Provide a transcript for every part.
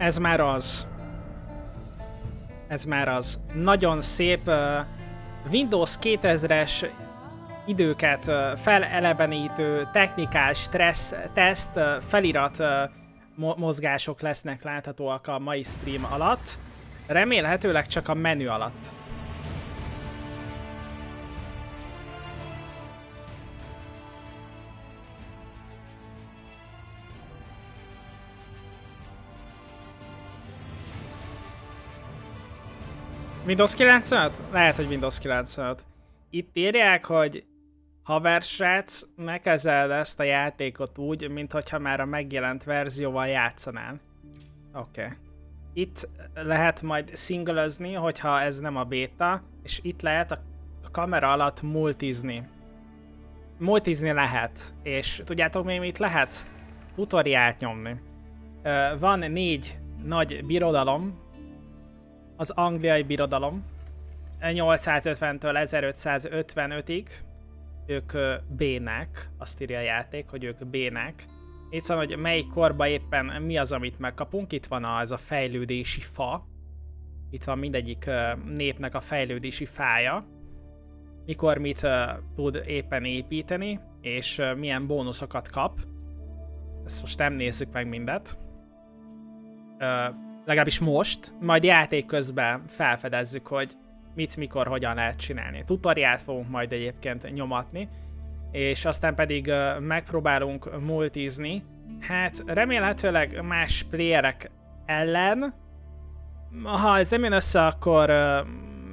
Ez már az. Ez már az. Nagyon szép uh, Windows 2000-es időket uh, felelevenítő technikás stressz, teszt, uh, felirat uh, mo mozgások lesznek láthatóak a mai stream alatt. Remélhetőleg csak a menü alatt. Windows 95? Lehet, hogy Windows 95. Itt írják, hogy haver srác, ne kezeld ezt a játékot úgy, mintha már a megjelent verzióval játszanál. Oké. Okay. Itt lehet majd singlezni, hogyha ez nem a beta, és itt lehet a kamera alatt multizni. Multizni lehet, és tudjátok még mit lehet? Tutoriált nyomni. Van négy nagy birodalom, az angliai birodalom 850-től 1555-ig, ők bének, azt írja a játék, hogy ők bének. Itt van, hogy melyik korba éppen mi az, amit megkapunk. Itt van a, ez a fejlődési fa. Itt van mindegyik népnek a fejlődési fája. Mikor mit tud éppen építeni, és milyen bónuszokat kap. Ezt most nem nézzük meg mindet legalábbis most, majd játék közben felfedezzük, hogy mit, mikor, hogyan lehet csinálni. Tutoriát fogunk majd egyébként nyomatni, és aztán pedig megpróbálunk multizni. Hát remélhetőleg más playerek ellen, ha ez nem jön össze, akkor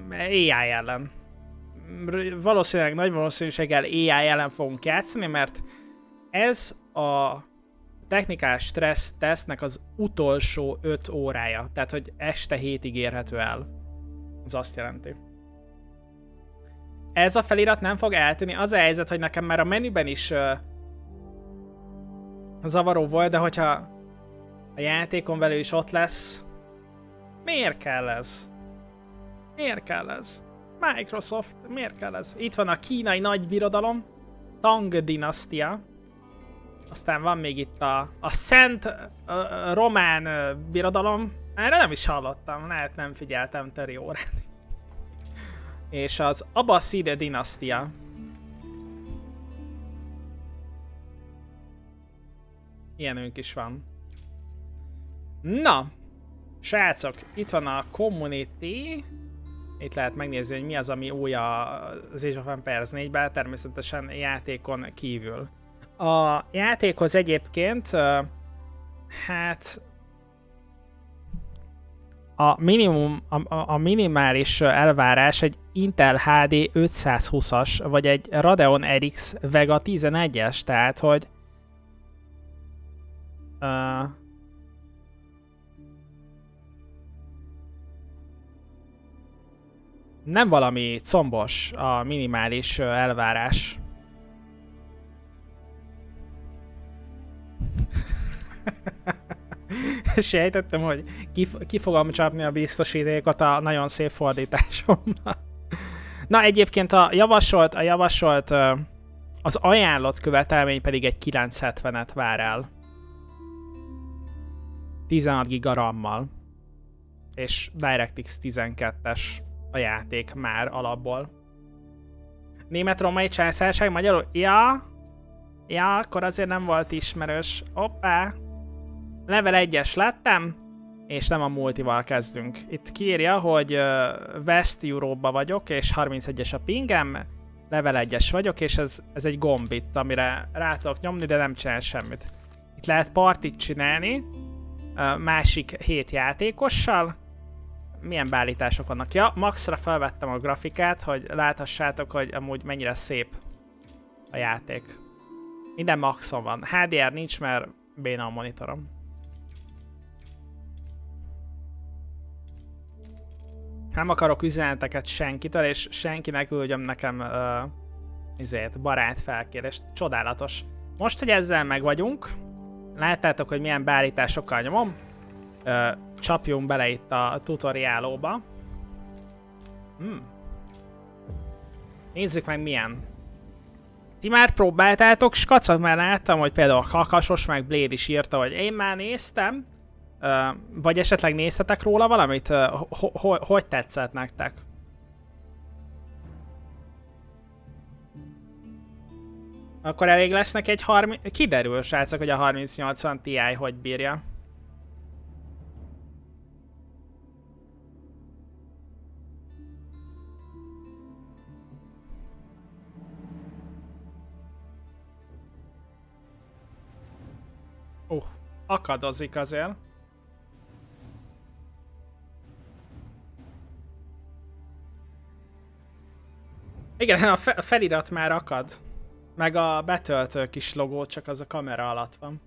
AI ellen. Valószínűleg nagy valószínűséggel AI ellen fogunk játszani, mert ez a technikás stressz tesznek az utolsó 5 órája, tehát hogy este hétig érhető el. Ez azt jelenti. Ez a felirat nem fog eltűnni. Az a helyzet, hogy nekem már a menüben is uh, zavaró volt, de hogyha a játékon belül is ott lesz, miért kell ez? Miért kell ez? Microsoft, miért kell ez? Itt van a kínai nagybirodalom, Tang dinasztia, aztán van még itt a, a Szent uh, Román uh, Birodalom. Erre nem is hallottam, lehet nem figyeltem teri órán. És az Abbasid dinasztia. Ilyenünk is van. Na, srácok, itt van a Community. Itt lehet megnézni, hogy mi az, ami új az Age of Empires 4-ben, természetesen játékon kívül. A játékhoz egyébként, hát a minimum, a, a minimális elvárás egy Intel HD 520-as, vagy egy Radeon RX Vega 11-es, tehát hogy uh, nem valami combos a minimális elvárás. Sejtettem, hogy ki, ki fogom csapni a biztosítékot a nagyon szép fordításommal. Na egyébként a javasolt, a javasolt, az ajánlott követelmény pedig egy 970-et vár el. 16 giga RAM-mal. És DirectX 12-es a játék már alapból. Német-romai császárság magyarul? Ja, Ja, akkor azért nem volt ismerős. Hoppá! Level 1-es lettem, és nem a multival kezdünk. Itt kírja, hogy West Europe-ba vagyok, és 31-es a pingem, level 1-es vagyok, és ez, ez egy gomb itt, amire rá tudok nyomni, de nem csinál semmit. Itt lehet partit csinálni, másik hét játékossal. Milyen beállítások vannak? Ja, maxra felvettem a grafikát, hogy láthassátok, hogy amúgy mennyire szép a játék. Minden maxon van. HDR nincs, mert béna a monitorom. Nem akarok üzeneteket senkitől, és senki ne küldjön nekem uh, izét, barát felkérést. Csodálatos. Most, hogy ezzel meg vagyunk, láttátok, hogy milyen beállításokkal nyomom. Uh, csapjunk bele itt a tutoriálóba. Hmm. Nézzük meg milyen. Ti már próbáltátok skacot? Már láttam, hogy például Kakasos meg Blade is írta, hogy én már néztem, vagy esetleg néztetek róla valamit? Hogy tetszett nektek? Akkor elég lesznek egy 30... Kiderül, srácok, hogy a 3080 Ti hogy bírja. Uh, akadozik azért. Igen, a, fe a felirat már akad. Meg a betöltő kis logó, csak az a kamera alatt van.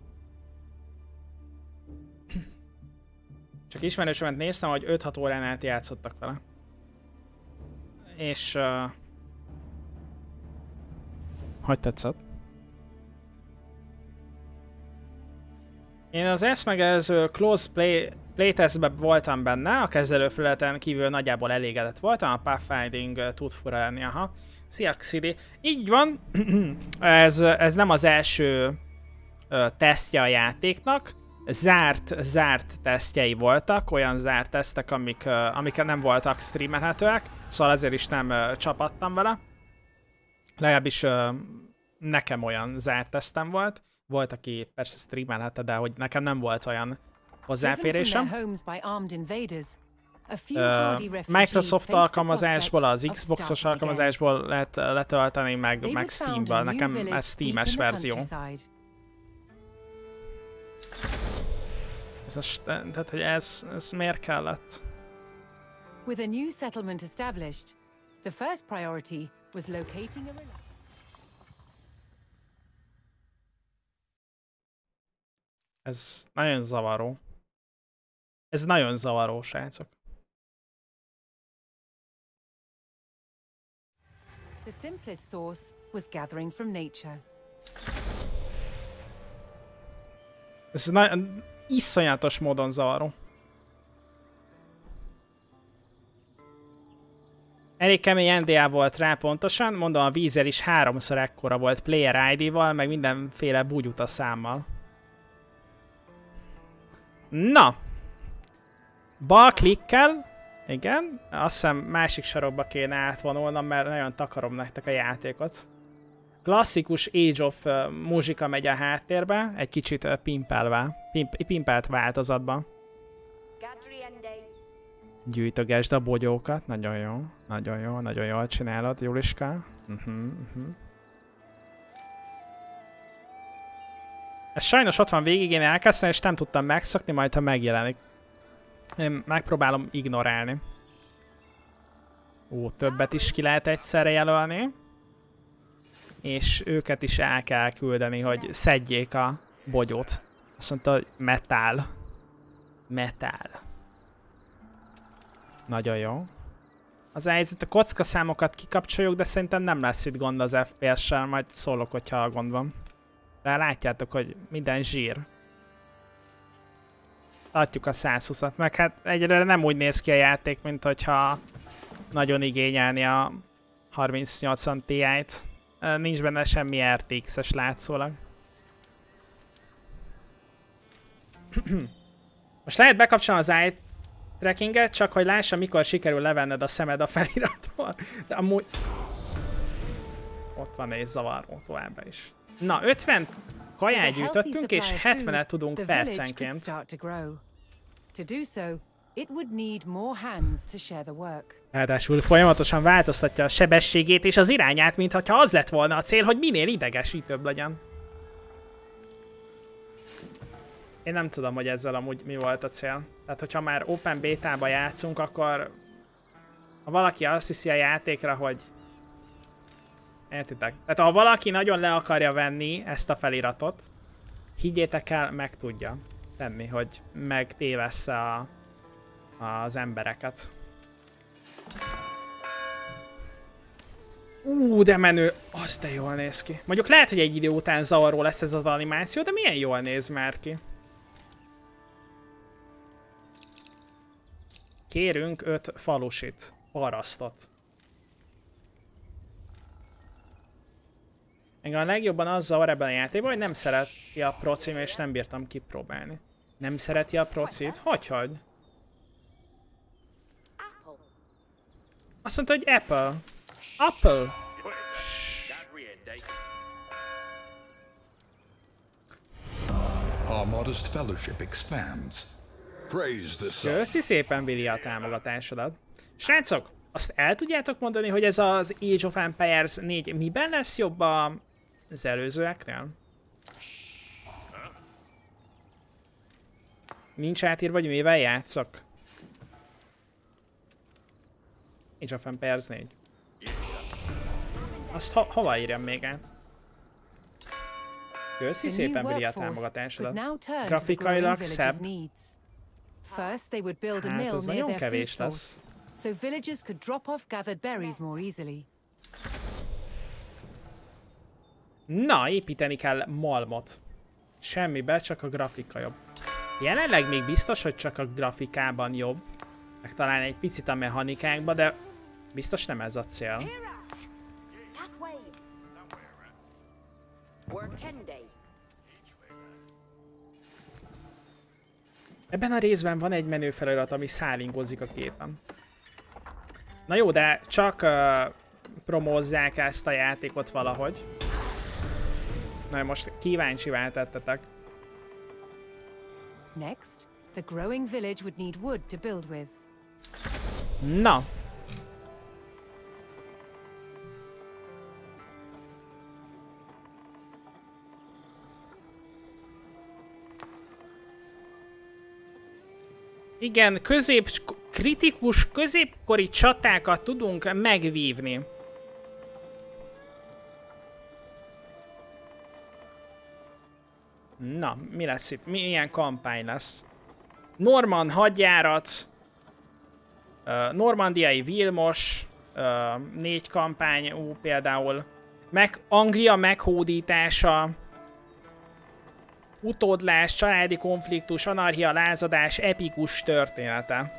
Csak ismerősömet néztem, hogy 5-6 órán át játszottak vele. És... Uh... Hogy tetszett? Én az ezt megelőző Close Play, Playtestben voltam benne, a kezelőfelületen kívül nagyjából elégedett voltam, a Pathfinding tud fura lenni, aha. Szia, Xidi. Így van, ez, ez nem az első ö, tesztje a játéknak, zárt, zárt tesztjei voltak, olyan zárt tesztek, amik, ö, amik nem voltak streamelhetőek, szóval ezért is nem ö, csapattam vele. Legalábbis ö, nekem olyan zárt tesztem volt. Volt, aki persze streamelhette, de hogy nekem nem volt olyan hozzáférésem. Microsoft alkalmazásból, az Xbox-os alkalmazásból lehet letölteni, meg, meg Steam-ből. Nekem ez Steam-es verzió. Ez a, tehát, hogy ez, ez miért kellett? With a new settlement established, the first priority was locating a Ez nagyon zavaró. Ez nagyon zavaró, srácok. The simplest source was gathering from nature. Ez nagyon iszonyatos módon zavaró. Elég kemény NDA volt rá pontosan, mondom a vízer is háromszor ekkora volt player ID-val, meg mindenféle búgyuta számmal. Na! Bal klikkel, igen, azt hiszem másik sarokba kéne átvonulnom, mert nagyon takarom nektek a játékot. Klasszikus Age of uh, muzsika megy a háttérbe, egy kicsit uh, pimpelve, pimp, pimpelt változatban. Gyűjtögesd a bogyókat, nagyon jó, nagyon jó, nagyon jól csinálod, Juliska. Uh -huh, uh -huh. Ez sajnos ott van végig, én elkezdtem, és nem tudtam megszokni, majd ha megjelenik. Én megpróbálom ignorálni. Ó, többet is ki lehet egyszerre jelölni. És őket is el kell küldeni, hogy szedjék a bogyót. Azt mondta, hogy metal. Metal. Nagyon jó. Az helyzet, a kocka számokat kikapcsoljuk, de szerintem nem lesz itt gond az FPS-sel, majd szólok, hogyha gond van. De látjátok, hogy minden zsír. Adjuk a 120-at, meg hát egyre nem úgy néz ki a játék, mint hogyha nagyon igényelni a 3080 Ti-t. Nincs benne semmi RTX-es látszólag. Most lehet bekapcsolni az eye trackinget, csak hogy lássa, mikor sikerül levenned a szemed a feliratból. De amúgy... Ott van egy zavaró továbbra is. Na, 50 kaját gyűjtöttünk, és 70-et tudunk percenként. Ráadásul folyamatosan változtatja a sebességét és az irányát, mintha az lett volna a cél, hogy minél idegesítőbb legyen. Én nem tudom, hogy ezzel amúgy mi volt a cél. Tehát, hogyha már Open Beta-ba játszunk, akkor ha valaki azt hiszi a játékra, hogy Értitek? Tehát ha valaki nagyon le akarja venni ezt a feliratot, higgyétek el, meg tudja tenni, hogy megtévessze a, az embereket. Ú, de menő. Az de jól néz ki. Mondjuk lehet, hogy egy idő után zavaró lesz ez az animáció, de milyen jól néz már ki. Kérünk öt falusit, parasztot. Engem a legjobban az zavar ebben a játékban, hogy nem szereti a procim, és nem bírtam kipróbálni. Nem szereti a procit? Hogyhogy? Apple. Azt mondta, hogy Apple. Apple. Our modest fellowship expands. Köszi szépen, Vili, a támogatásodat. Srácok, azt el tudjátok mondani, hogy ez az Age of Empires 4 miben lesz jobb a- az előzőeknél? Nincs átírva, hogy mivel játszok? Age of Empires 4. Azt ho hova írjam még át? Köszi szépen, Vili, a támogatásodat. Grafikailag szebb. First, they would build a Hát mill near their food source, so villagers could drop off gathered berries more easily. Na, építeni kell malmot. Semmibe, csak a grafika jobb. Jelenleg még biztos, hogy csak a grafikában jobb. Meg talán egy picit a mechanikákban, de biztos nem ez a cél. Ebben a részben van egy menő felirat, ami szállingozik a képen. Na jó, de csak uh, promózzák ezt a játékot valahogy. Na most kíváncsi váltettetek. Next, the growing village would need wood to build with. Na, Igen, közép, kritikus középkori csatákat tudunk megvívni. Na, mi lesz itt? Milyen kampány lesz? Norman hadjárat, Normandiai Vilmos, négy kampány, ú, például meg, Anglia meghódítása, utódlás, családi konfliktus, anarchia, lázadás, epikus története.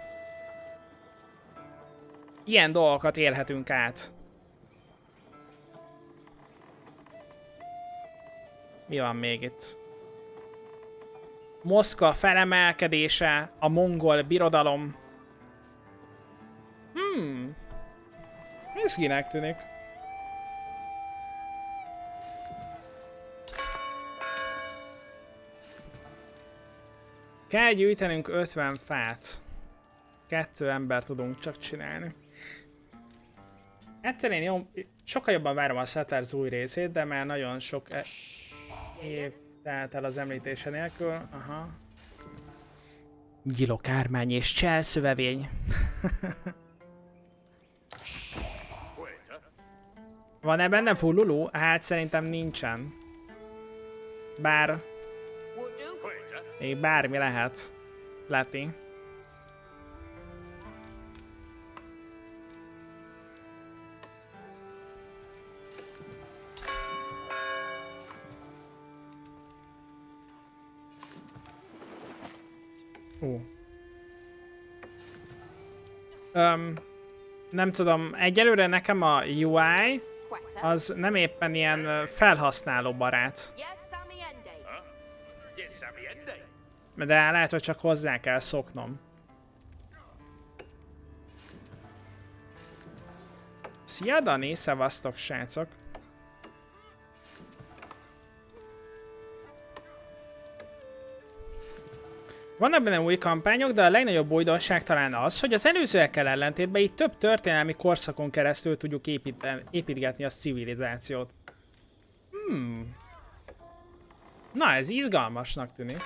Ilyen dolgokat élhetünk át. Mi van még itt? Moszkva felemelkedése, a mongol birodalom. Hmm. Izginek tűnik. Kell gyűjtenünk 50 fát. Kettő ember tudunk csak csinálni. Egyszer én jó, sokkal jobban várom a Settlers új részét, de már nagyon sok e év telt el az említése nélkül. Aha. Gyilok ármány és cselszövevény. Van-e benne fulluló? Hát szerintem nincsen. Bár még bármi lehet. Leti. Ó. Öm, nem tudom, egyelőre nekem a UI az nem éppen ilyen felhasználó barát. De lehet, hogy csak hozzá kell szoknom. Szia Dani, szevasztok srácok! Vannak benne új kampányok, de a legnagyobb újdonság talán az, hogy az előzőekkel ellentétben így több történelmi korszakon keresztül tudjuk építen, építgetni a civilizációt. Hmm. Na, ez izgalmasnak tűnik.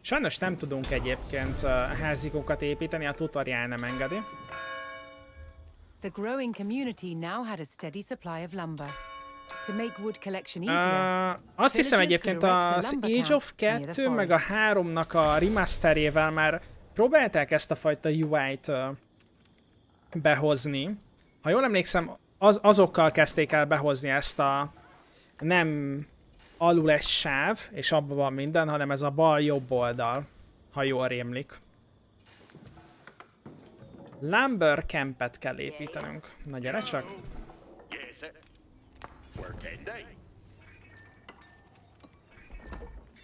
Sajnos nem tudunk egyébként uh, házikókat építeni, a tutorial nem engedi. The growing community now had a steady supply of lumber. To make wood collection easier, Uh, azt hiszem egyébként az Age of camp near the 2 meg a forest. 3-nak a remasterével már próbálták ezt a fajta UI-t uh, behozni. Ha jól emlékszem, az, azokkal kezdték el behozni ezt a nem alul egy sáv, és abban van minden, hanem ez a bal-jobb oldal, ha jól rémlik. Lumber campet kell építenünk. Na gyere csak!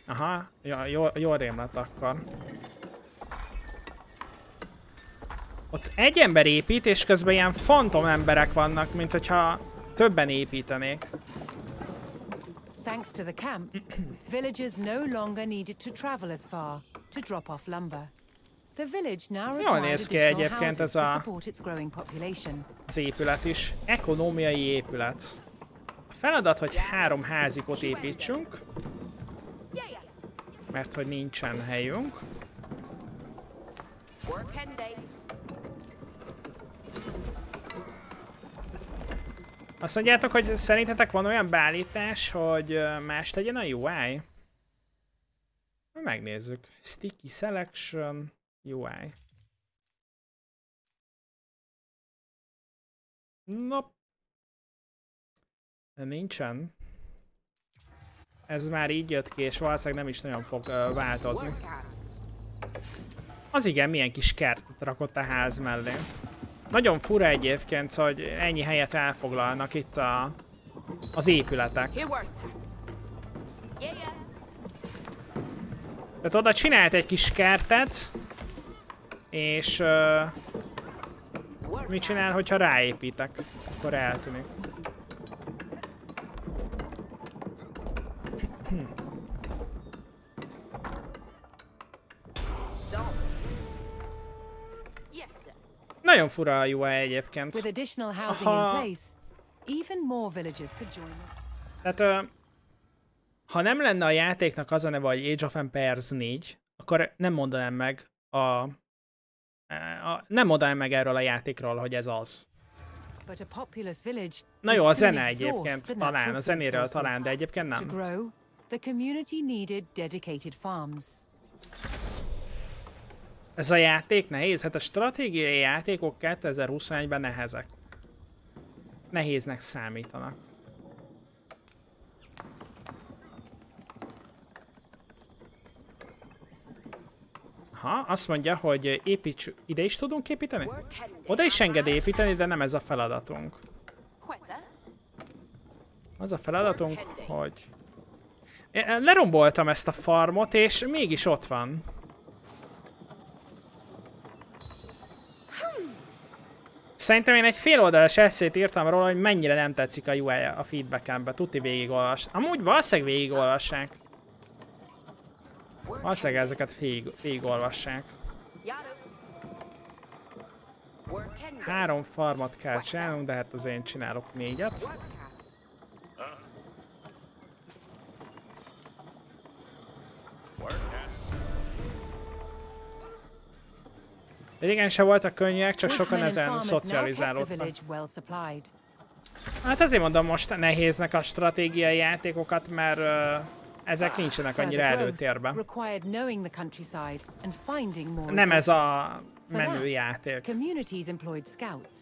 Aha, ja, jó, jó rém lett akkor. Ott egy ember épít, és közben ilyen fantom emberek vannak, mint hogyha többen építenék. Thanks to the camp, villagers no longer needed to travel as far to drop off lumber. The village now required néz ki additional egyébként houses ez to a- support its growing population. Az épület is. Ekonómiai épület. Feladat, hogy három házikot építsünk, mert hogy nincsen helyünk. Azt mondjátok, hogy szerintetek van olyan beállítás, hogy más legyen a UI? Na, Megnézzük. Sticky Selection UI. Nope. Nincsen. Ez már így jött ki, és valószínűleg nem is nagyon fog ö, változni. Az igen, milyen kis kertet rakott a ház mellé. Nagyon fura egyébként, hogy ennyi helyet elfoglalnak itt a, az épületek. Tehát oda csinált egy kis kertet, és uh, mit csinál, hogyha ráépítek? Akkor eltűnik. Nagyon fura a UI egyébként. Aha. could join them. Tehát, ha nem lenne a játéknak az a neve, hogy Age of Empires 4, akkor nem mondanám meg a, a nem mondanám meg erről a játékról, hogy ez az. A Na jó, a zene egyébként talán, a zenéről talán, de egyébként nem. The community needed dedicated farms. Ez a játék nehéz? Hát a stratégiai játékok 2021-ben nehezek. Nehéznek számítanak. Ha, azt mondja, hogy építs... Ide is tudunk építeni? Oda is enged építeni, de nem ez a feladatunk. Az a feladatunk, hogy... Leromboltam ezt a farmot, és mégis ott van. Szerintem én egy fél oldalas eszét írtam róla, hogy mennyire nem tetszik a UI a feedbackembe. Tuti végigolvas. Amúgy valószínűleg végigolvassák. Valószínűleg ezeket végig, végigolvassák. Három farmot kell csinálnunk, de hát az én csinálok négyet. Work out. Work out. Régen se voltak könnyűek, csak sokan ezen szocializálódtak. Hát ezért mondom most nehéznek a stratégiai játékokat, mert uh, ezek nincsenek annyira előtérben. Nem ez a For that, menő játék. Communities employed scouts.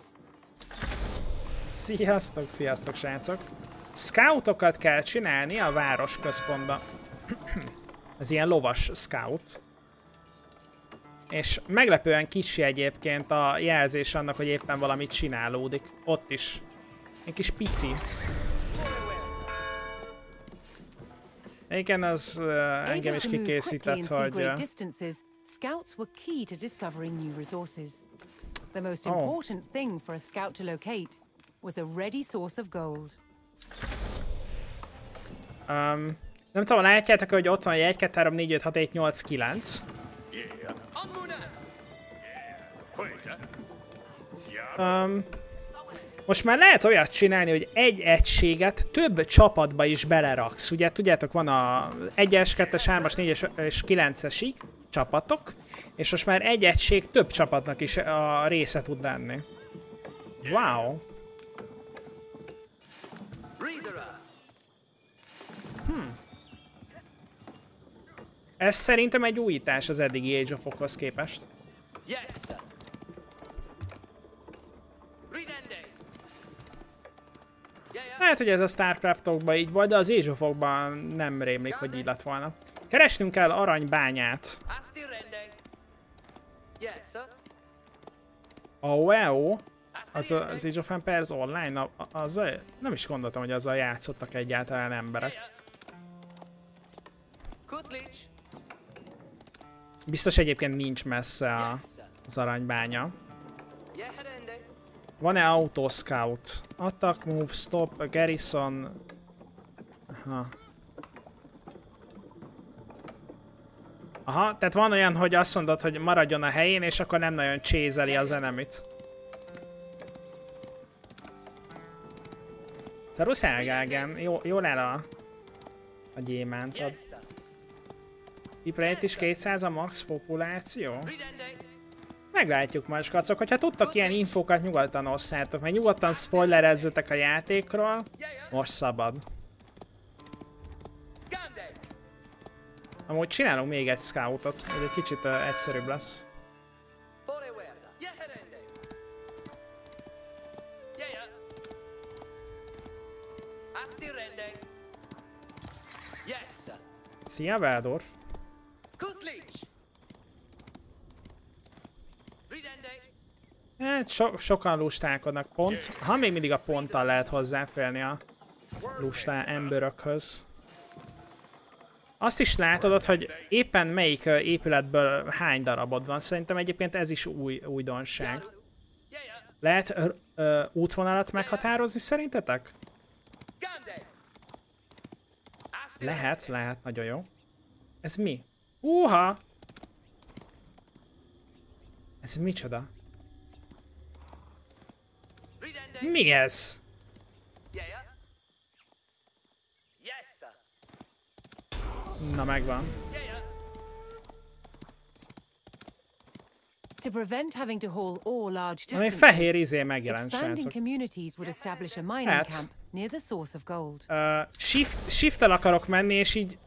Sziasztok, sziasztok srácok! Scoutokat kell csinálni a város központba. ez ilyen lovas scout. És meglepően kicsi egyébként a jelzés annak, hogy éppen valamit csinálódik. Ott is. Egy kis pici. Igen, az uh, engem is kikészített, hogy... Uh, scouts were key to discovering new resources. The most Oh. important thing for a scout to locate was a ready source of gold. um, nem tudom, látjátok, hogy ott van egy 1, 2, 3, 4, 5, 6, 7, 8, 9. Yeah. Amuna. Yeah. Quetta. Yeah. Um, most már lehet olyat csinálni, hogy egy egységet több csapatba is beleraksz. Ugye tudjátok, van a 1-es, 2-es, 3-as, 4-es és 9-esig csapatok, és most már egy egység több csapatnak is a része tud lenni. Wow! Reader. Ez szerintem egy újítás az eddigi Age of Okhoz képest. Yes, sir. Lehet, hogy ez a Starcraftokban így volt, de az Age of nem rémlik, hogy így lett volna. Keresnünk kell aranybányát. A WoW, Asti az a- az Age of Empires online, a- a- azzal, nem is gondoltam, hogy azzal játszottak egyáltalán emberek. Kutlich. Biztos egyébként nincs messze a, az aranybánya. Van-e Auto Scout? Attack, move, stop, garrison... Aha. Aha, tehát van olyan, hogy azt mondod, hogy maradjon a helyén, és akkor nem nagyon csézeli az enemit. Szerusz Helgágen, jó, jól áll a, a gyémántod. Yes, sir. Ipre itt is 200 a max populáció? Meglátjuk majd, skacok, hogyha tudtok ilyen infókat nyugodtan osszátok, mert nyugodtan spoilerezzetek a játékról, most szabad. Amúgy csinálunk még egy scoutot, hogy egy kicsit uh, egyszerűbb lesz. Fore guerra. Yeah, Herende. Yeah, yeah. Asti rende. Yes, sir. Szia, Veldor! Kutlich. Ridende. Hát so sokan lustálkodnak pont. Ha még mindig a ponttal lehet hozzáférni a lustá emberökhöz. Azt is látod hogy éppen melyik épületből hány darabod van. Szerintem egyébként ez is új újdonság. Lehet ö, útvonalat meghatározni szerintetek? Lehet, lehet, nagyon jó. Ez mi? Uha! Ez micsoda? Mi ez? Na megvan. To prevent having to haul ore large distances, fehér izé megjelent, expanding communities would establish a mining Hát. camp near the source of gold. Uh, shift, shift akarok menni, és így...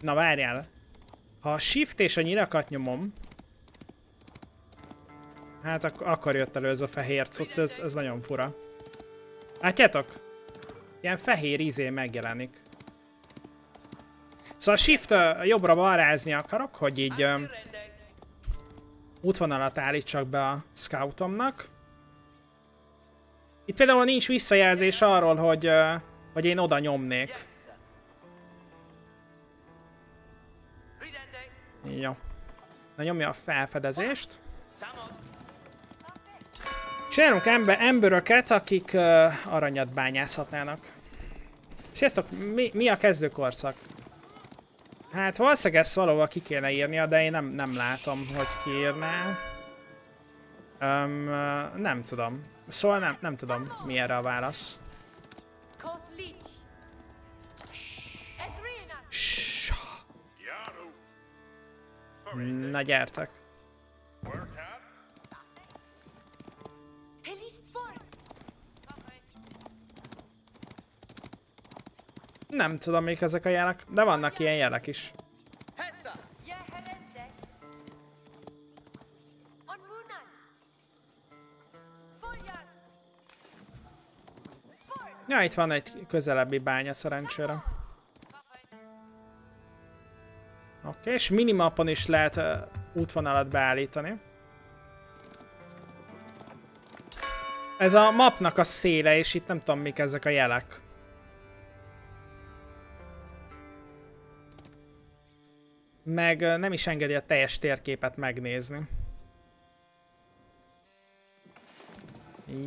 Na várjál. Ha a shift és a nyilakat nyomom... Hát ak akkor jött elő ez a fehér cucc, ez, ez nagyon fura. Látjátok? Ilyen fehér izé megjelenik. Szóval shift uh, jobbra balrázni akarok, hogy így um, rende. útvonalat állítsak be a scoutomnak. Itt például nincs visszajelzés arról, hogy, ö, hogy én oda nyomnék. Jó. Na nyomja a felfedezést. Csinálunk ember, emberöket, akik uh, aranyat bányászhatnának. Sziasztok, mi, mi a kezdőkorszak? Hát valószínűleg ezt valahol ki kéne írnia, de én nem, nem látom, hogy ki írná. Um, nem tudom. Szóval nem, nem tudom, mi erre a válasz. Na gyertek. Nem tudom, mik ezek a jelek, de vannak ilyen jelek is. Ja, itt van egy közelebbi bánya szerencsére. Oké, okay, és minimapon is lehet uh, útvonalat beállítani. Ez a mapnak a széle, és itt nem tudom mik ezek a jelek. Meg nem is engedi a teljes térképet megnézni.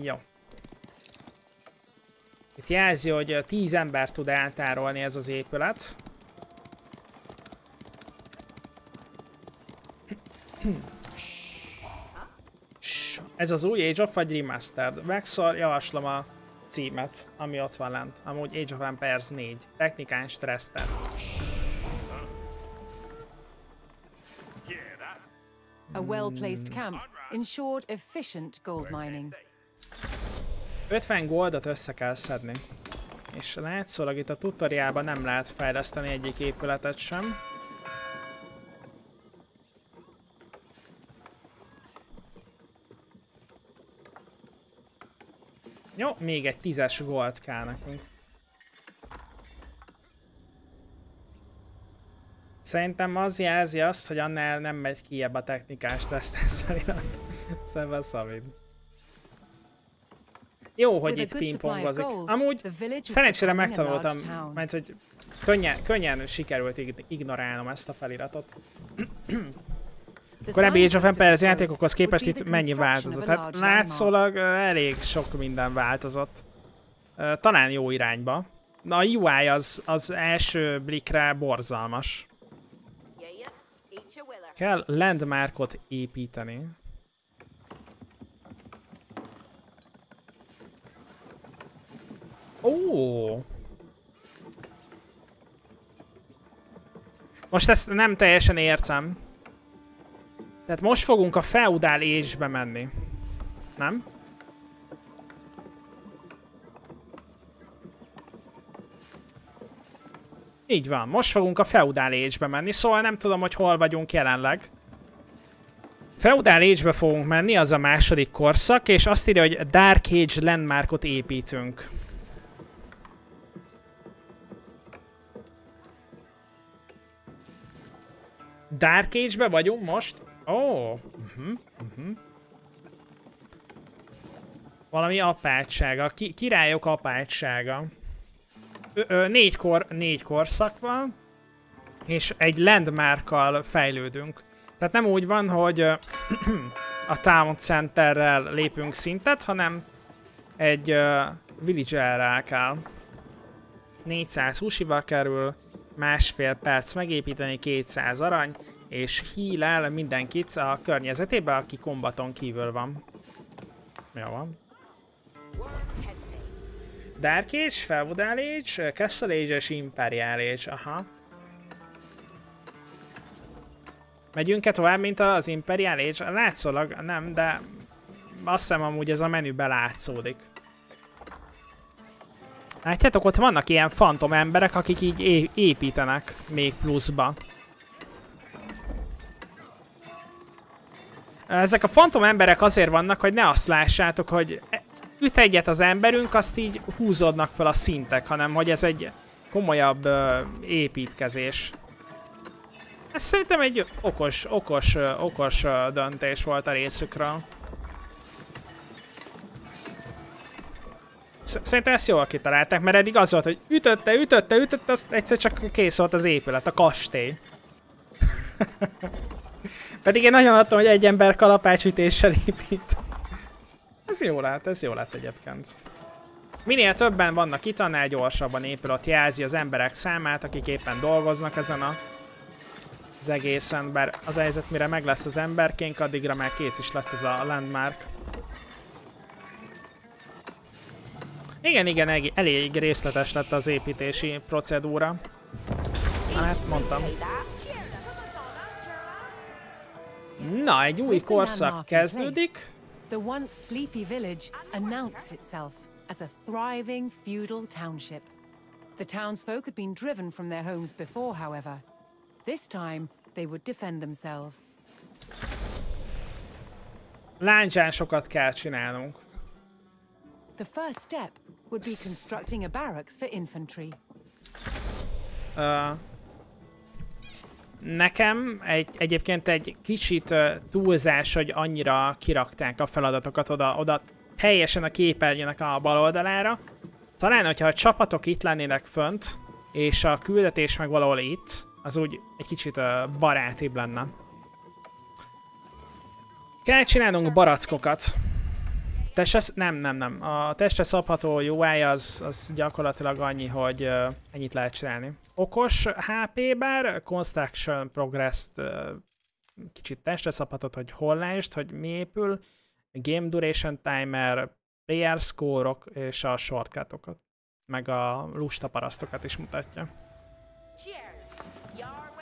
Jó. Itt jelzi, hogy ö, 10 ember tud eltárolni ez az épület. Ez az új Age of vagy Remastered? Vexor, javaslom a címet, ami ott van lent. Amúgy Age of Empires 4. Technikán stresszteszt. Yeah, A well-placed camp ensured efficient gold mining. 50 goldot össze kell szedni. És látszólag itt a tutoriálban nem lehet fejleszteni egyik épületet sem. Jó, még egy tízes gold kell nekünk. Szerintem az jelzi azt, hogy annál nem megy kiebb a technikás tesztesz felirat. Szóval szavid. Jó, hogy itt pingpongozik. Amúgy szerencsére megtanultam, mert hogy könnyen, könnyen sikerült ig- ignorálnom ezt a feliratot. Korábbi Age of Empires játékokhoz képest itt mennyi változott? Hát látszólag elég sok minden változott. Talán jó irányba. Na a UI az, az első blikre borzalmas. Yeah, yeah. Eat your willer. Kell landmarkot építeni. Ó! Most ezt nem teljesen értem. Tehát most fogunk a feudál age-be menni. Nem? Így van, most fogunk a feudál age-be menni, szóval nem tudom, hogy hol vagyunk jelenleg. Feudal Age-be fogunk menni, az a második korszak, és azt írja, hogy Dark Age landmarkot építünk. Dark Age-be vagyunk most? Ó, oh. uh-huh, uh-huh. Valami apátsága, ki, királyok apátsága. Négy, kor, négy korszak van, és egy landmarkkal fejlődünk. Tehát nem úgy van, hogy a Town Centerrel lépünk szintet, hanem egy uh, villagerrel kell. 400 husiba kerül, másfél perc megépíteni, 200 arany, és heal mindenkit a környezetébe, aki kombaton kívül van. Jó van. Dark Age, Feudal Age, Castle Age és Imperial Age, aha. Megyünk-e tovább, mint az Imperial Age? Látszólag nem, de azt hiszem amúgy ez a menübe látszódik. Látjátok, ott vannak ilyen fantom emberek, akik így építenek még pluszba. Ezek a fantom emberek azért vannak, hogy ne azt lássátok, hogy e- üt egyet az emberünk, azt így húzódnak fel a szintek, hanem hogy ez egy komolyabb ö, építkezés. Ez szerintem egy okos, okos, ö, okos ö, döntés volt a részükről. Sz- Szerintem ezt jól kitalálták, mert eddig az volt, hogy ütötte, ütötte, ütötte, azt egyszer csak kész volt az épület, a kastély. Pedig én nagyon adtam, hogy egy ember kalapácsütéssel épít. Ez jó lát, ez jó lett egyébként. Minél többen vannak itt, annál gyorsabban épül, ott jelzi az emberek számát, akik éppen dolgoznak ezen a az egészen, bár az helyzet mire meg lesz az emberkénk, addigra már kész is lesz ez a landmark. Igen, igen, elég, részletes lett az építési procedúra. Hát mondtam. Na, egy új korszak kezdődik. The once sleepy village announced itself as a thriving feudal township. The townsfolk had been driven from their homes before, however. This time, they would defend themselves. Lándzsásokat kell csinálnunk. The first step would be constructing a barracks for infantry. Ö, nekem egy, egyébként egy kicsit túlzás, hogy annyira kirakták a feladatokat oda, oda teljesen a képernyőnek a bal oldalára. Talán, hogyha a csapatok itt lennének fönt, és a küldetés meg valahol itt, az úgy egy kicsit barátibb lenne. Kell csinálnunk barackokat. Testre, nem, nem, nem. A testre szabható UI az, az gyakorlatilag annyi, hogy uh, ennyit lehet csinálni. Okos HP bár, Construction Progress-t uh, kicsit testre szabhatod, hogy hol lásd, hogy mi épül, Game Duration Timer, Player Score-ok és a shortcutokat. Meg a lusta parasztokat is mutatja. Cheers. Your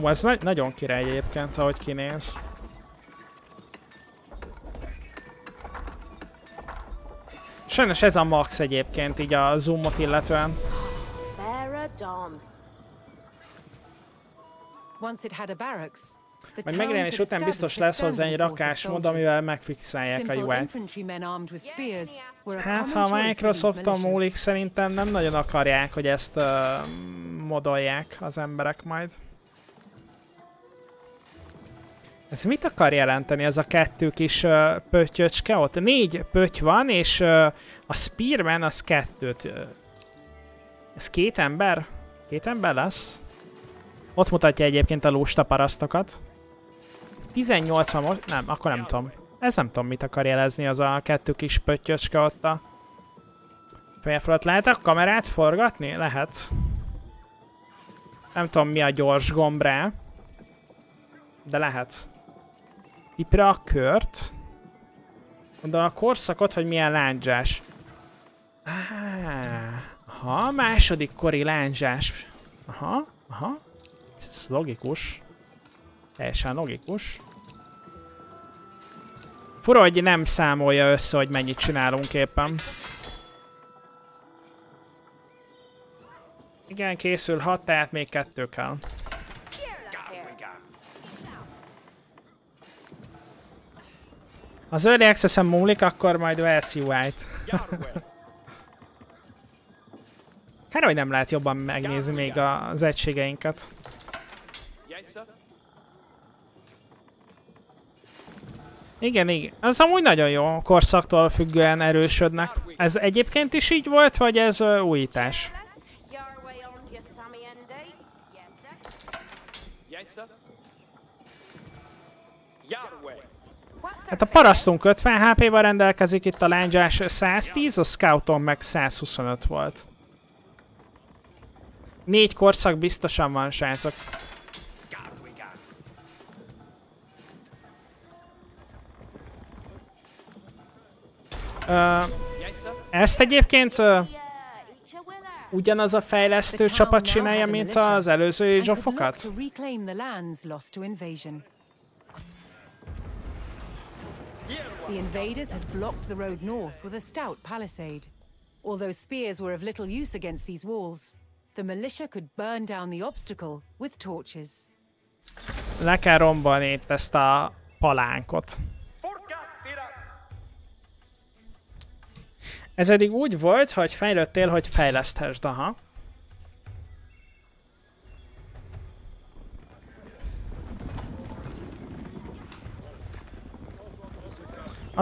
Ó, ez na- nagyon király egyébként, ahogy kinéz. Sajnos ez a max egyébként, így a zoomot illetően. Majd megjelenés után biztos lesz hozzá egy rakásmód, amivel megfixálják a UI-t. Hát, ha a Microsofton múlik, szerintem nem nagyon akarják, hogy ezt uh, modolják az emberek majd. Ez mit akar jelenteni, ez a kettő kis uh, pöttyöcske ott? Négy pötty van, és uh, a Spearman az kettőt. Uh, ez két ember? Két ember lesz? Ott mutatja egyébként a lusta parasztokat. 18 van most? Nem, akkor nem tudom. Ez nem tudom, mit akar jelezni az a kettő kis pöttyöcske ott a feje. Lehet a kamerát forgatni? Lehet. Nem tudom, mi a gyors gomb rá. De lehet. Tipre a kört. Oda a korszakot, hogy milyen lándzsás. Ah, aha, második kori lándzsás. Aha, aha. Ez logikus. Teljesen logikus. Fura, hogy nem számolja össze, hogy mennyit csinálunk éppen. Igen, készül hat, tehát még kettő kell. Az Early Access-en múlik, akkor majd vehetsz UI-t. Kár, hogy nem lehet jobban megnézni még az egységeinket. Igen, igen. Az amúgy nagyon jó, korszaktól függően erősödnek. Ez egyébként is így volt, vagy ez újítás? Hát a parasztunk 50 HP-val rendelkezik, itt a lándzsás 110, a scouton meg 125 volt. Négy korszak biztosan van, srácok. Ö, ezt egyébként ö, ugyanaz a fejlesztő csapat csinálja, mint az előző zsofokat? The invaders had blocked the road north with a stout palisade. Although spears were of little use against these walls, the militia could burn down the obstacle with torches. Le kell rombolni itt ezt a palánkot. Ez eddig úgy volt, hogy fejlődtél, hogy fejleszthessd, aha.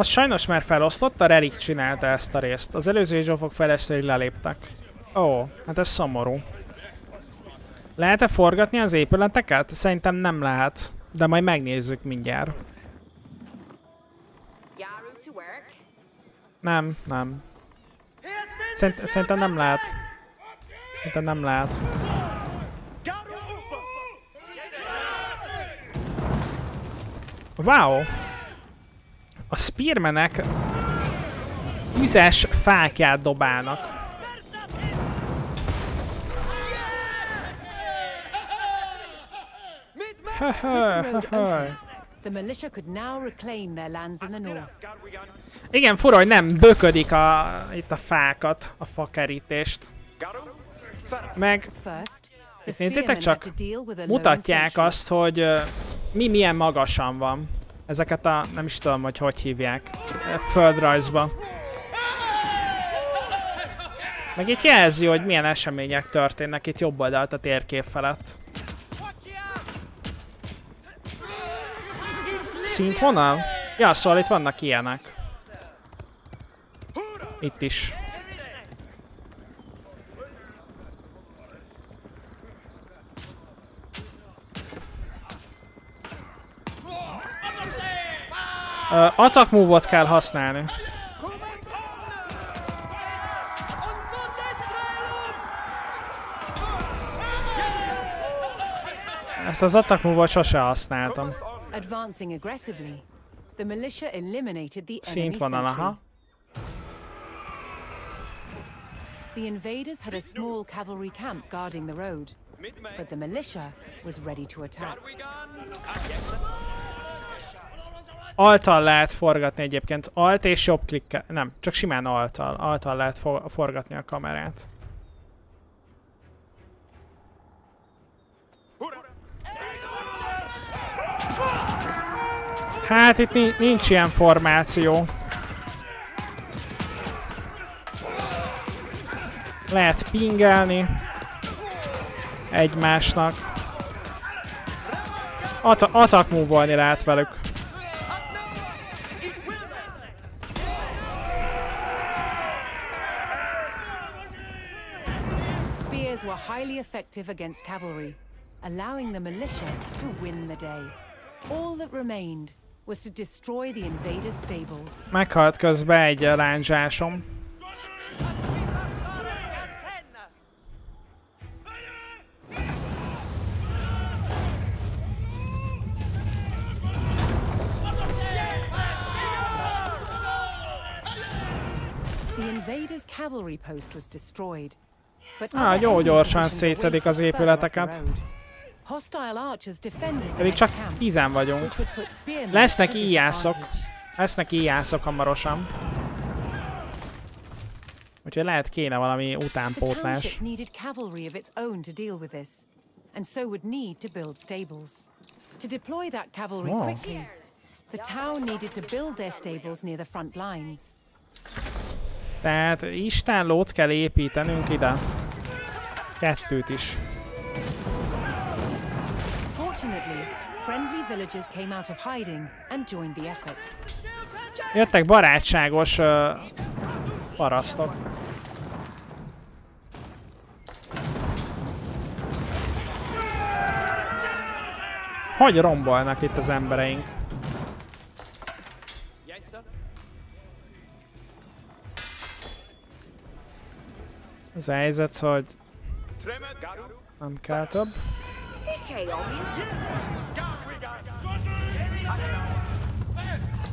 Az sajnos már feloszlott, a Relic csinálta ezt a részt. Az előző zsófok fejlesztői leléptek. Ó, hát ez szomorú. Lehet-e forgatni az épületeket? Szerintem nem lehet. De majd megnézzük mindjárt. Nem, nem. Szerint, szerintem nem lehet. Szerintem nem lehet. Wow! A spearmenek üzes fákját dobálnak. Igen, fura, hogy nem böködik a, itt a fákat, a fakerítést. Meg Itt nézzétek csak, mutatják azt, hogy mi milyen magasan van. Ezeket a, nem is tudom, hogy hogy hívják, földrajzba. Meg itt jelzi, hogy milyen események történnek itt jobb oldalt a térkép felett. Szintvonal? Ja, szóval itt vannak ilyenek. Itt is. Uh, attack move-ot kell használni. Ezt az attack move-ot sose használtam. Sentry. aha. The invaders had a small cavalry camp guarding the road, but the militia was ready to attack. Altal lehet forgatni egyébként. Alt és jobb klikkel. Nem, csak simán altal. Altal lehet fo- forgatni a kamerát. Hát itt ni- nincs ilyen formáció. Lehet pingelni egymásnak. At move lehet velük. Highly effective against cavalry, allowing the militia to win the day. All that remained was to destroy the invaders' stables. Meghalt közben egy lándzsásom. The invaders' cavalry post was destroyed. Other jó gyorsan szétszedik az épületeket. Pedig csak tízen vagyunk. Lesznek íjászok. Lesznek íjászok hamarosan. Úgyhogy lehet kéne valami utánpótlás. and so would need to build stables. To deploy that cavalry quickly, the town needed to build their stables near the front lines. Tehát istállót kell építenünk ide. Kettőt is. Fortunately, friendly villagers came out of hiding and joined the effort. Jöttek barátságos uh, parasztok. Hogy rombolnak itt az embereink? Az a helyzet, hogy. Nem kell több.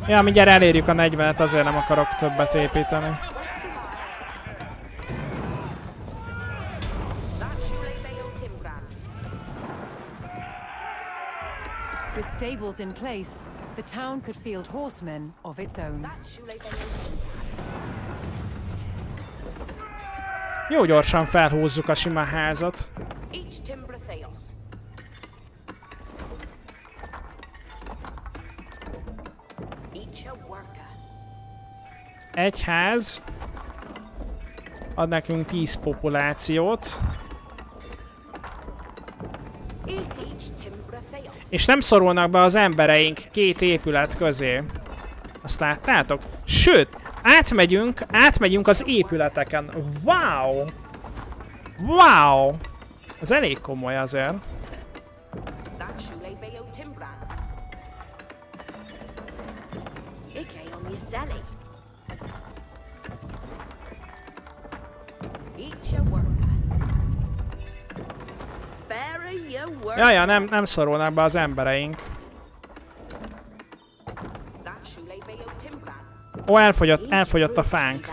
Ja, mindjárt elérjük a 40-et, azért nem akarok többet építeni. With stables in place, the town could field horsemen of its own. Jó gyorsan felhúzzuk a sima házat. Egy ház ad nekünk 10 populációt, és nem szorulnak be az embereink két épület közé. Azt láttátok? Sőt, átmegyünk, átmegyünk az épületeken. Wow! Wow! Ez elég komoly azért. Jaja, nem, nem szorulnak be az embereink. Ó, elfogyott, elfogyott a fánk.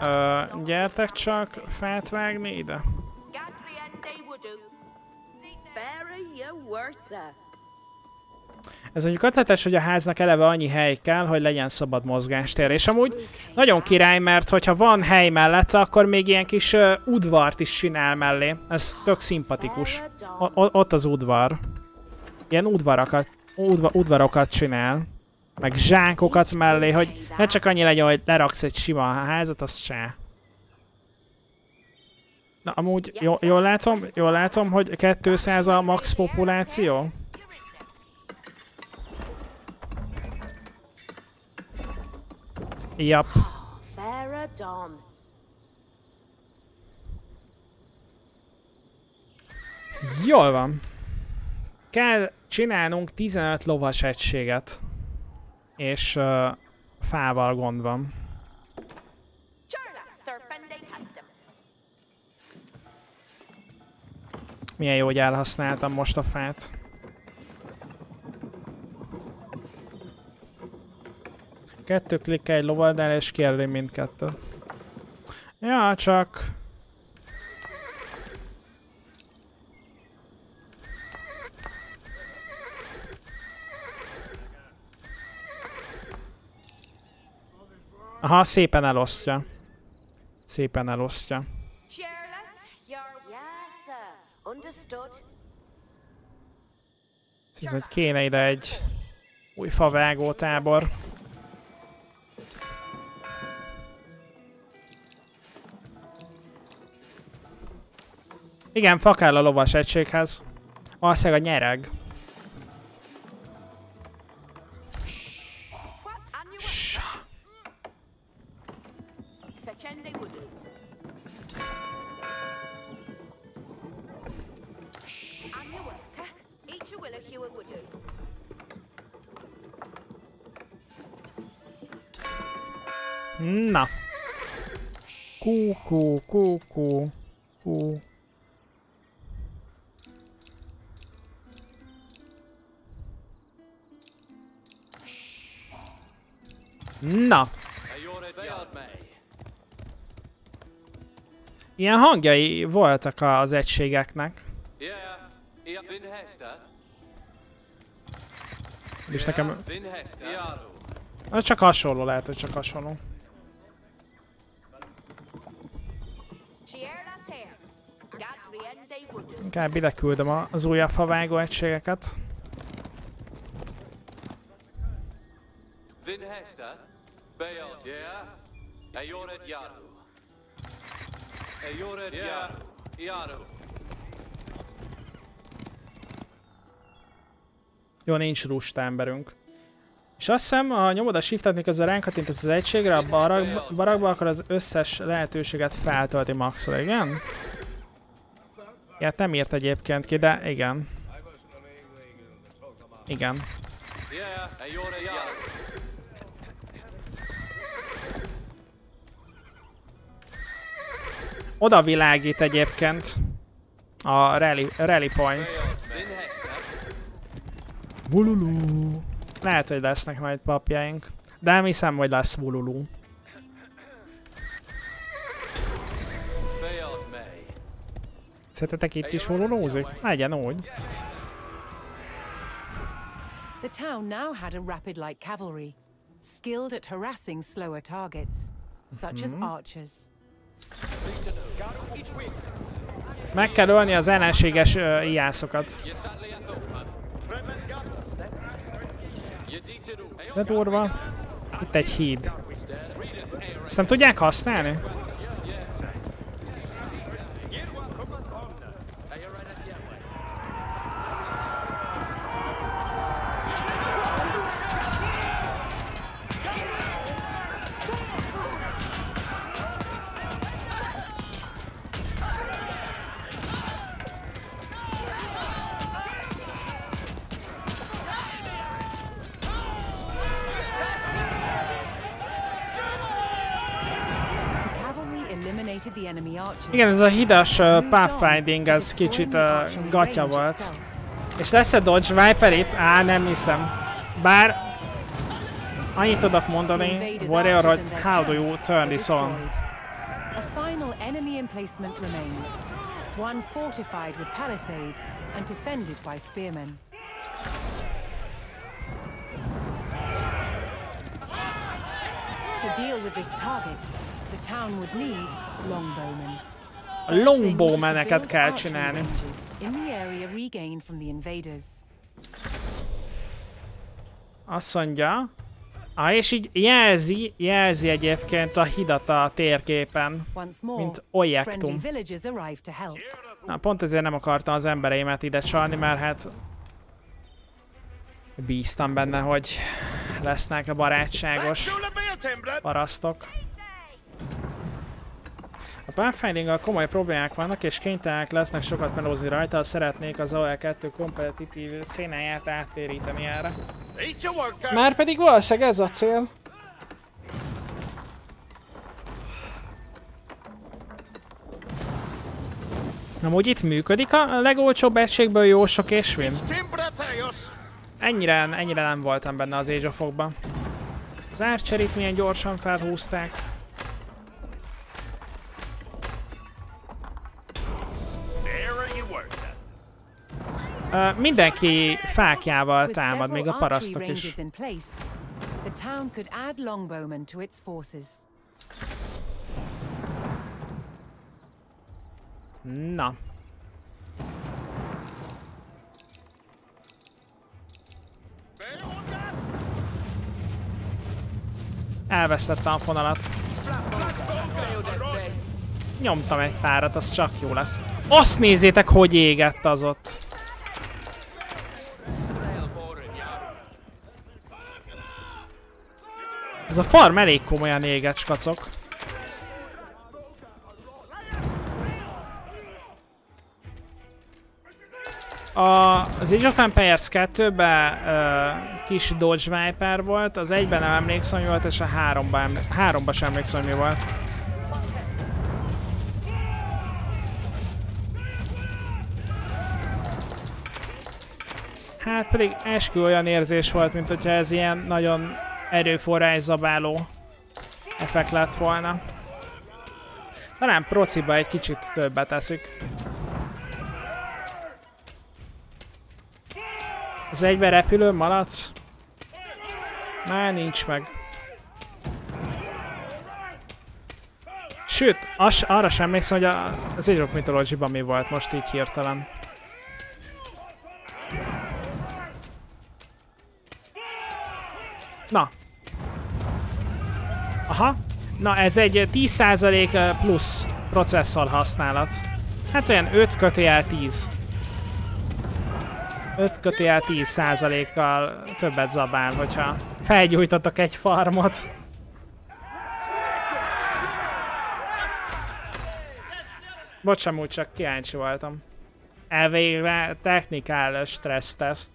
Ö, gyertek csak fát vágni ide. Ez mondjuk ötletes, hogy a háznak eleve annyi hely kell, hogy legyen szabad mozgástér. És amúgy nagyon király, mert hogyha van hely mellette, akkor még ilyen kis uh, udvart is csinál mellé. Ez tök szimpatikus. O- ott az udvar. Ilyen udvarakat, udva- udvarokat csinál. Meg zsákokat mellé, hogy ne csak annyi legyen, hogy leraksz egy sima házat, az se. Na amúgy jó, jól látom, jól látom, hogy 200 a max populáció? Jap. Jól van. Kell csinálnunk 15 lovas egységet. És uh, fával gond van. Milyen jó, hogy elhasználtam most a fát. Kettő klikkel egy lovaldál és kérli mindkettő. Ja, csak... Aha, szépen elosztja. Szépen elosztja. Azt hiszem, hogy kéne ide egy új favágó tábor. Igen, fa kell a lovas egységhez. Valószínűleg a nyereg. Na. Kú, kú, kú, kú, kú. Na, ilyen hangjai voltak az egységeknek. És nekem az csak hasonló, lehet, hogy csak hasonló. Inkább ide küldöm az újabb favágó egységeket. Vin Hester. Bayot. Yeah. Ayored Yaru. Ayored Yaru. Yaru. Jó, nincs rusta emberünk. És azt hiszem, ha nyomod a shiftet, miközben ránk kattintasz az egységre, a barakba, barakba, akkor az összes lehetőséget feltölti maxra, igen? Ilyet nem írt egyébként ki, de igen. Igen. Oda világít egyébként a rally, rally point. Bululu. Lehet, hogy lesznek majd papjaink. De nem hiszem, hogy lesz bululu. Szerintetek itt is bululózik? Legyen úgy. The town now had a rapid light cavalry, skilled at harassing slower targets, such as archers. Meg kell ölni az ellenséges uh, iászokat. De durva. Itt egy híd. Ezt nem tudják használni? Igen, ez a hidas uh, pathfinding, ez kicsit uh, gatya volt. És lesz-e Dodge Viper itt? Á, nem hiszem. Bár annyit tudok mondani, Warrior, hogy how do you turn this on? destroyed. A final enemy emplacement remained, one fortified with palisades and defended by spearmen. To deal with this target, the town would need longbowmen. A longbowmeneket kell csinálni. ranges In the area regained from the invaders. Azt mondja. Ah, és így jelzi, jelzi egyébként a hidat a térképen, Once more, mint friendly objektum. villagers arrived to help. Na, pont ezért nem akartam az embereimet ide csalni, mert hát bíztam benne, hogy lesznek a barátságos parasztok. A pathfinding komoly problémák vannak, és kénytelenek lesznek sokat melózni rajta, ha szeretnék az OL2 kompetitív szénáját áttéríteni erre. Már pedig valószínűleg ez a cél. Amúgy itt működik a legolcsóbb egységből jó sok ésvin? Ennyire, ennyire nem voltam benne az Age of. Az Archerit milyen gyorsan felhúzták. Mindenki fákjával támad, még a parasztok is. Na. Elvesztettem a fonalat. Nyomtam egy párat, az csak jó lesz. Azt nézzétek, hogy égett az ott. Ez a farm elég komolyan égett, skacok. A, az Age of Empires 2-ben uh, kis Dodge Viper volt, az egyben nem emlékszem, mi volt, és a háromban, eml háromban sem emlékszem, mi volt. Hát pedig eskü olyan érzés volt, mint hogyha ez ilyen nagyon erőforrás zabáló effekt lett volna. Talán prociba egy kicsit többet eszik. Az egyben repülő malac? Már nincs meg. Sőt, az, arra sem emlékszem, hogy a, az Age mythology mi volt most így hirtelen. Na. Aha. Na, ez egy 10% plusz processzor használat. Hát olyan 5 kötőjel 10. 5 kötőjel 10 kal többet zabál, hogyha felgyújtatok egy farmot. Bocsám, úgy csak kíváncsi voltam. Elvégre technikál stresszteszt.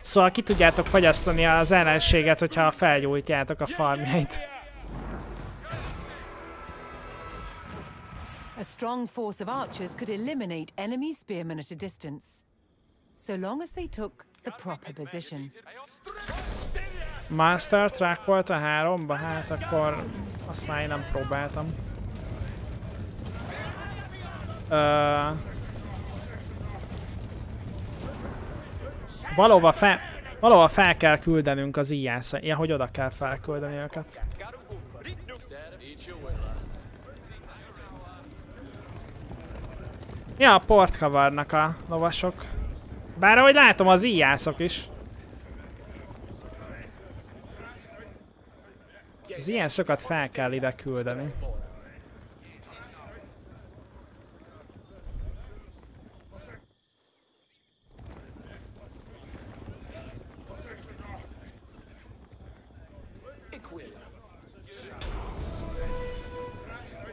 Szóval ki tudjátok fogyasztani az ellenséget, hogyha felgyújtjátok a farmjait. A strong force of archers could eliminate enemy spearmen at a distance, so long as they took the proper position. Master Track volt a háromba? Hát akkor azt már én nem próbáltam. Uh, valóban fel, valóban fel kell küldenünk az ijász Ja, hogy oda kell felküldeni őket. Ja, port kavarnak a lovasok. Bár ahogy látom, az íjászok is. Az ilyen szokat fel kell ide küldeni.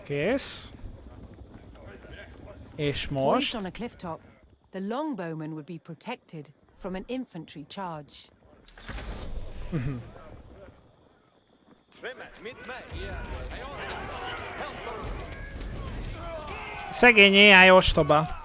Kész. És most... on a cliff top, the longbowman would be protected from an infantry charge. Szegény AI ostoba.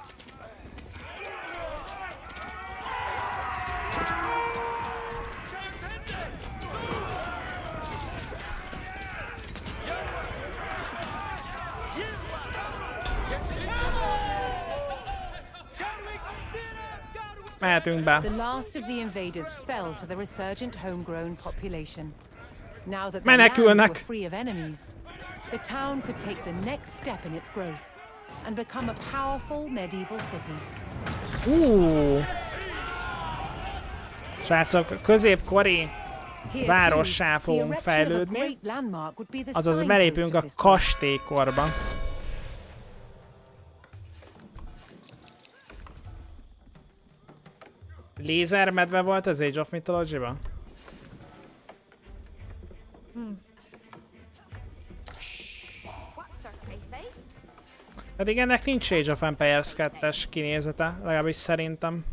That the Menekülnek. the town could take the next step in its growth and become a powerful medieval city. Uh. Srácok, középkori várossá fogunk fejlődni. be Azaz belépünk a kastélykorba. Lézermedve volt az Age of Mythology-ban? Eh? Pedig ennek nincs Age of Empires 2-es kinézete, legalábbis szerintem.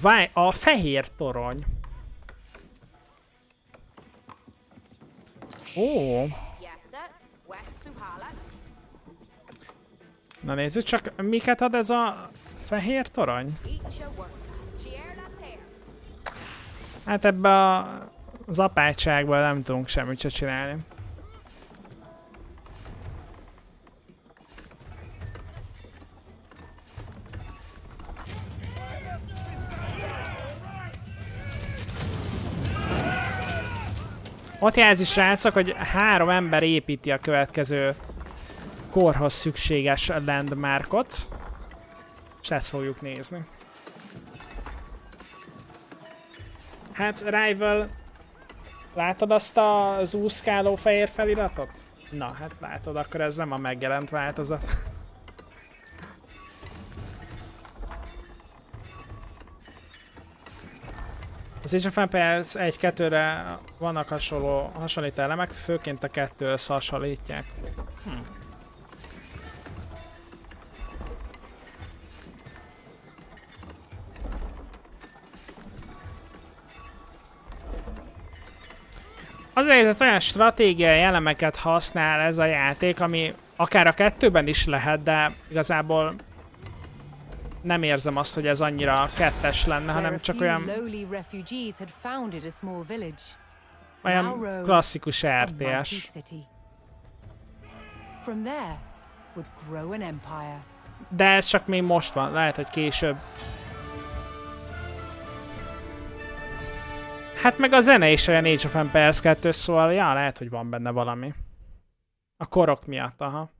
Váj, a fehér torony. Ó, Yes, na nézzük csak, miket ad ez a fehér torony? Hát ebbe a, az apátságban nem tudunk semmit se csinálni. Ott jelzi srácok, hogy három ember építi a következő korhoz szükséges landmarkot. És ezt fogjuk nézni. Hát, Rival, látod azt az úszkáló fehér feliratot? Na, hát látod, akkor ez nem a megjelent változat. Az Age of Empires 1-2-re vannak hasonló, hasonlító elemek, főként a kettőhöz hasonlítják. Hm. Azért ez olyan stratégiai elemeket használ ez a játék, ami akár a kettőben is lehet, de igazából nem érzem azt, hogy ez annyira kettes lenne, hanem csak olyan, olyan klasszikus RTS. De ez csak még most van, lehet, hogy később. Hát meg a zene is olyan Age of Empires 2, szóval ja, lehet, hogy van benne valami. A korok miatt, aha.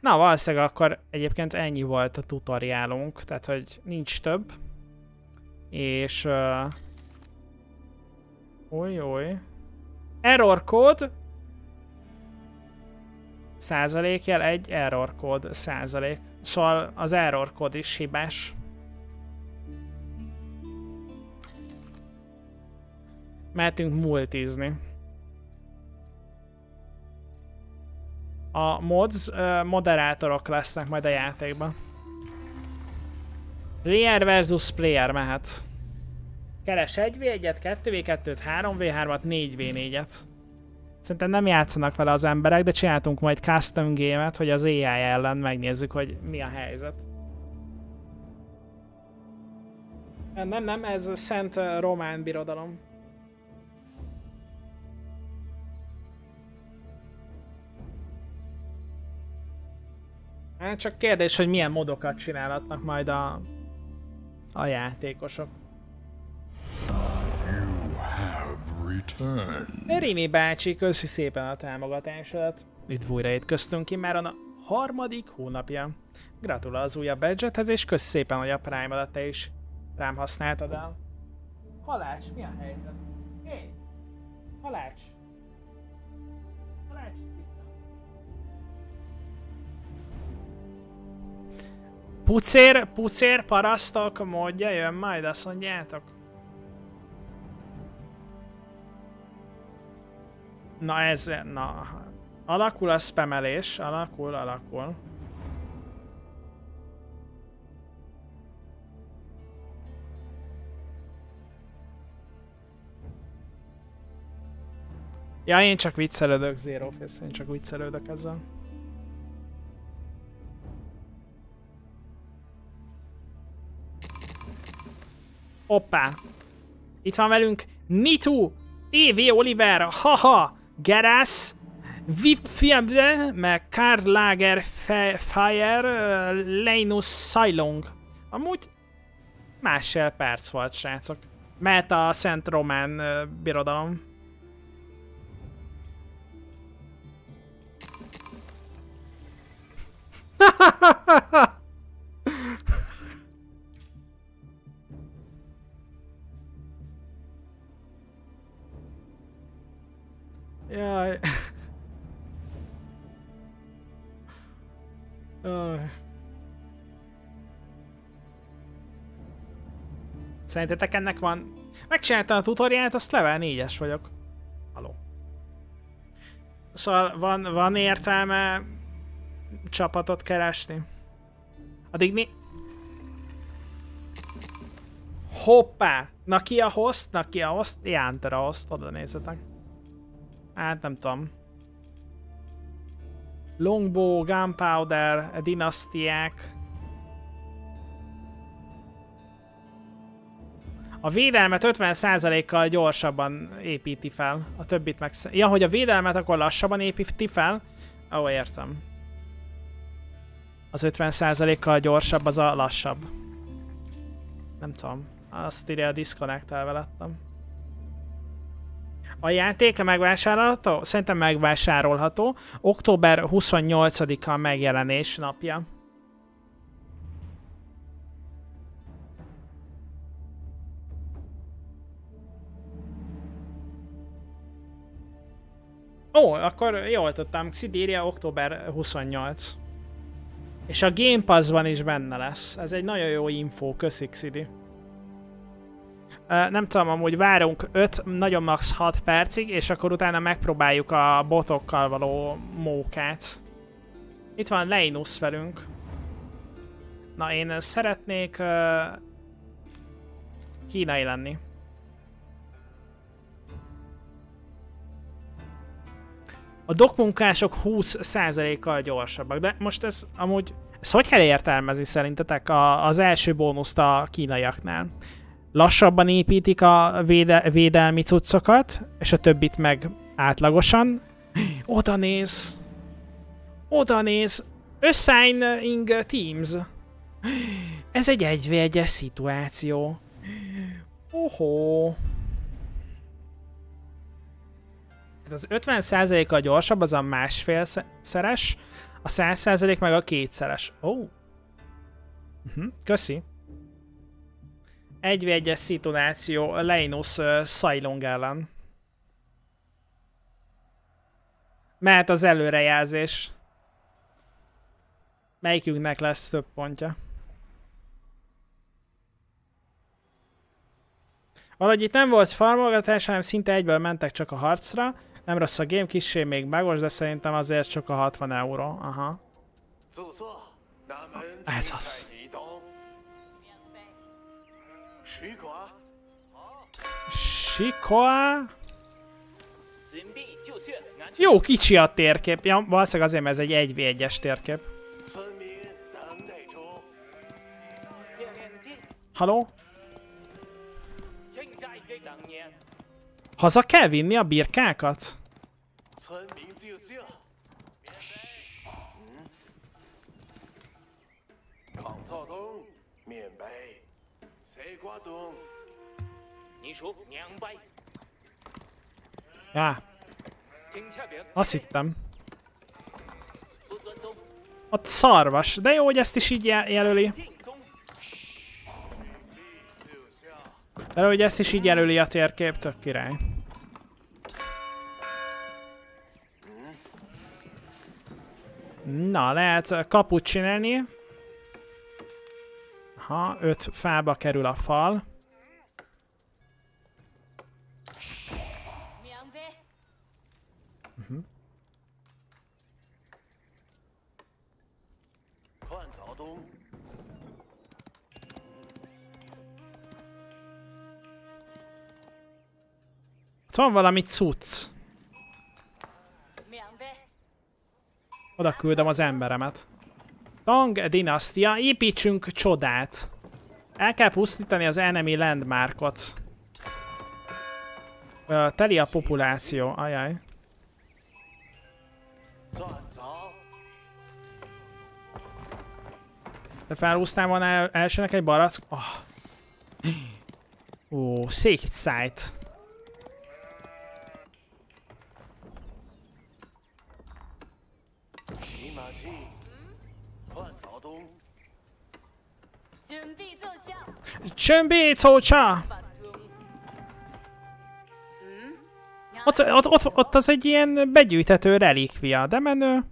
Na, valószínűleg akkor egyébként ennyi volt a tutoriálunk, tehát hogy nincs több. És... Uh, oly, oly. Error kód. Százalékjel egy error kód százalék. Szóval az error kód is hibás. Mehetünk multizni. A mods moderátorok lesznek majd a játékban. Player versus player mehet. Keres 1v1-et, 2v2-t, 3v3-at, 4v4-et. Szerintem nem játszanak vele az emberek, de csináltunk majd custom game-et, hogy az AI ellen megnézzük, hogy mi a helyzet. Nem, nem, ez Szent Román Birodalom. Hát csak kérdés, hogy milyen modokat csinálhatnak majd a, a játékosok. Rimi bácsi, köszi szépen a támogatásodat. Itt újra étkeztünk ki már a harmadik hónapja. Gratulál az újabb badgethez, és kösz szépen, hogy a prime te is rám használtad el. Halács, mi a helyzet? Hé! Hey. Halács! Halács! Pucér, pucér, parasztok, módja jön majd, azt mondjátok. Na ez, na. Alakul a spamelés, alakul, alakul. Ja, én csak viccelődök, Zero Face, én csak viccelődök ezzel. Hoppá! Itt van velünk Nitu, Évi Oliver, haha, Gerász, Vipfjebde, meg Karl Lager Fire, Leinus Sailong. Amúgy másfél perc volt, srácok. Mert a Szent Román birodalom. Jaj. Szerintetek ennek van... Megcsináltam a tutoriált, azt level 4-es vagyok. Haló. Szóval van, van értelme csapatot keresni. Addig mi... Hoppá! Na ki a host? Na ki a host? Jánter a host, oda nézzetek. Hát nem tudom. Longbow, Gunpowder, dinasztiák. A védelmet 50%-kal gyorsabban építi fel. A többit meg... Ja, hogy a védelmet akkor lassabban építi fel? Ó, értem. Az 50%-kal gyorsabb, az a lassabb. Nem tudom. Azt írja a disconnect lettem. A játék megvásárolható? Szerintem megvásárolható. Október 28-a megjelenés napja. Ó, akkor jól tudtam, Xid október 28. És a Game Pass-ban is benne lesz. Ez egy nagyon jó info, köszi Xidi. Nem tudom, amúgy várunk 5, nagyon max 6 percig, és akkor utána megpróbáljuk a botokkal való mókát. Itt van Leinus velünk. Na, én szeretnék uh, kínai lenni. A dokmunkások 20%-kal gyorsabbak, de most ez amúgy... Ezt hogy kell értelmezni szerintetek a, az első bónuszt a kínaiaknál? Lassabban építik a véde, védelmi cuccokat, és a többit meg átlagosan. Oda néz! Oda néz! Assigning teams! Ez egy egyvégyes szituáció. Tehát az 50%-kal gyorsabb, az a másfélszeres, a 100% meg a kétszeres. Ó. Oh. Uh-huh. Köszi. Egy v 1 szituáció Leinus uh, Szajlong ellen. Mehet az előrejelzés. Melyikünknek lesz több pontja? Valahogy itt nem volt farmolgatás, hanem szinte egyből mentek csak a harcra. Nem rossz a game, kissé még megos, de szerintem azért csak a 60 euró. Aha. Ez az. Sikoa? Jó, kicsi a térkép. Ja, valószínűleg azért, mert ez egy 1v1-es térkép. Haló? Haza kell vinni a birkákat? Ja. Azt hittem. Ott szarvas, de jó, hogy ezt is így jelöli. De hogy ezt is így jelöli a térkép, tök király. Na, lehet kaput csinálni. Ha, öt fába kerül a fal. Uh -huh. van valami cucc. Oda küldöm az emberemet. Tang dinasztia, építsünk csodát. El kell pusztítani az enemy landmarkot. Ö, teli a populáció, ajaj. De felhúztál volna el, elsőnek egy barack? Oh. Ó, szék szájt. Csömbé, Cócsa! Ott, ott, ott, az egy ilyen begyűjtető relikvia, de menő.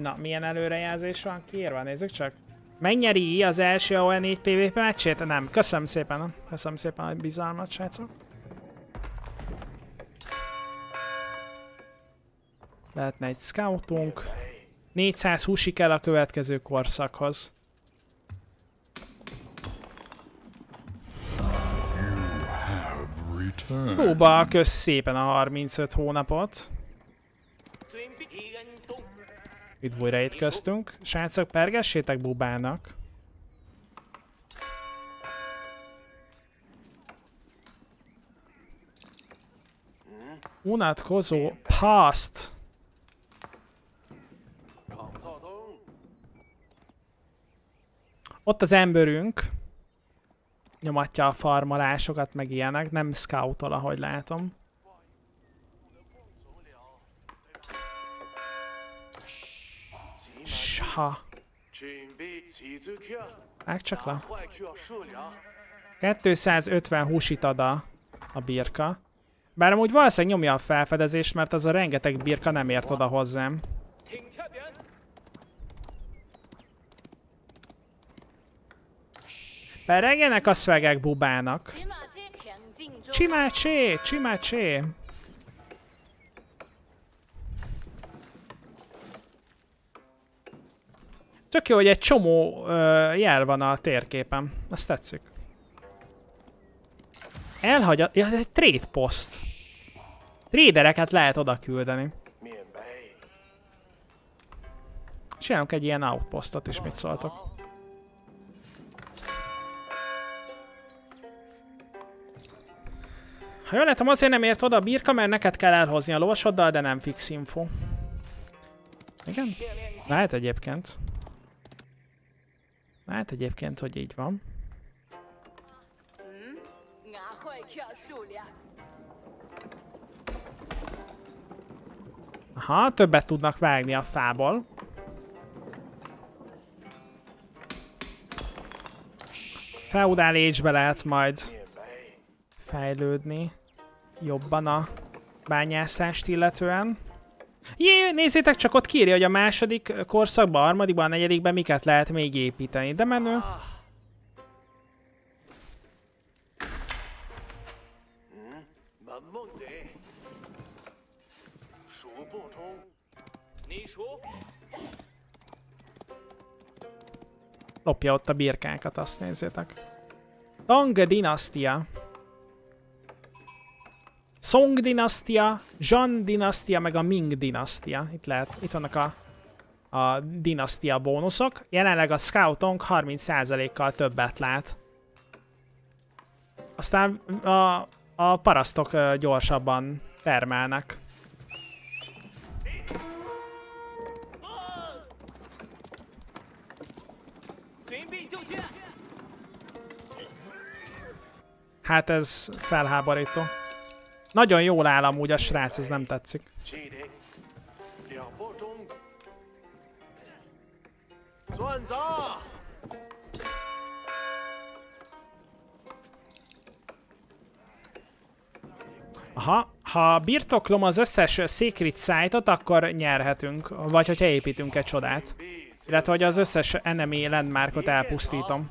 Na, milyen előrejelzés van kiírva? Nézzük csak. Megnyeri az első ON4 PvP meccsét? Nem. Köszönöm szépen. Köszönöm szépen a bizalmat, srácok. Lehetne egy scoutunk. 420 kell a következő korszakhoz. Próba, kösz szépen a 35 hónapot. Itt újra étkeztünk. Srácok, pergessétek bubának. Unatkozó past. Ott az emberünk nyomatja a farmalásokat, meg ilyenek. Nem scoutol, ahogy látom. Ha. Vágd csak le. 250 húsit ad a, a birka. Bár amúgy valószínűleg nyomja a felfedezést, mert az a rengeteg birka nem ért oda hozzám. Peregjenek a szvegek bubának. Csimácsé, csimácsé. Tök jó, hogy egy csomó ö, jel van a térképen. Azt tetszik. Elhagy a... Ja, ez egy trade post. Trédereket lehet oda küldeni. Csinálunk egy ilyen outpostot is, mit szóltok. Ha jól látom, azért nem ért oda a birka, mert neked kell elhozni a lovasoddal, de nem fix info. Igen? Lehet egyébként. Lehet egyébként, hogy így van. Aha, többet tudnak vágni a fából. Feudál age lehet majd fejlődni jobban a bányászást illetően. Jé, nézzétek csak, ott kírja, hogy a második korszakban, a harmadikban, a negyedikben miket lehet még építeni, de menő. Lopja ott a birkákat, azt nézzétek. Tang dinasztia. Song dinasztia, Zhan dinasztia, meg a Ming dinasztia. Itt lehet, itt vannak a, a dinasztia bónuszok. Jelenleg a scoutunk 30%-kal többet lát. Aztán a, a parasztok gyorsabban termelnek. Hát ez felháborító. Nagyon jól áll amúgy a srác, ez nem tetszik. Aha, ha birtoklom az összes Secret site akkor nyerhetünk, vagy hogyha építünk egy csodát. Illetve, hogy az összes enemy landmarkot elpusztítom.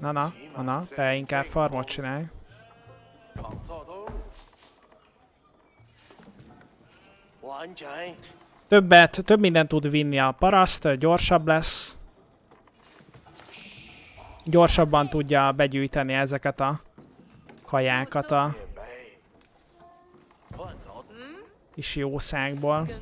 Na-na, na-na, te inkább farmot csinálj. 抗造灯。完整， Többet, több mindent tud vinni a paraszt, gyorsabb lesz. Gyorsabban tudja begyűjteni ezeket a kajákat a 免呗。乱走， kis jószágból. 跟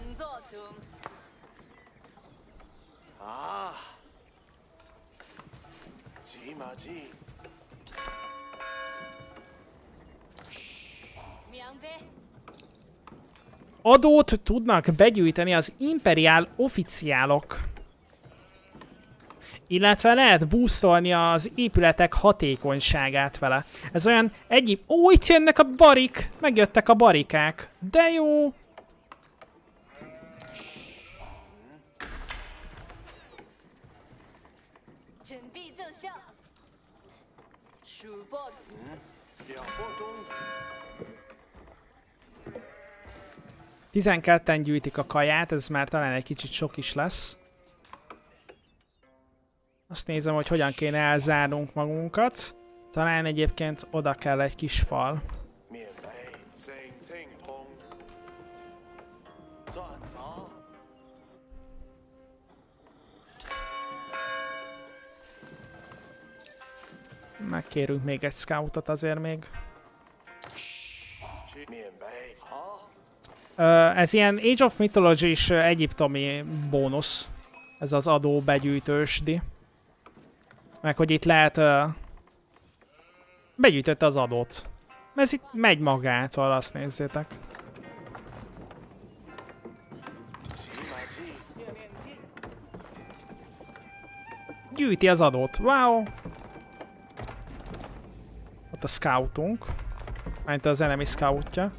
Adót tudnak begyűjteni az imperiál oficiálok. Illetve lehet boostolni az épületek hatékonyságát vele. Ez olyan egyéb... Ó, itt jönnek a barik! Megjöttek a barikák. De jó! 12-en gyűjtik a kaját, ez már talán egy kicsit sok is lesz. Azt nézem, hogy hogyan kéne elzárnunk magunkat. Talán egyébként oda kell egy kis fal. Megkérünk még egy scoutot azért még. Ez ilyen Age of Mythology is egyiptomi bónusz. Ez az adó begyűjtősdi. Meg hogy itt lehet... begyűjtött az adót. Ez itt megy magától, azt nézzétek. Gyűjti az adót. Wow! Ott a scoutunk. Mint az enemy scoutja.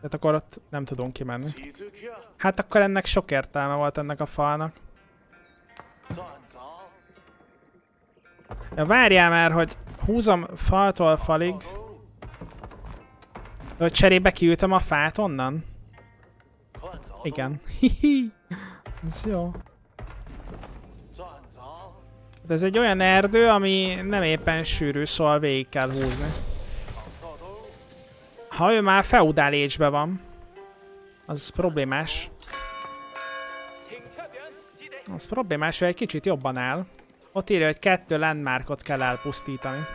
Tehát akkor ott nem tudunk kimenni. Hát akkor ennek sok értelme volt ennek a falnak. Ja, várjál már, hogy húzom faltól falig. De hogy cserébe kiültem a fát onnan? Igen. Hihi. Ez jó. De ez egy olyan erdő, ami nem éppen sűrű, szóval végig kell húzni. Ha ő már feudál van, az problémás. Az problémás, ő egy kicsit jobban áll. Ott írja, hogy kettő landmarkot kell elpusztítani.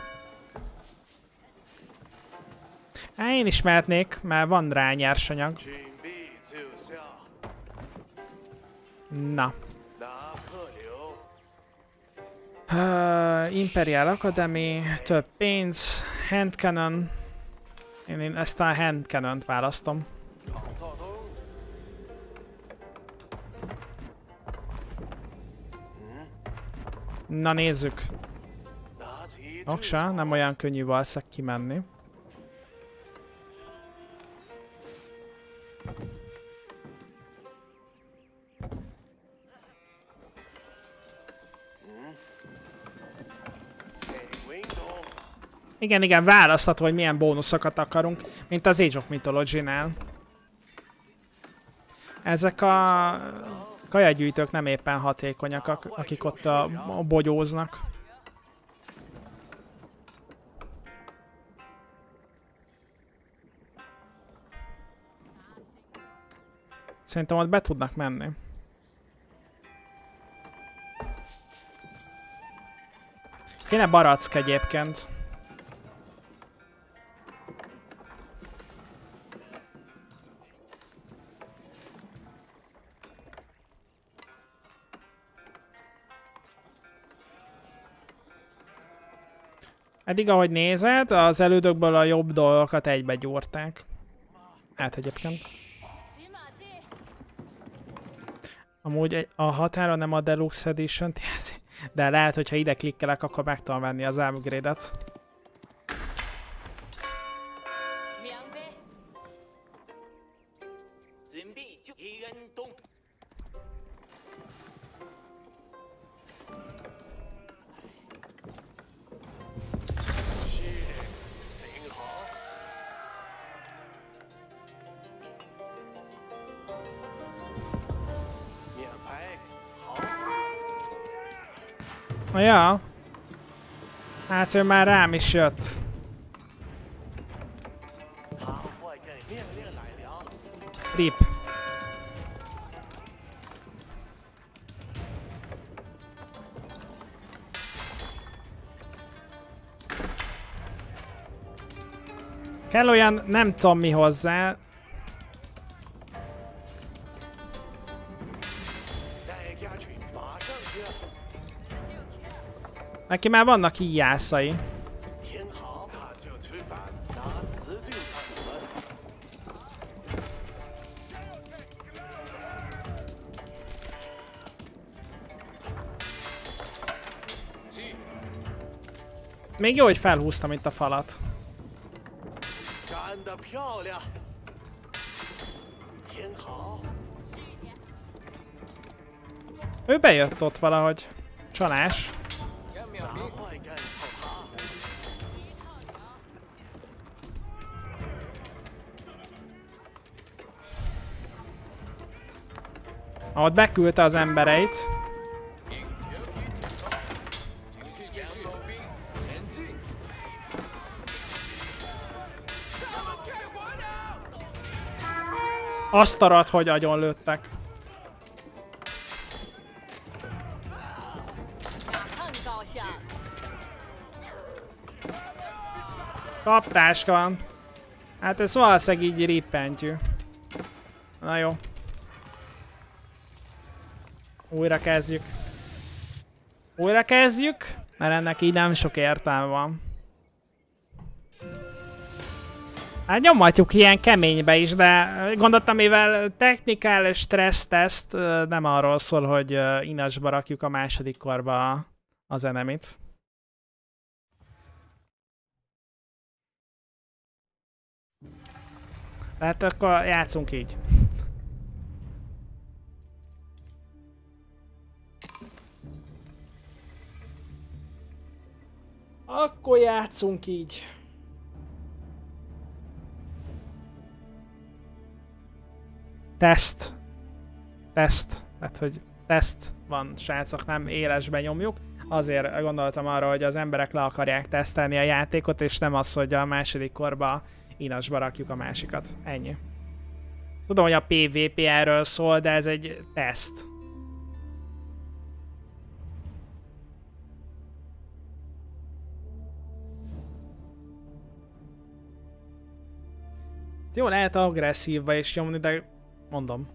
Én is mehetnék, mert van rá nyersanyag. Na. Uh, Imperial Academy, több pénz, handcannon. Én, én ezt a hand cannon választom. Na nézzük. Oksa, nem olyan könnyű valószínűleg kimenni. Igen, igen, választható, hogy milyen bónuszokat akarunk, mint az Age of Mythology-nál. Ezek a kajagyűjtők nem éppen hatékonyak, ak- akik ott a bogyóznak. Szerintem ott be tudnak menni. Kéne barack egyébként. Eddig, ahogy nézed, az elődökből a jobb dolgokat egybe gyúrták. Hát egyébként. Amúgy egy, a határa nem a Deluxe edition de lehet, hogyha ide klikkelek, akkor meg tudom venni az upgrade-et. Ja. Hát ő már rám is jött. Flip. Kell olyan nem tudom mi hozzá, Neki már vannak hiászai. Még jó, hogy felhúztam itt a falat. Ő bejött ott valahogy. Csalás. Ott beküldte az embereit. Azt arat, hogy agyon lőttek. Kaptáska. Hát ez valószínűleg így rippentjű. Na jó. Újra kezdjük. Újra kezdjük, mert ennek így nem sok értelme van. Hát nyomhatjuk ilyen keménybe is, de gondoltam, mivel technikál stressz ö, nem arról szól, hogy ö, inasba rakjuk a második korba az enemit. Tehát akkor játszunk így. Akkor játszunk így. Teszt. Teszt. Hát, hogy teszt van, srácok, nem élesben nyomjuk. Azért gondoltam arra, hogy az emberek le akarják tesztelni a játékot, és nem az, hogy a második korba inasba rakjuk a másikat. Ennyi. Tudom, hogy a PvP erről szól, de ez egy teszt. Jó, lehet agresszívba is nyomni, de mondom.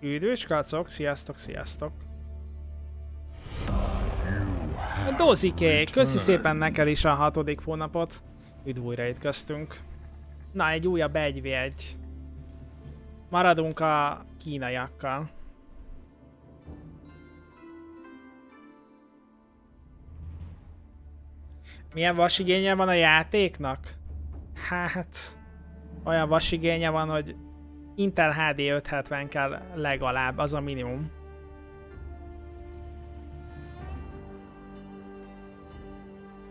Üdvös kacok, sziasztok, sziasztok. Doziké, köszi szépen neked is a hatodik hónapot. Üdv újra itt köztünk. Na, egy újabb 1v1. Maradunk a kínaiakkal. Milyen vasigénye van a játéknak? Hát... Olyan vasigénye van, hogy Intel HD 570 kell legalább, az a minimum.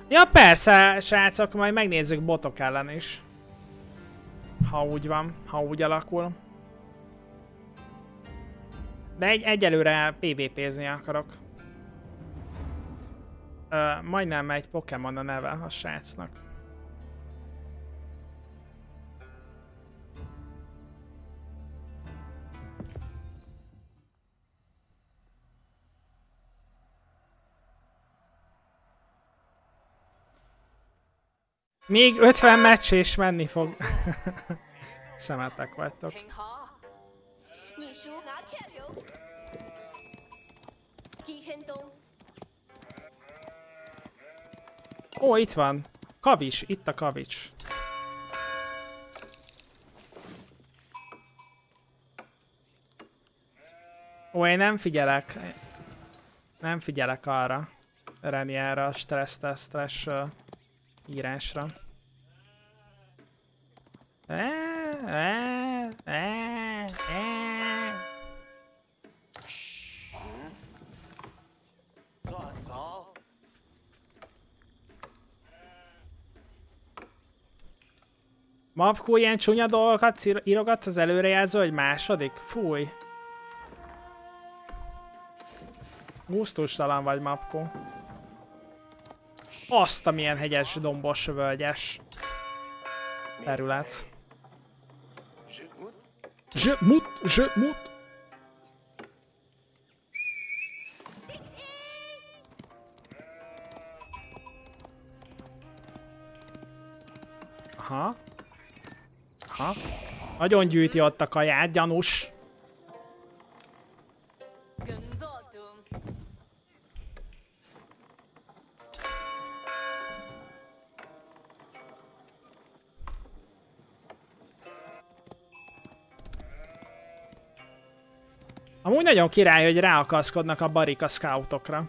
Ja persze, srácok, majd megnézzük botok ellen is. Ha úgy van, ha úgy alakul. De egy, egyelőre PvP-zni akarok. Ö, majdnem egy Pokémon a neve a srácnak. Még 50 meccs és menni fog. Szemetek vagytok. 挺 Ó, itt van. Kavics, itt a kavics. Ó, én nem figyelek. Nem figyelek arra. Reni erre a stressz-tesztes uh, írásra. E, e, e, e. Mapkó ilyen csúnya dolgokat ír- írogat az előrejelző, hogy második? Fúj. Gusztustalan vagy, Mapkó. Azt a milyen hegyes, dombos, völgyes terület. Je mut. Je mut, je mut. Aha. Aha. Nagyon gyűjti ott a kaját, gyanús. Amúgy nagyon király, hogy ráakaszkodnak a barika scoutokra.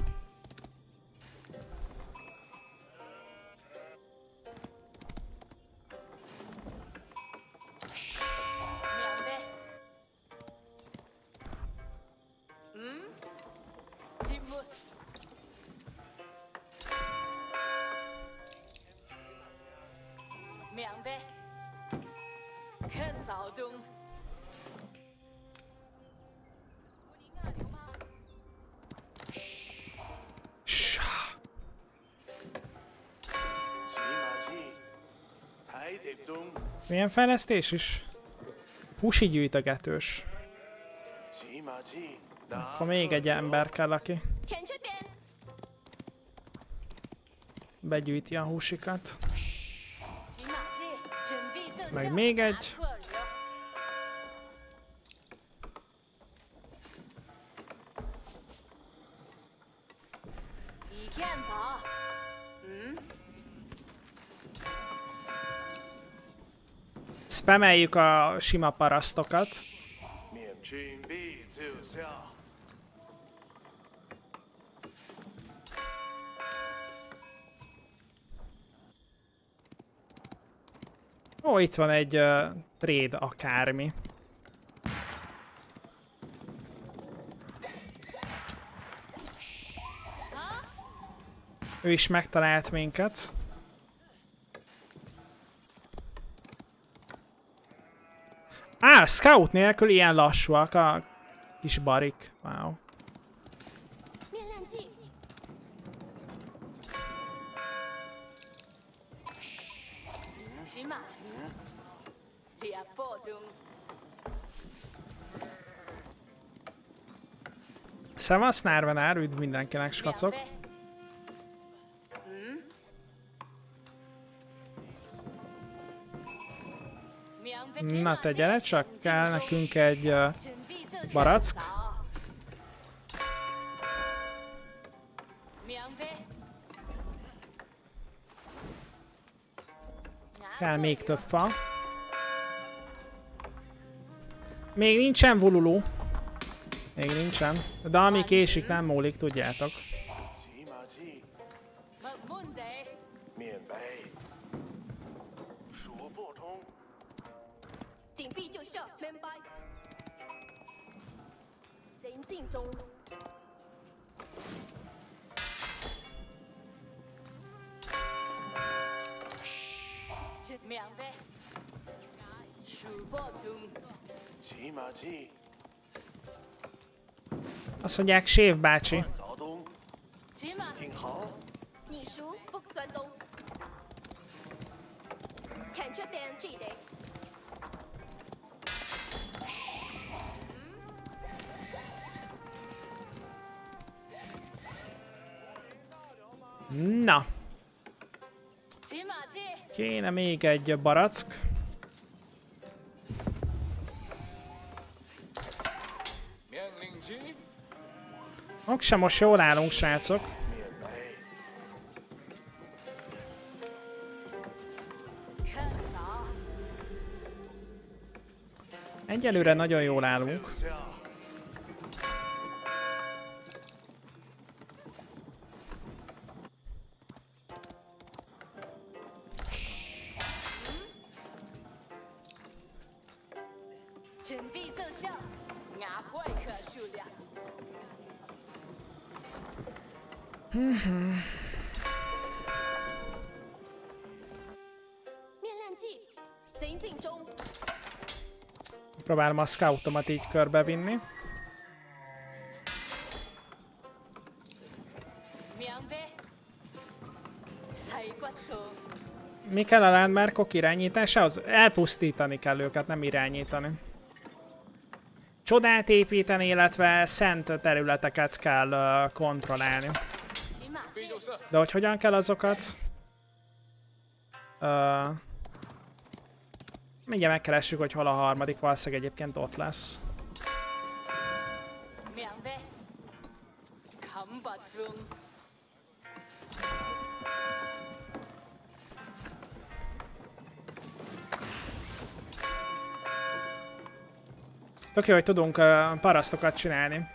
fejlesztés is? Pusi gyűjtögetős. Akkor még egy ember kell, aki begyűjti a húsikat. Meg még egy. Femeljük a sima parasztokat. Ó, itt van egy uh, trade akármi. Ő is megtalált minket. scout nélkül ilyen lassúak a kis barik. Wow. Szevasz, Nárvenár, üdv mindenkinek, skacok! Na te gyere csak, kell nekünk egy uh, barack. kell még több fa. Még nincsen vululó. Még nincsen. De ami késik, nem múlik, tudjátok. mondják, Sév bácsi. Na. Kéne még egy barack. Sem most jól állunk, srácok. Egyelőre nagyon jól állunk. Próbálom a scoutomat így körbevinni. Mi kell a landmarkok az Elpusztítani kell őket, nem irányítani. Csodát építeni, illetve szent területeket kell uh, kontrollálni. De hogy hogyan kell azokat? Uh, Mindjárt megkeressük, hogy hol a harmadik, valószínűleg egyébként ott lesz. Tök jó, hogy tudunk parasztokat csinálni,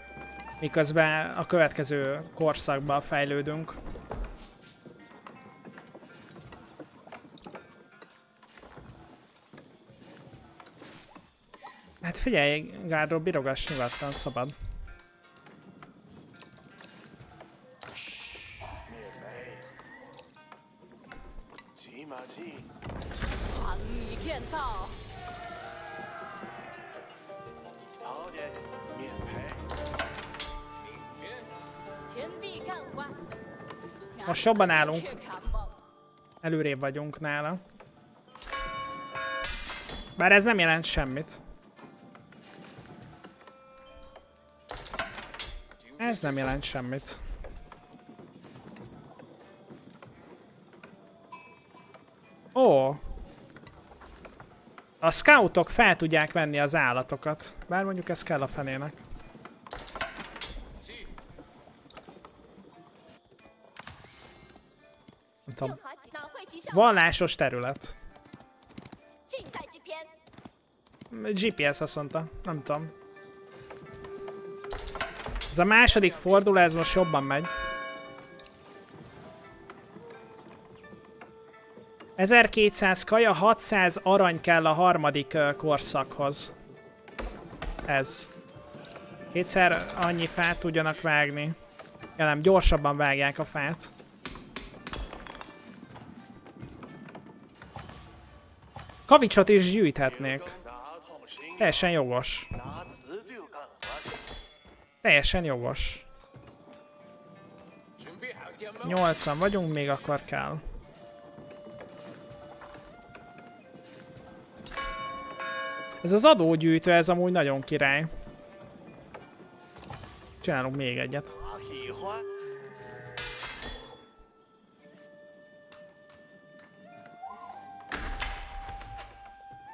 miközben a következő korszakban fejlődünk. figyelj, Gárdó, birogass nyugodtan, szabad. Most jobban állunk. Előrébb vagyunk nála. Bár ez nem jelent semmit. ez nem jelent semmit. Ó! A scoutok fel tudják venni az állatokat. Bár mondjuk ez kell a fenének. Nem tudom. Vallásos terület. GPS azt mondta. Nem tudom. Ez a második forduló, ez most jobban megy. 1200 kaja, 600 arany kell a harmadik korszakhoz. Ez. Kétszer annyi fát tudjanak vágni. Ja nem, gyorsabban vágják a fát. Kavicsot is gyűjthetnék. Teljesen jogos. Teljesen jogos. 80 vagyunk, még akkor kell. Ez az adógyűjtő, ez amúgy nagyon király. Csinálunk még egyet.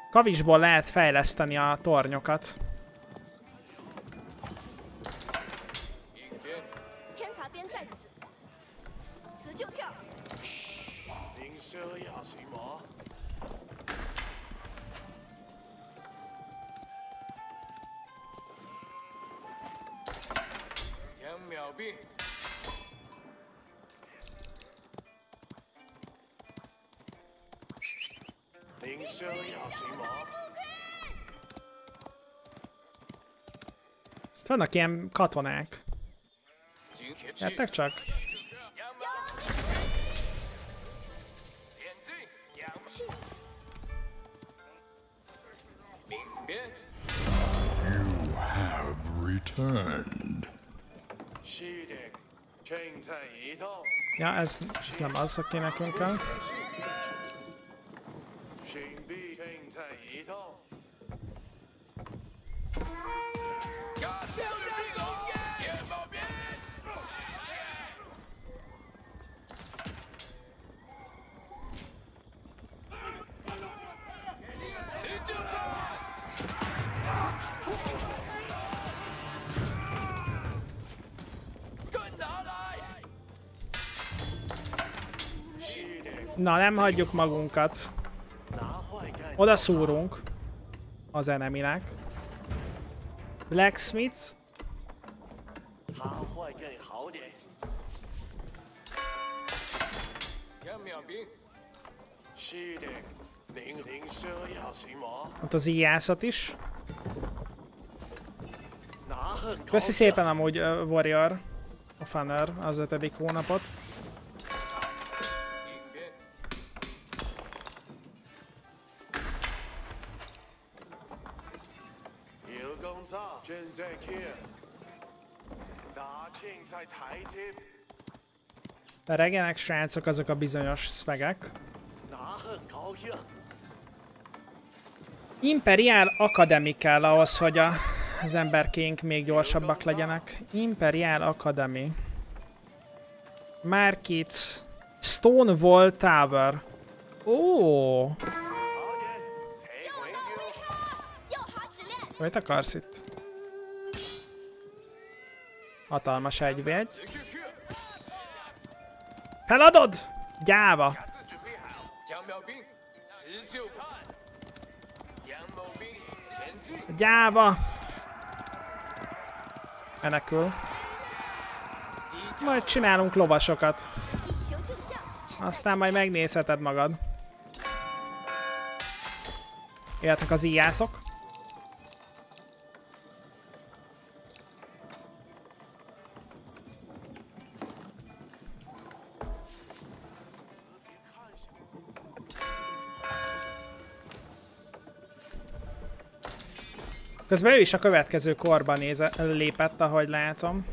Kavicsból lehet fejleszteni a tornyokat. vannak ilyen katonák. Jettek csak? You have returned. Ja, ez, ez nem az, aki nekünk kell. Na, nem hagyjuk magunkat. Oda szúrunk. Az eneminek. Blacksmith. Ott az íjászat is. Köszi szépen amúgy uh, Warrior, a Fanner, az ötödik hónapot. Regenek srácok, azok a bizonyos szvegek. Imperial Academy kell ahhoz, hogy a, az emberkénk még gyorsabbak legyenek. Imperial Academy. Market. Stone Wall Tower. Ó! Oh. Mit akarsz itt? Hatalmas egyvégy. Feladod! Gyáva! Gyáva! Menekül. Majd csinálunk lovasokat. Aztán majd megnézheted magad. Jöhetnek az íjászok. Közben ő is a következő korban néze, lépett, ahogy látom.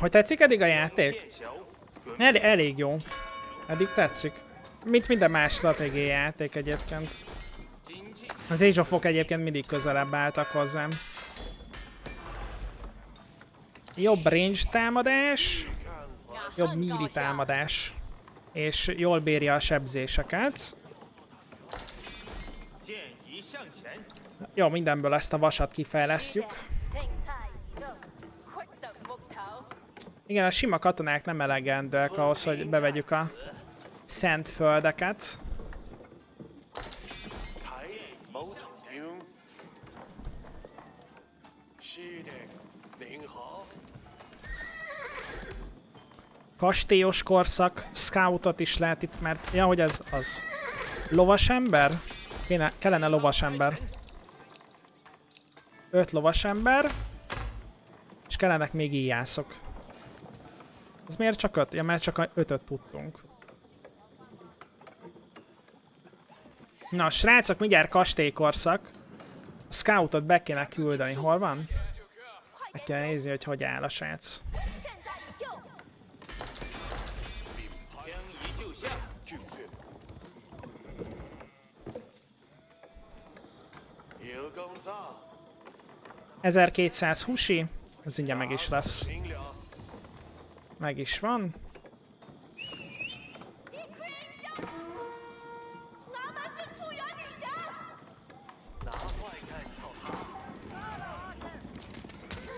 Hogy tetszik eddig a játék? El elég jó. Eddig tetszik. Mint minden más stratégiai játék egyébként. Az Age of -ok egyébként mindig közelebb álltak hozzám. Jobb range támadás, jobb melee támadás, és jól bírja a sebzéseket. Jó, mindenből ezt a vasat kifejlesztjük. Igen, a sima katonák nem elegendőek ahhoz, hogy bevegyük a szent földeket. Kastélyos korszak, scoutot is lehet itt, mert... Ja, hogy ez az. Lovas ember? Kéne, kellene lovas ember. Öt lovas ember. És kellenek még íjászok. Ez miért csak öt? Ja, mert csak ötöt tudtunk. Na, srácok, mindjárt kastélykorszak. A scoutot be kéne küldeni. Hol van? Meg kell nézni, hogy hogy áll a srác. 1200 husi, ez ingyen meg is lesz. Meg is van.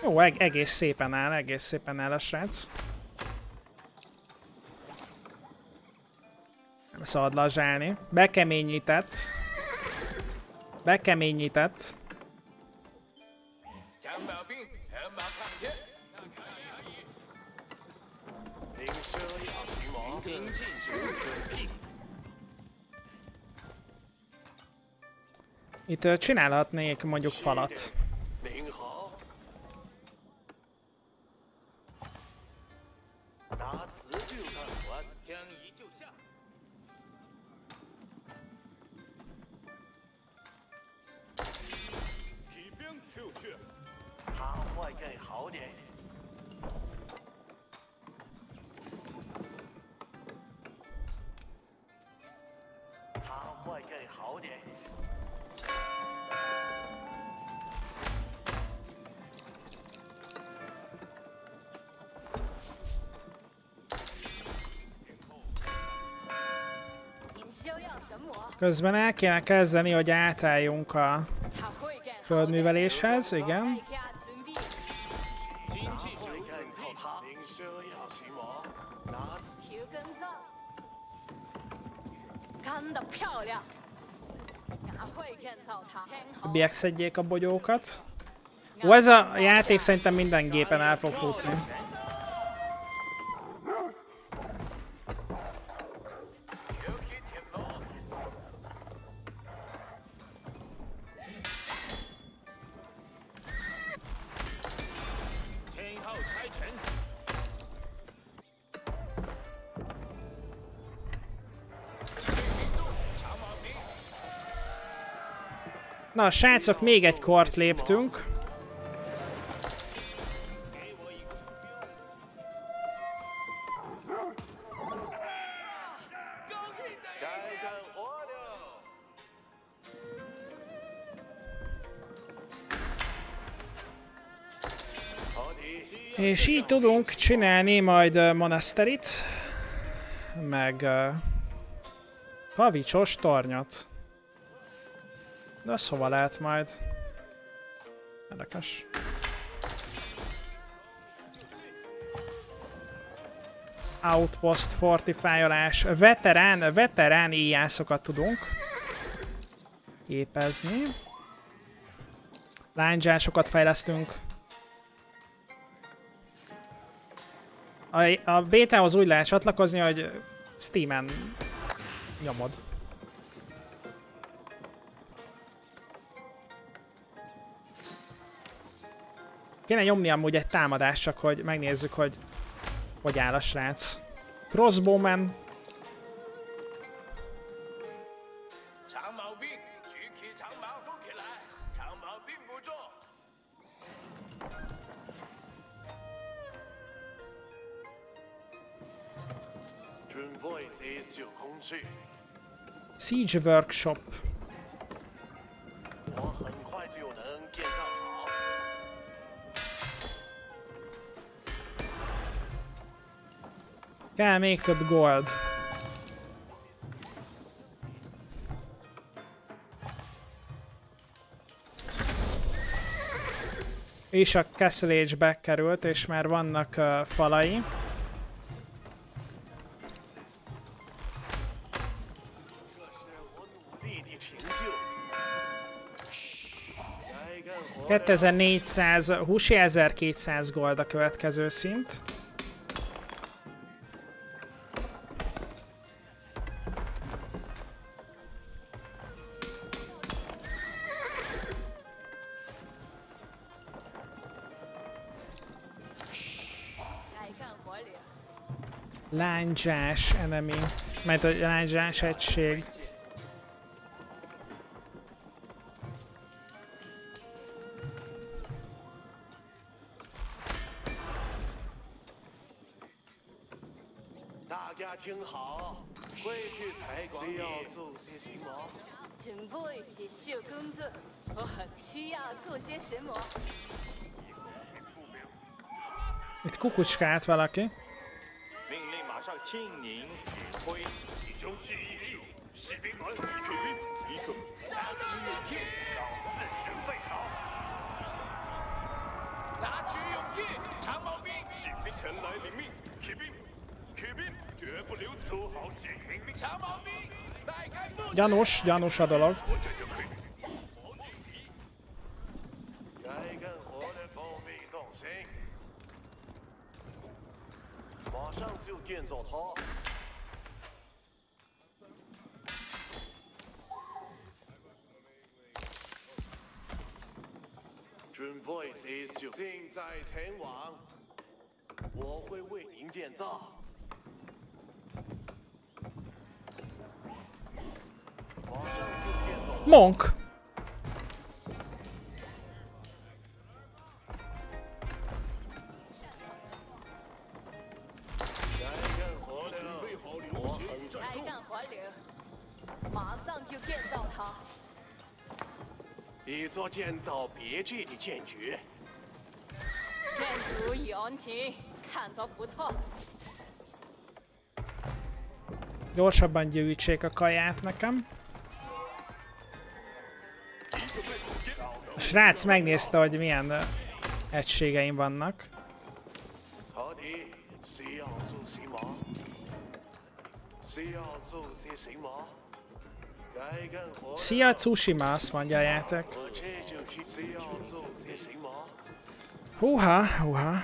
Jó, eg egész szépen áll, egész szépen áll a srác. Nem szabad lazsálni. Bekeményített. Bekeményített. Csinálhatnék mondjuk falat. Közben el kéne kezdeni, hogy átálljunk a földműveléshez, igen. Biekszedjék a bogyókat. Ó, ez a játék szerintem minden gépen el fog futni. Na, srácok, még egy kort léptünk. És így tudunk csinálni majd monasterit, meg uh, kavicsos tornyot. De az hova lehet majd? Érdekes. Outpost fortifájolás. Veterán, veterán éjjászokat tudunk képezni. Lányzsásokat fejlesztünk. A, a bétához úgy lehet csatlakozni, hogy Steam-en nyomod. Kéne nyomni amúgy egy támadás, csak hogy megnézzük, hogy hogy áll a srác. Crossbowman. Siege Workshop. Kell még több gold. És a Castle került, és már vannak uh, falai. ...2400, húsi 1200 gold a következő szint. lándzsás enemy, mert a lándzsás egység. Itt kukucskált valaki. Janos，Janos，啥都来。错。Gyorsabban gyűjtsék a kaját nekem. srác megnézte, hogy milyen egységeim vannak. Szia Tsushima, azt mondja a játék. Húha, húha.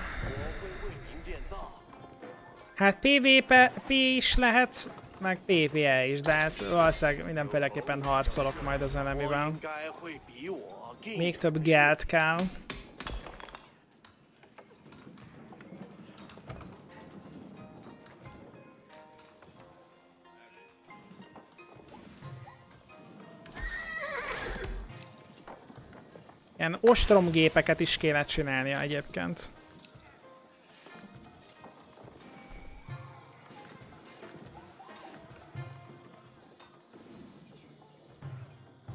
Hát PvP is lehet, meg PvE is, de hát valószínűleg mindenféleképpen harcolok majd az enemivel. Még több gát kell. Ilyen ostromgépeket is kéne csinálnia egyébként.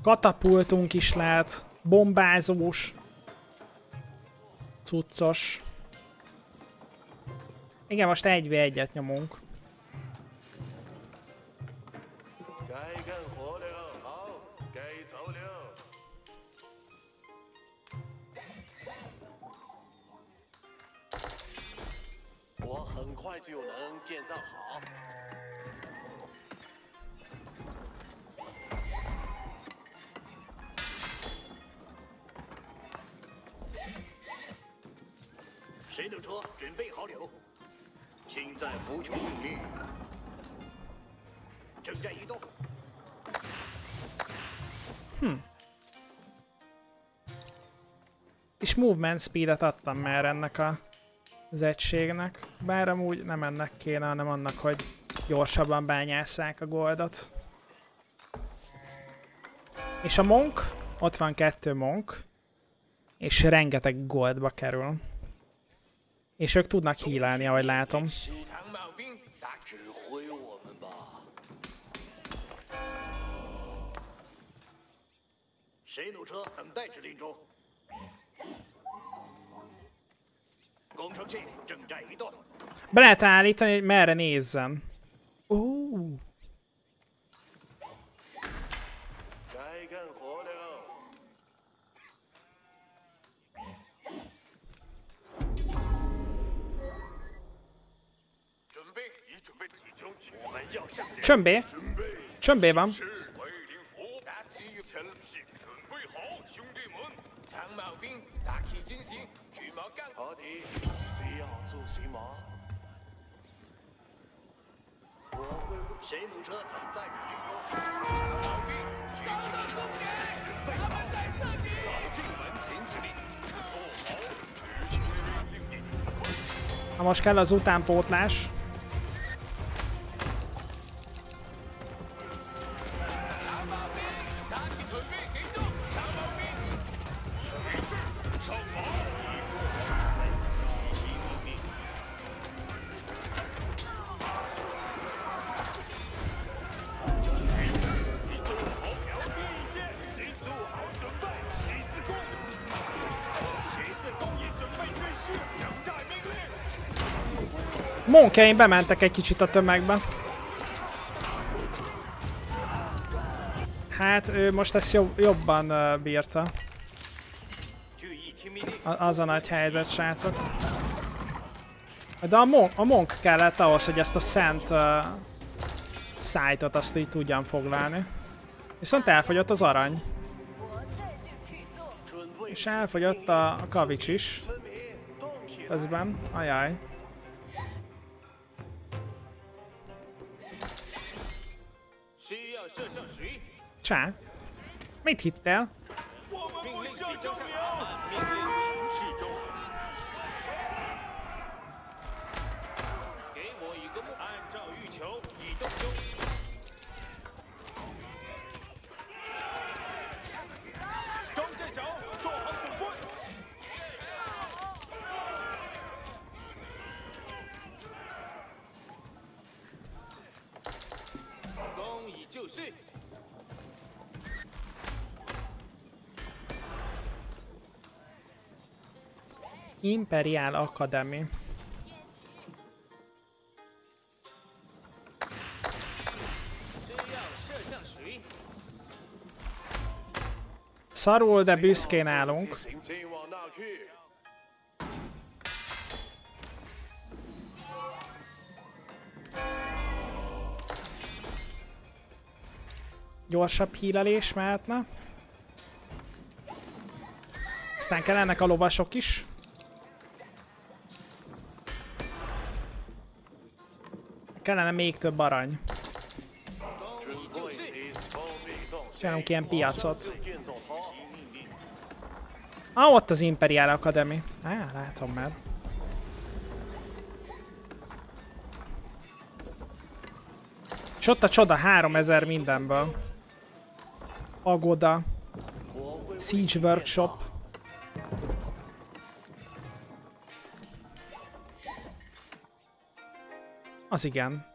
Katapultunk is lehet bombázós, cuccos. Igen, most 1v1-et nyomunk. 该干车准备好了，请在服从命令。正在移动。 És movement speedet adtam már ennek a, az egységnek. Bár amúgy nem ennek kéne, hanem annak, hogy gyorsabban bányásszák a goldot. És a monk, ott van kettő monk, és rengeteg goldba kerül. És ők tudnak hílálni, ahogy látom. Be lehet állítani, hogy merre nézzem. Oh. Csömbé. Csömbé van. Ha most kell az utánpótlás. tankeim bementek egy kicsit a tömegbe. Hát ő most ezt jobb, jobban uh, bírta. A, az a nagy helyzet, srácok. De a monk, a monk kellett ahhoz, hogy ezt a szent uh, szájtot azt így tudjam foglalni. Viszont elfogyott az arany. És elfogyott a, a kavics is. Közben. Ajaj. Csá. Mit hittél? Imperial Academy. Szarul, de büszkén állunk. Gyorsabb hílelés mehetne. Aztán kellenek a lovasok is. Kellene még több arany. Csinálunk ilyen piacot. Ah, ott az Imperial Academy. Á, ah, látom már. És ott a csoda 3000 mindenből. Agoda. Siege Workshop. Az igen.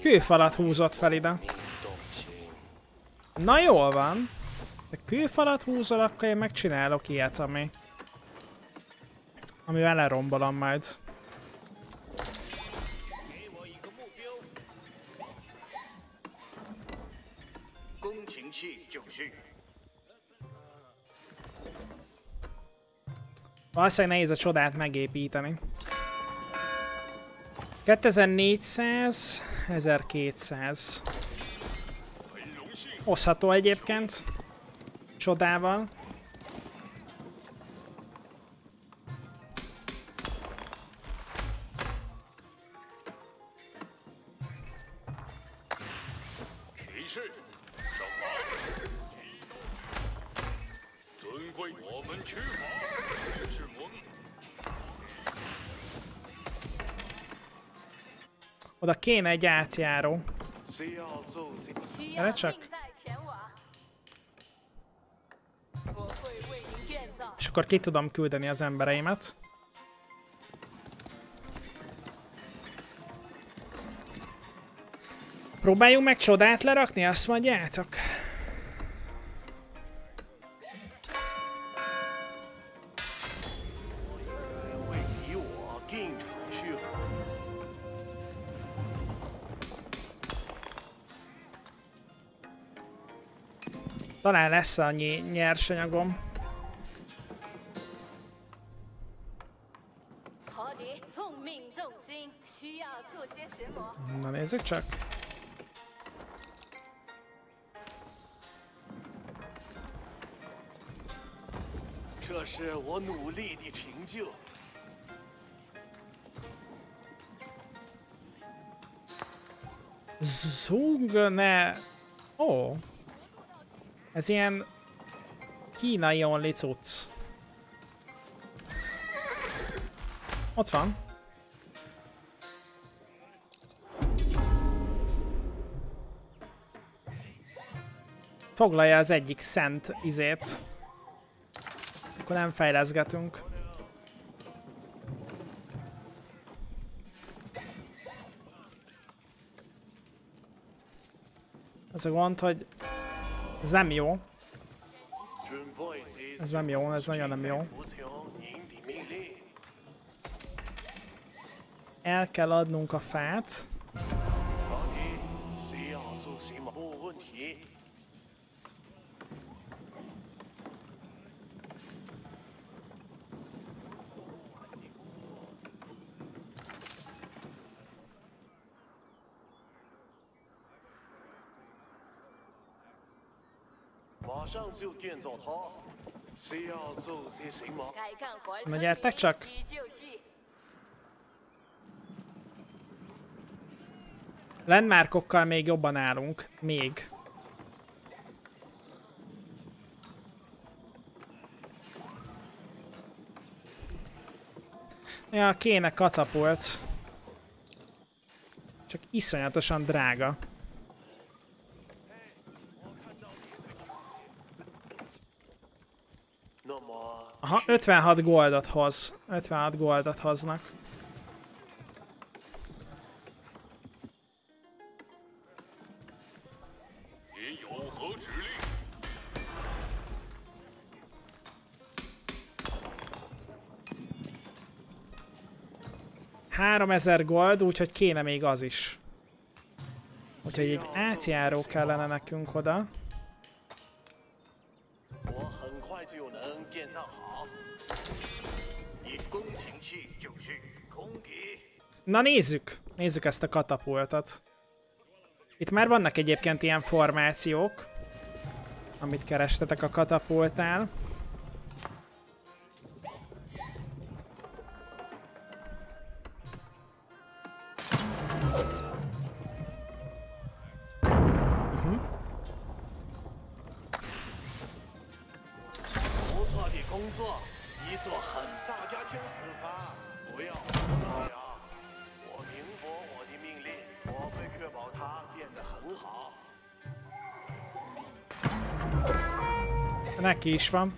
Kőfalat húzott fel ide. Na jól van. Ha kőfalat húzol, akkor én megcsinálok ilyet, ami... Amivel lerombolom majd. Valószínűleg nehéz a csodát megépíteni. 2400, 1200. Hozható egyébként. Csodával. Kéne egy átjáró. Erre csak? És akkor ki tudom küldeni az embereimet. Próbáljunk meg csodát lerakni, azt mondjátok? Talán lesz annyi nyersanyagom. Na nézzük csak. Zungne. Ó. Oh. Ez ilyen kínai only cucc. Ott van. Foglalja az egyik szent izét. Akkor nem fejleszgetünk. Az a gond, hogy ez nem jó. Ez nem jó, ez nagyon nem jó. El kell adnunk a fát. Na gyertek csak! Landmarkokkal még jobban állunk. Még. Ja, kéne katapult. Csak iszonyatosan drága. Aha, 56 goldat hoz. 56 goldat hoznak. Három ezer gold, úgyhogy kéne még az is. Úgyhogy egy átjáró kellene nekünk oda. Na nézzük! Nézzük ezt a katapultot. Itt már vannak egyébként ilyen formációk, amit kerestetek a katapultál. Neki is van.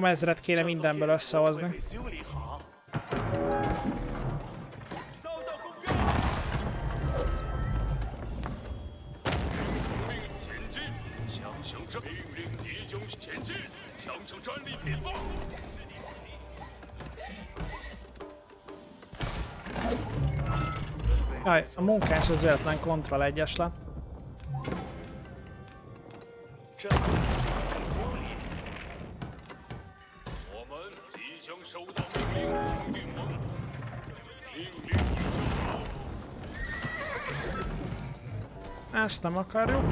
3000-et kéne mindenből összehozni. Jaj, a munkás az véletlen Ctrl 1-es lett. 将收到命令，兄弟们，命令已收到。 Ezt nem akarjuk.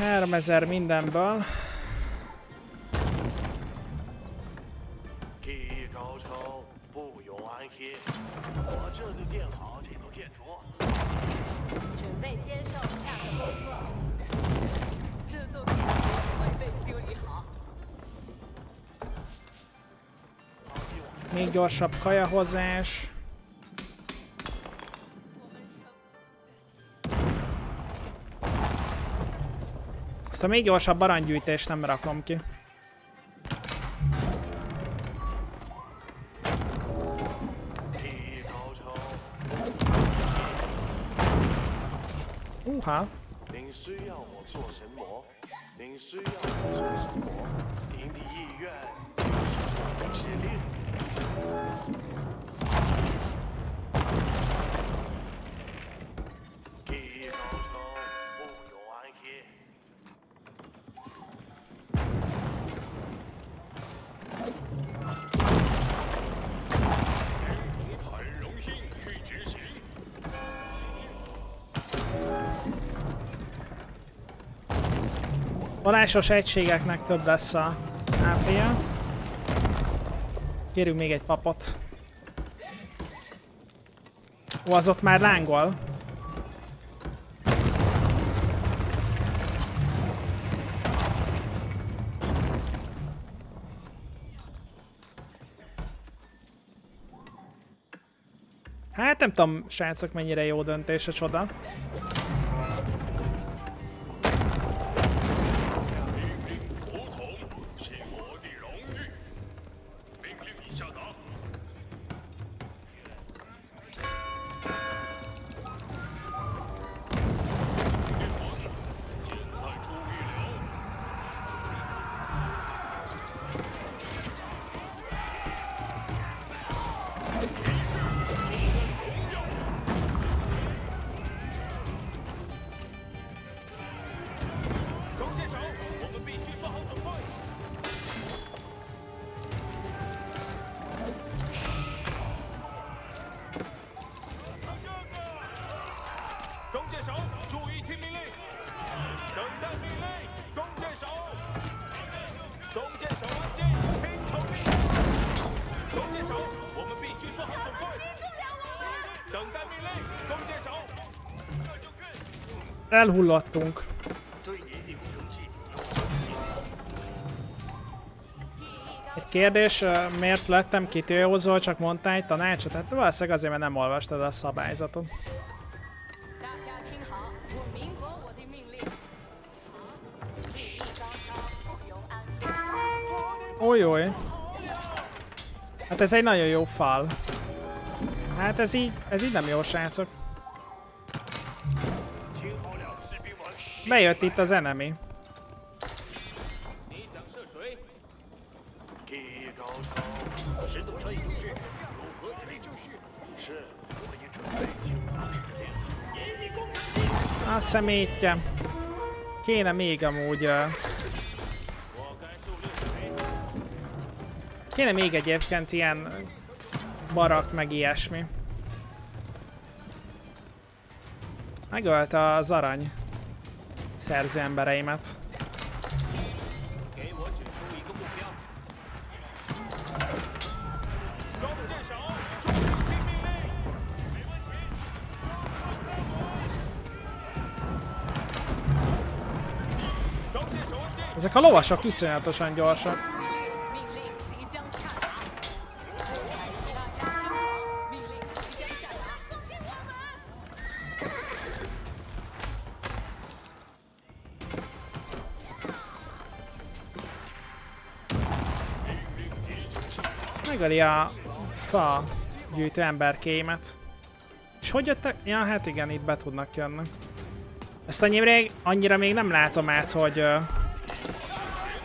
3000 mindenből. Még gyorsabb kajahozás. Ezt a még gyorsabb aranygyűjtést nem rakom ki. Uha. 您 Volásos egységeknek több lesz a AP-ja. Kérünk még egy papot. Ó, az ott már lángol. Hát nem tudom, srácok, mennyire jó döntés a csoda. elhullattunk. Egy kérdés, miért lettem kitilhozva, csak mondtál egy tanácsot? Hát valószínűleg azért, mert nem olvastad a szabályzatot. Ojoj. Hát ez egy nagyon jó fal. Hát ez így, ez így nem jó, srácok. Bejött itt az enemi. A szemétje. Kéne még amúgy... Uh... Kéne még egyébként ilyen barak meg ilyesmi. Megölt az arany szerzi embereimet. Ezek a lovasok iszonyatosan gyorsak. Megöli a fa gyűjtő emberkéimet. És hogy jöttek? Ja, hát igen, itt be tudnak jönni. Ezt annyira, annyira még nem látom át, hogy uh,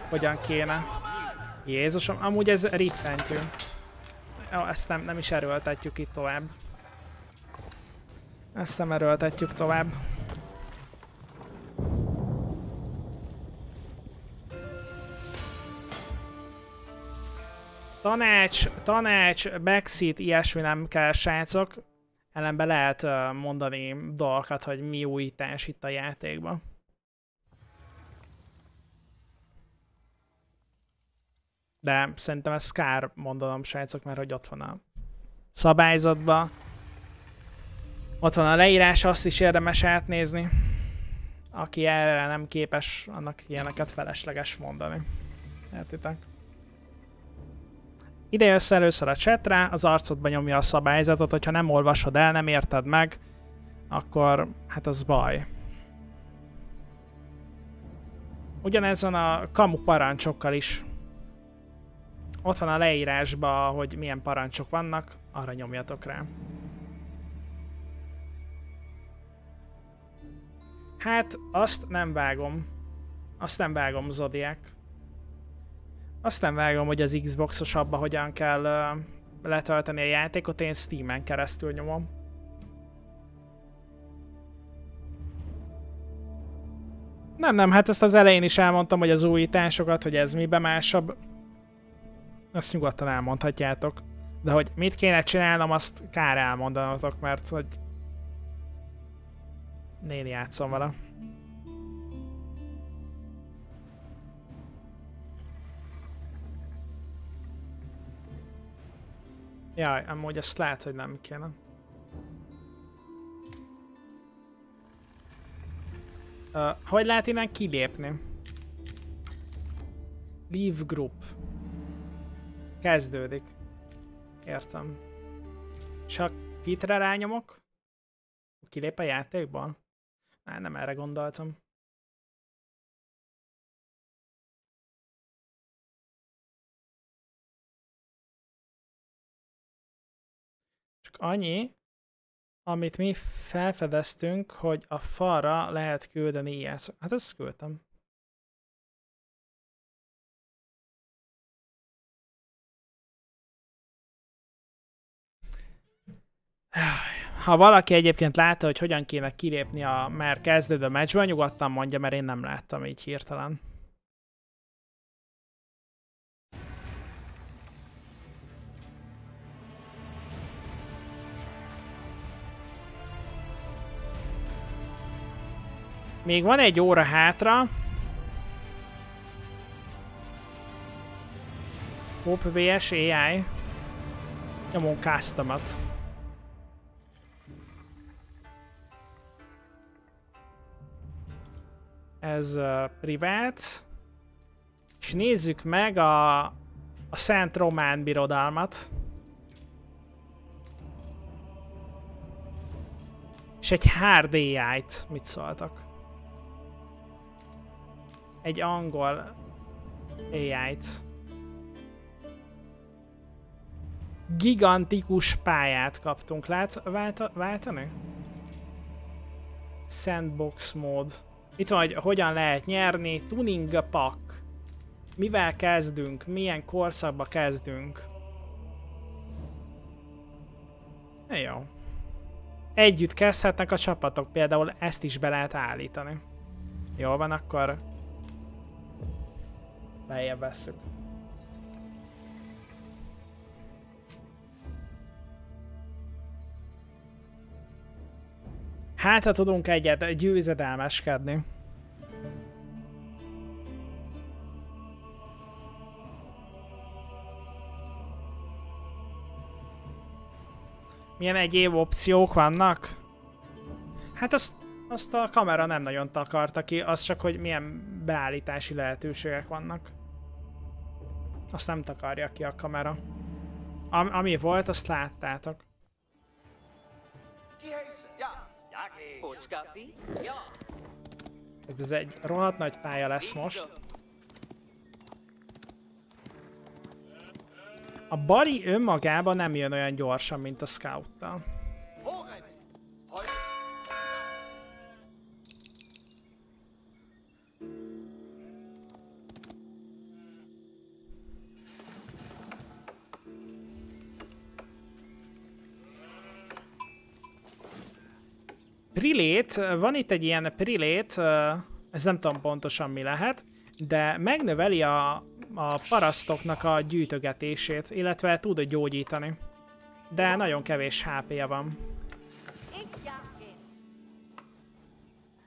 hogyan kéne. Jézusom, amúgy ez rittentyű. Jó, ezt nem, nem is erőltetjük itt tovább. Ezt nem erőltetjük tovább. Tanács, tanács, backseat, ilyesmi nem kell, srácok. Ellenben lehet mondani dolgokat, hogy mi újítás itt a játékban. De szerintem ez kár mondanom, srácok, mert hogy ott van a szabályzatban. Ott van a leírás, azt is érdemes átnézni. Aki erre nem képes, annak ilyeneket felesleges mondani. Értitek? Ide jössz először a chatre, az arcodba nyomja a szabályzatot, hogyha nem olvasod el, nem érted meg, akkor hát az baj. Ugyanezen a kamu parancsokkal is. Ott van a leírásban, hogy milyen parancsok vannak, arra nyomjatok rá. Hát, azt nem vágom. Azt nem vágom, Zodiac. Azt nem vágom, hogy az Xboxos abba hogyan kell uh, letölteni a játékot, én Steam-en keresztül nyomom. Nem, nem, hát ezt az elején is elmondtam, hogy az újításokat, hogy ez mibe másabb. Azt nyugodtan elmondhatjátok. De hogy mit kéne csinálnom, azt kár elmondanatok, mert hogy néni játszom vele. Jaj, amúgy azt lehet, hogy nem kéne. Uh, hogy lehet innen kilépni? Leave group. Kezdődik. Értem. Csak Pitre rányomok? Kilép a játékból? Á, nem erre gondoltam. Csak annyi, amit mi felfedeztünk, hogy a falra lehet küldeni ilyen. Hát ezt küldtem. Ha valaki egyébként látta, hogy hogyan kéne kilépni a már kezdődő meccsből, nyugodtan mondja, mert én nem láttam így hirtelen. Még van egy óra hátra. Hope vs AI. Nyomunk custom-ot. Ez uh, privát. És nézzük meg a, a Szent Román Birodalmat. És egy hard AI-t. Mit szóltak? Egy angol AI-t. Gigantikus pályát kaptunk. Vált váltani? Sandbox mód. Itt van, hogy hogyan lehet nyerni. Tuning pack. Mivel kezdünk? Milyen korszakba kezdünk? Jó. Együtt kezdhetnek a csapatok, például ezt is be lehet állítani. Jó van, akkor lejjebb vesszük. Hát, ha tudunk egyet győzedelmeskedni. Milyen egyéb opciók vannak? Hát azt, azt a kamera nem nagyon takarta ki, az csak, hogy milyen beállítási lehetőségek vannak. Azt nem takarja ki a kamera. Am ami volt, azt láttátok. Ez, ez egy rohadt nagy pálya lesz most. A bari önmagában nem jön olyan gyorsan, mint a scout-tal. Prilét, van itt egy ilyen prilét, ez nem tudom pontosan mi lehet, de megnöveli a, a parasztoknak a gyűjtögetését, illetve tud gyógyítani. De nagyon kevés HP-ja van.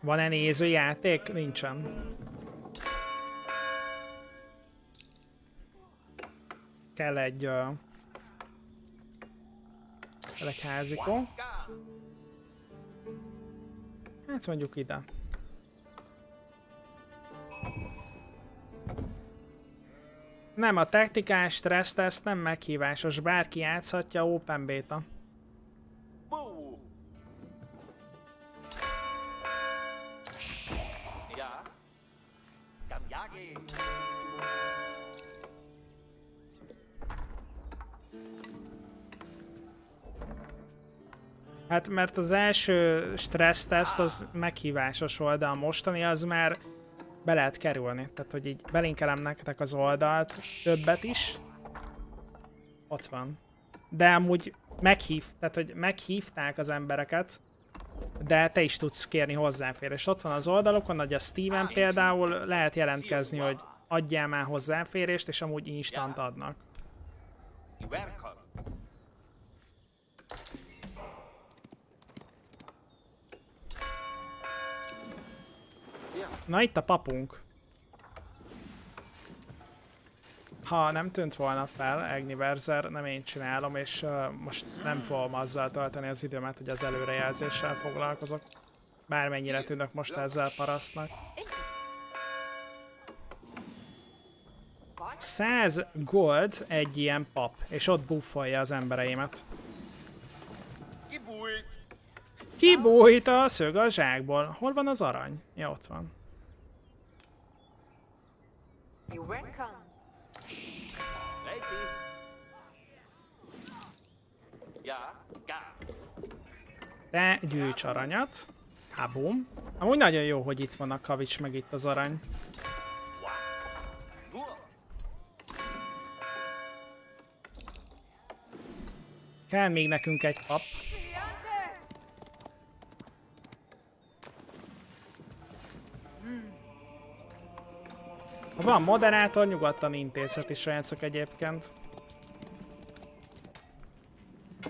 Van-e nézőjáték? Nincsen. Kell egy... Uh, kell egy házikó. Hát mondjuk ide. Nem, a taktikás stresszteszt nem meghívásos, bárki játszhatja open beta. 不 Hát mert az első stresszteszt az meghívásos volt, de a mostani az már be lehet kerülni. Tehát, hogy így belinkelem nektek az oldalt, többet is. Ott van. De amúgy meghív, tehát, hogy meghívták az embereket, de te is tudsz kérni hozzáférést. Ott van az oldalokon, hogy a Steven például lehet jelentkezni, hogy adjál már hozzáférést, és amúgy instant adnak. Welcome. Na itt a papunk. Ha nem tűnt volna fel Agniverzer, nem én csinálom, és uh, most nem fogom azzal tölteni az időmet, hogy az előrejelzéssel foglalkozok. Bármennyire tűnök most ezzel parasztnak. 100 gold egy ilyen pap, és ott buffolja az embereimet. Gebult. Kibújt a szög a zsákból. Hol van az arany? Ja, ott van. You welcome. Ready. Ja, ga. Te gyűjts aranyat. Habum. Amúgy nagyon jó, hogy itt van a kavics, meg itt az arany. Kell még nekünk egy pap. Van moderátor, nyugodtan intézheti srácok egyébként.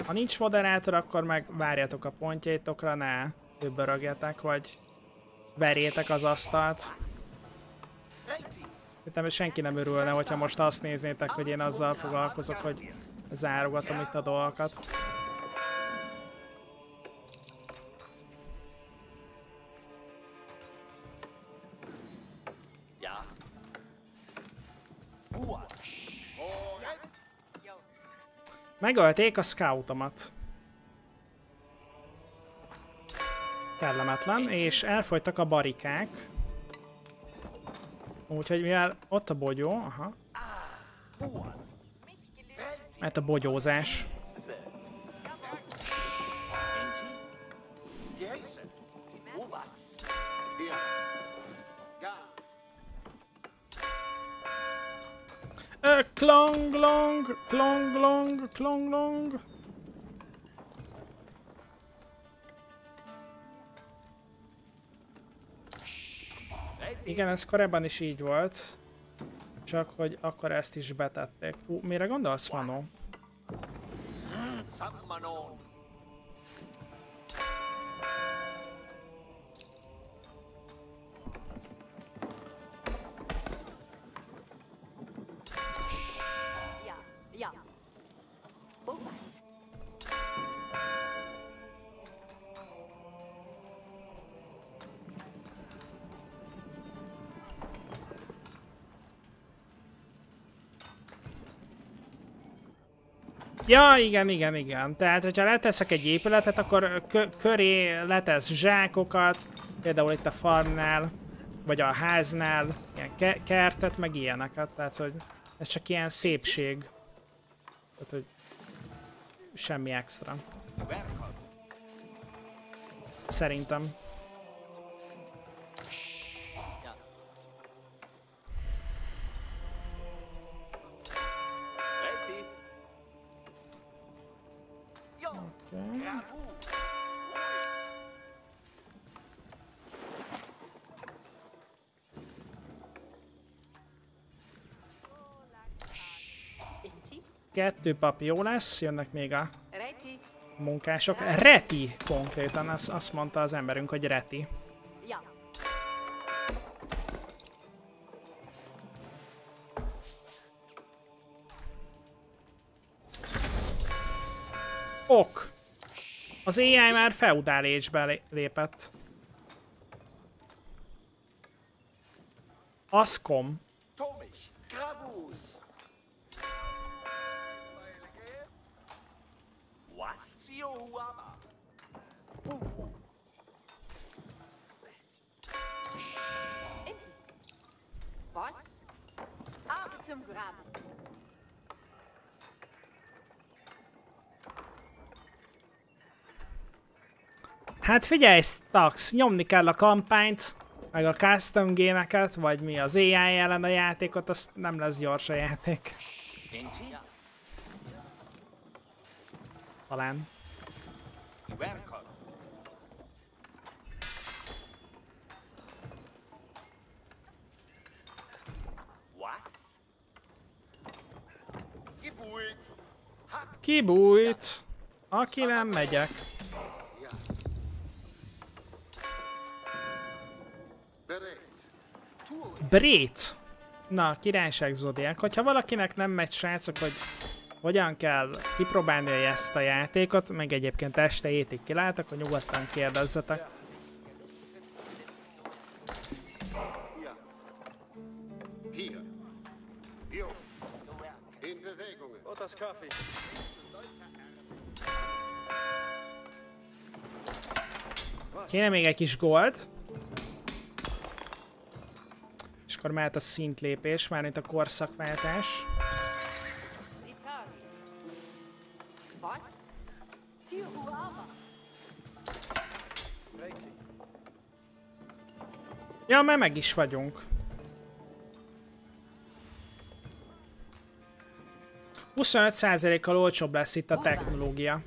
Ha nincs moderátor, akkor meg várjatok a pontjaitokra, ne öbörögjetek, vagy verjétek az asztalt. Szerintem senki nem örülne, hogyha most azt néznétek, hogy én azzal foglalkozok, hogy zárogatom itt a dolgokat. Megölték a scoutomat. Kellemetlen, és elfogytak a barikák. Úgyhogy mivel ott a bogyó, aha, mert a bogyózás. Ö, klong, long, klong, long, klong, long. Igen, ez korábban is így volt. Csak hogy akkor ezt is betették. Ú, mire gondolsz, Manó? Sammanon. Ja, igen, igen, igen. Tehát, hogyha leteszek egy épületet, akkor kö köré letesz zsákokat, például itt a farmnál, vagy a háznál, ilyen ke kertet, meg ilyeneket. Tehát, hogy ez csak ilyen szépség. Tehát, hogy semmi extra. Szerintem. Kettő pap jó lesz, jönnek még a munkások. Reti konkrétan, azt, azt mondta az emberünk, hogy Reti. Ok. Az AI már feudál lé- lépett. Ascom. Figyelj, Stax, nyomni kell a kampányt, meg a custom gémeket, vagy mi az AI ellen a játékot, az nem lesz gyors a játék. Talán. Kibújt. Aki nem megyek. Brét. Na, királyság Zodiac. Hogyha valakinek nem megy srácok, hogy hogyan kell kipróbálni ezt a játékot, meg egyébként este hétig kilát, akkor nyugodtan kérdezzetek. Kéne még egy kis gold. Akkor mehet a szintlépés, mármint a korszakváltás. Ja, már meg is vagyunk. 25%-kal olcsóbb lesz itt a technológia.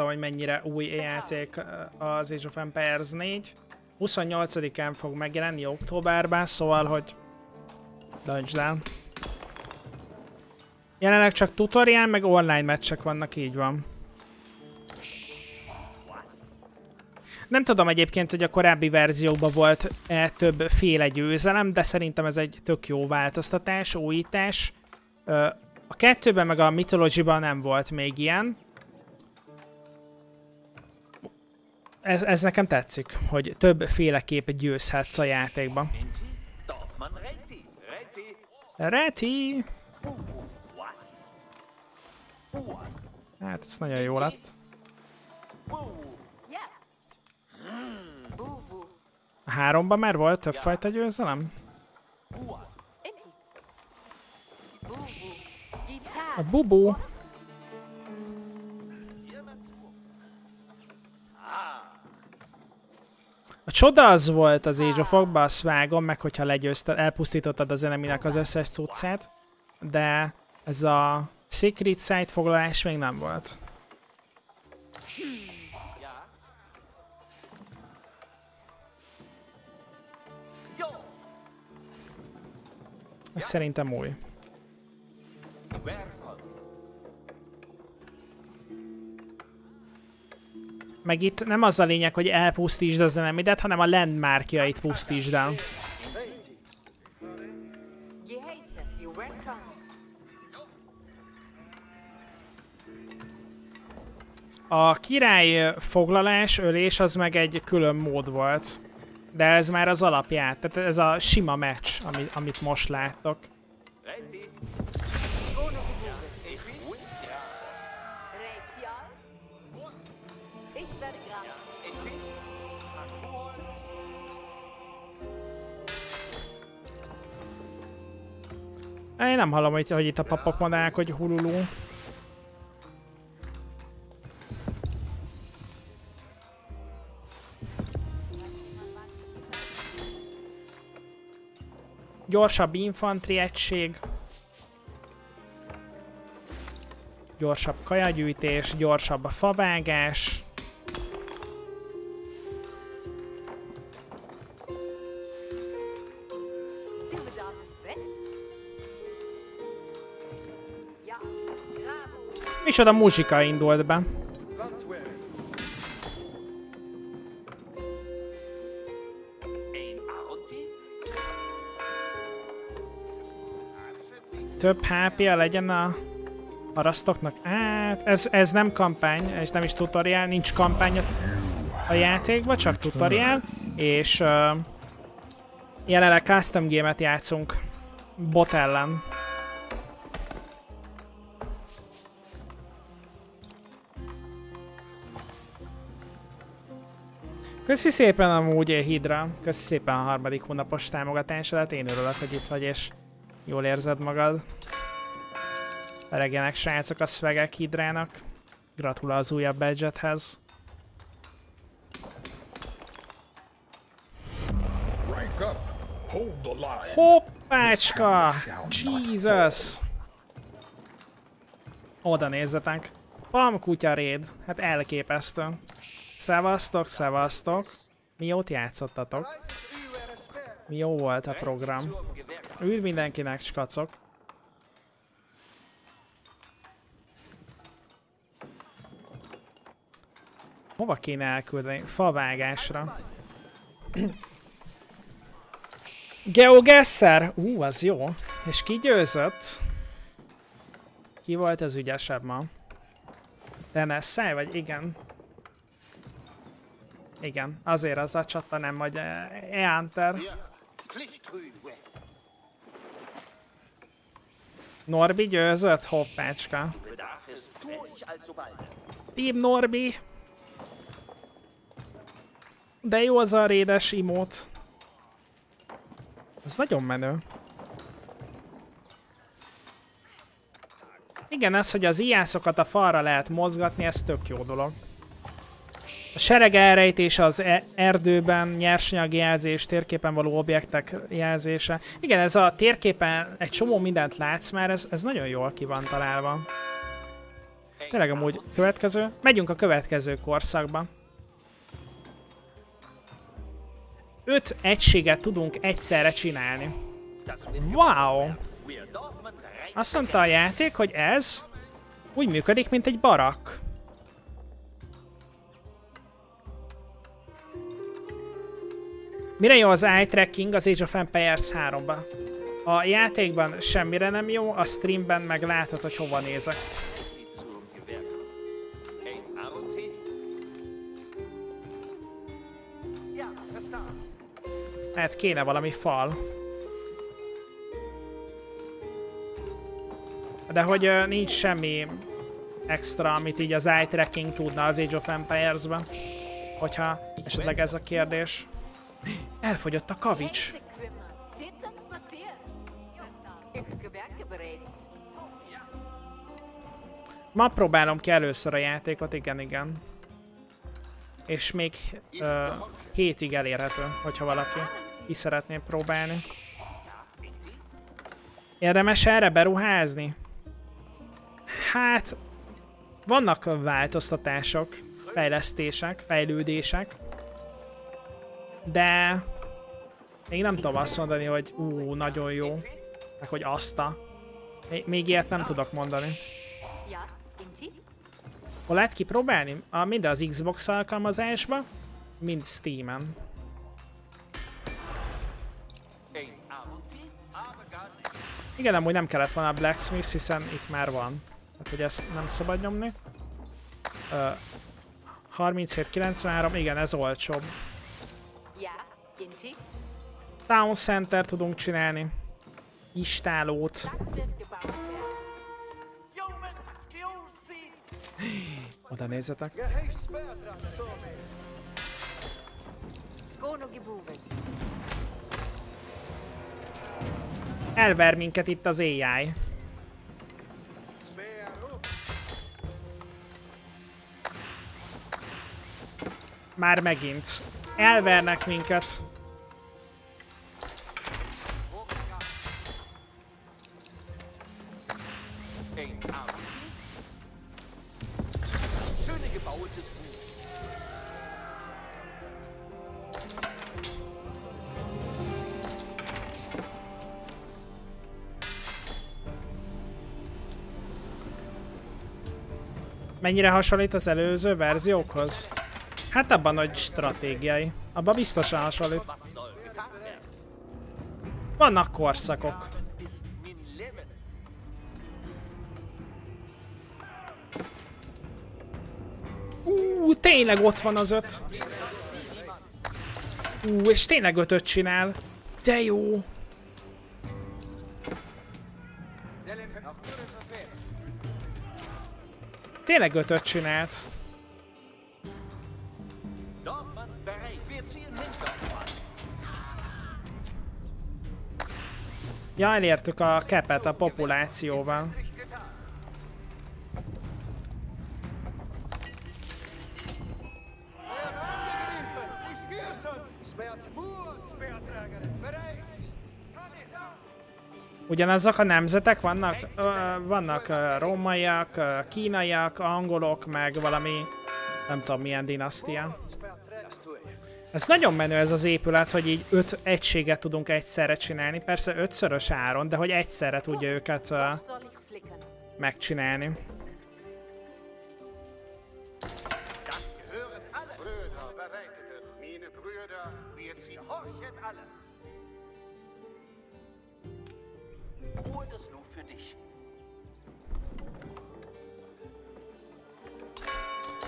Tudom, hogy mennyire új játék az Age of Empires 4. 28-án fog megjelenni októberben, szóval, hogy döntsd el. Jelenleg csak tutorial, meg online meccsek vannak, így van. Nem tudom egyébként, hogy a korábbi verziókban volt-e többféle győzelem, de szerintem ez egy tök jó változtatás, újítás. A kettőben meg a Mythology-ban nem volt még ilyen. Ez, ez nekem tetszik, hogy többféleképp győzhetsz a játékban. Reti! Hát ez nagyon jó lett. A háromban már volt többfajta győzelem? A bubu. A csoda az volt az Age of azt vágom, meg hogyha legyőzted, elpusztítottad az eneminek az összes cuccát, de ez a Secret Site foglalás még nem volt. Ez szerintem új. Verkon. Meg itt nem az a lényeg, hogy elpusztítsd az enemidet, hanem a landmarkjait pusztítsd el. A király foglalás, ölés az meg egy külön mód volt. De ez már az alapját, tehát ez a sima meccs, ami, amit most láttok. Én nem hallom, hogy, itt a papok mondanák, hogy hululú. Gyorsabb infantri egység. Gyorsabb kajagyűjtés, gyorsabb a favágás. Micsoda muzsika indult be. Több hp legyen a Parasztoknak? Hát, ez, ez nem kampány, és nem is tutoriál, nincs kampány a játékban, csak tutoriál, és uh, jelenleg custom game-et játszunk bot ellen. Köszi szépen amúgy Hidra, köszi szépen a harmadik hónapos támogatásodat, én örülök, hogy itt vagy és jól érzed magad. Öregjenek srácok a szvegek Hidrának. Gratulál az újabb badgethez. Hoppácska! Jesus! Oda nézzetek. Pam kutya réd. Hát elképesztő. Szevasztok, szevasztok. Mi jót játszottatok? Mi jó volt a program? Üdv mindenkinek, skacok. Hova kéne elküldeni? Favágásra. Geogesser! Ú, az jó. És ki győzött? Ki volt az ügyesebb ma? Denessai vagy? Igen. Igen, azért az a csata nem, hogy E-Hunter. Norbi győzött? Hoppácska. Team Norbi! De jó az a rédes imót. Ez nagyon menő. Igen, ez, hogy az iászokat a falra lehet mozgatni, ez tök jó dolog. A sereg elrejtés az e erdőben, nyersanyag jelzés, térképen való objektek jelzése. Igen, ez a térképen egy csomó mindent látsz már, ez, ez nagyon jól ki van találva. Tényleg amúgy következő. Megyünk a következő korszakba. Öt egységet tudunk egyszerre csinálni. Wow! Azt mondta a játék, hogy ez úgy működik, mint egy barak. Mire jó az eye tracking az Age of Empires 3-ban? A játékban semmire nem jó, a streamben meg látod, hogy hova nézek. Hát kéne valami fal. De hogy uh, nincs semmi extra, amit így az eye tracking tudna az Age of Empires-ben. Hogyha esetleg ez a kérdés. Elfogyott a kavics. Ma próbálom ki először a játékot, igen, igen. És még uh, hétig elérhető, hogyha valaki ki szeretné próbálni. Érdemes erre beruházni? Hát, vannak változtatások, fejlesztések, fejlődések. De még nem tudom azt mondani, hogy ú, nagyon jó. Meg hogy azt a. Még, még ilyet nem tudok mondani. Hol lehet kipróbálni? A, mind az Xbox alkalmazásba, mind Steam-en. Igen, amúgy nem kellett volna a Blacksmith, hiszen itt már van. Tehát, hogy ezt nem szabad nyomni. Uh, 37,93, igen, ez olcsóbb. Town Center tudunk csinálni. Istálót. Oda nézzetek. Elver minket itt az AI. Már megint. Elvernek minket. Mennyire hasonlít az előző verziókhoz? Hát abban, hogy stratégiai. Abban biztosan hasonlít. Vannak korszakok. Ú, tényleg ott van az öt. Ú, és tényleg ötöt csinál. De jó. Tényleg ötöt csinált. Ja, elértük a kepet a populációval. Ugyanazok a nemzetek vannak? Ö, vannak ö, rómaiak, ö, kínaiak, angolok, meg valami nem tudom milyen dinasztia. Ez nagyon menő ez az épület, hogy így öt egységet tudunk egyszerre csinálni. Persze ötszörös áron, de hogy egyszerre tudja őket flicken? megcsinálni.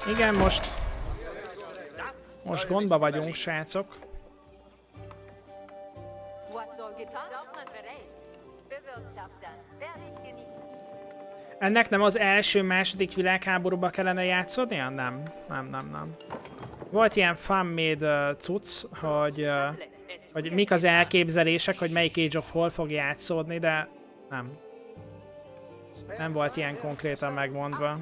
Igen, most... Most gondba vagyunk, srácok. Ennek nem az első-második világháborúba kellene játszódnia? Nem. Nem, nem, nem. Volt ilyen fan-made uh, cucc, hogy, uh, hogy mik az elképzelések, hogy melyik Age of hol fog játszódni, de nem. Nem volt ilyen konkrétan megmondva.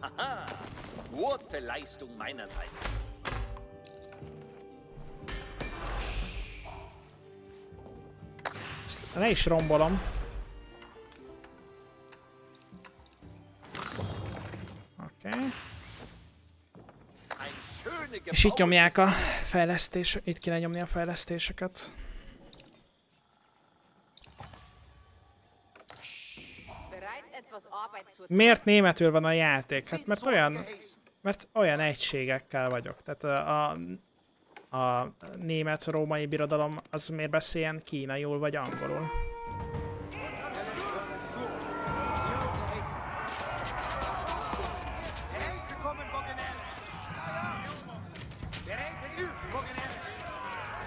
Haha. Gute Leistung meinerseits. Ezt le is rombolom. Oké. Okay. És itt nyomják a fejlesztés, itt kéne nyomni a fejlesztéseket. Bereit, etwas Arbeit zu Miért németül van a játék? Hát mert olyan, mert olyan egységekkel vagyok. Tehát a, a, a német-római birodalom az miért beszéljen kínaiul vagy angolul?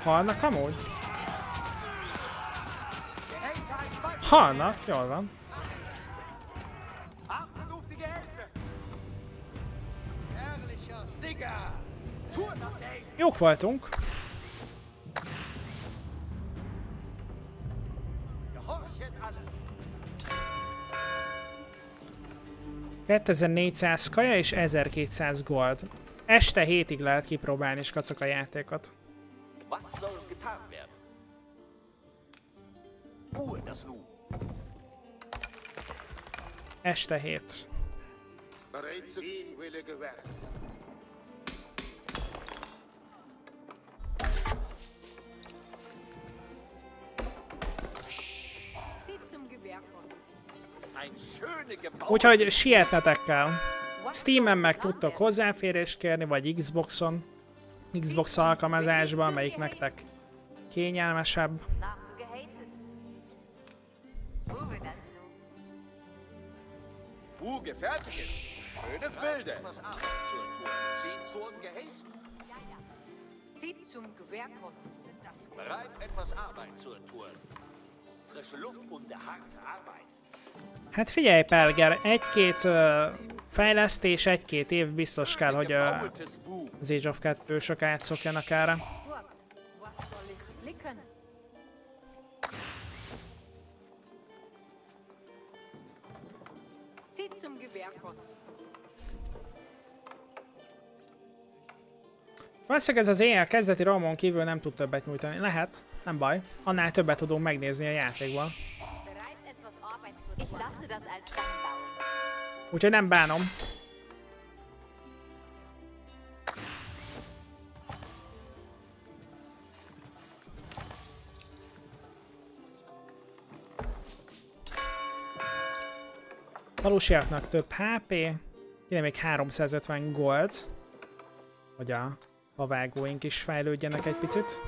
Halnak amúgy? Halnak, jól van. Jók voltunk. Gehorchet alle. 2400 kaja és 1200 gold. Este hétig lehet kipróbálni skacok a játékot. Este hét. Úgyhogy sietnetek kell. Steam-en meg tudtok hozzáférést kérni, vagy Xboxon. Xbox alkalmazásban, amelyik nektek kényelmesebb. Von. Bereit etwas Arbeit zur Tour. Frische Luft und harte Arbeit. Hát figyelj, Pelger, egy-két uh, fejlesztés, egy-két év biztos kell, hogy uh, az Age of 2-sok átszokjanak erre. Valószínűleg ez az éjjel kezdeti romon kívül nem tud többet nyújtani. Lehet, nem baj. Annál többet tudunk megnézni a játékban. Úgyhogy nem bánom. Valóságnak több HP, kéne még 350 gold, hogy a havágóink is fejlődjenek egy picit.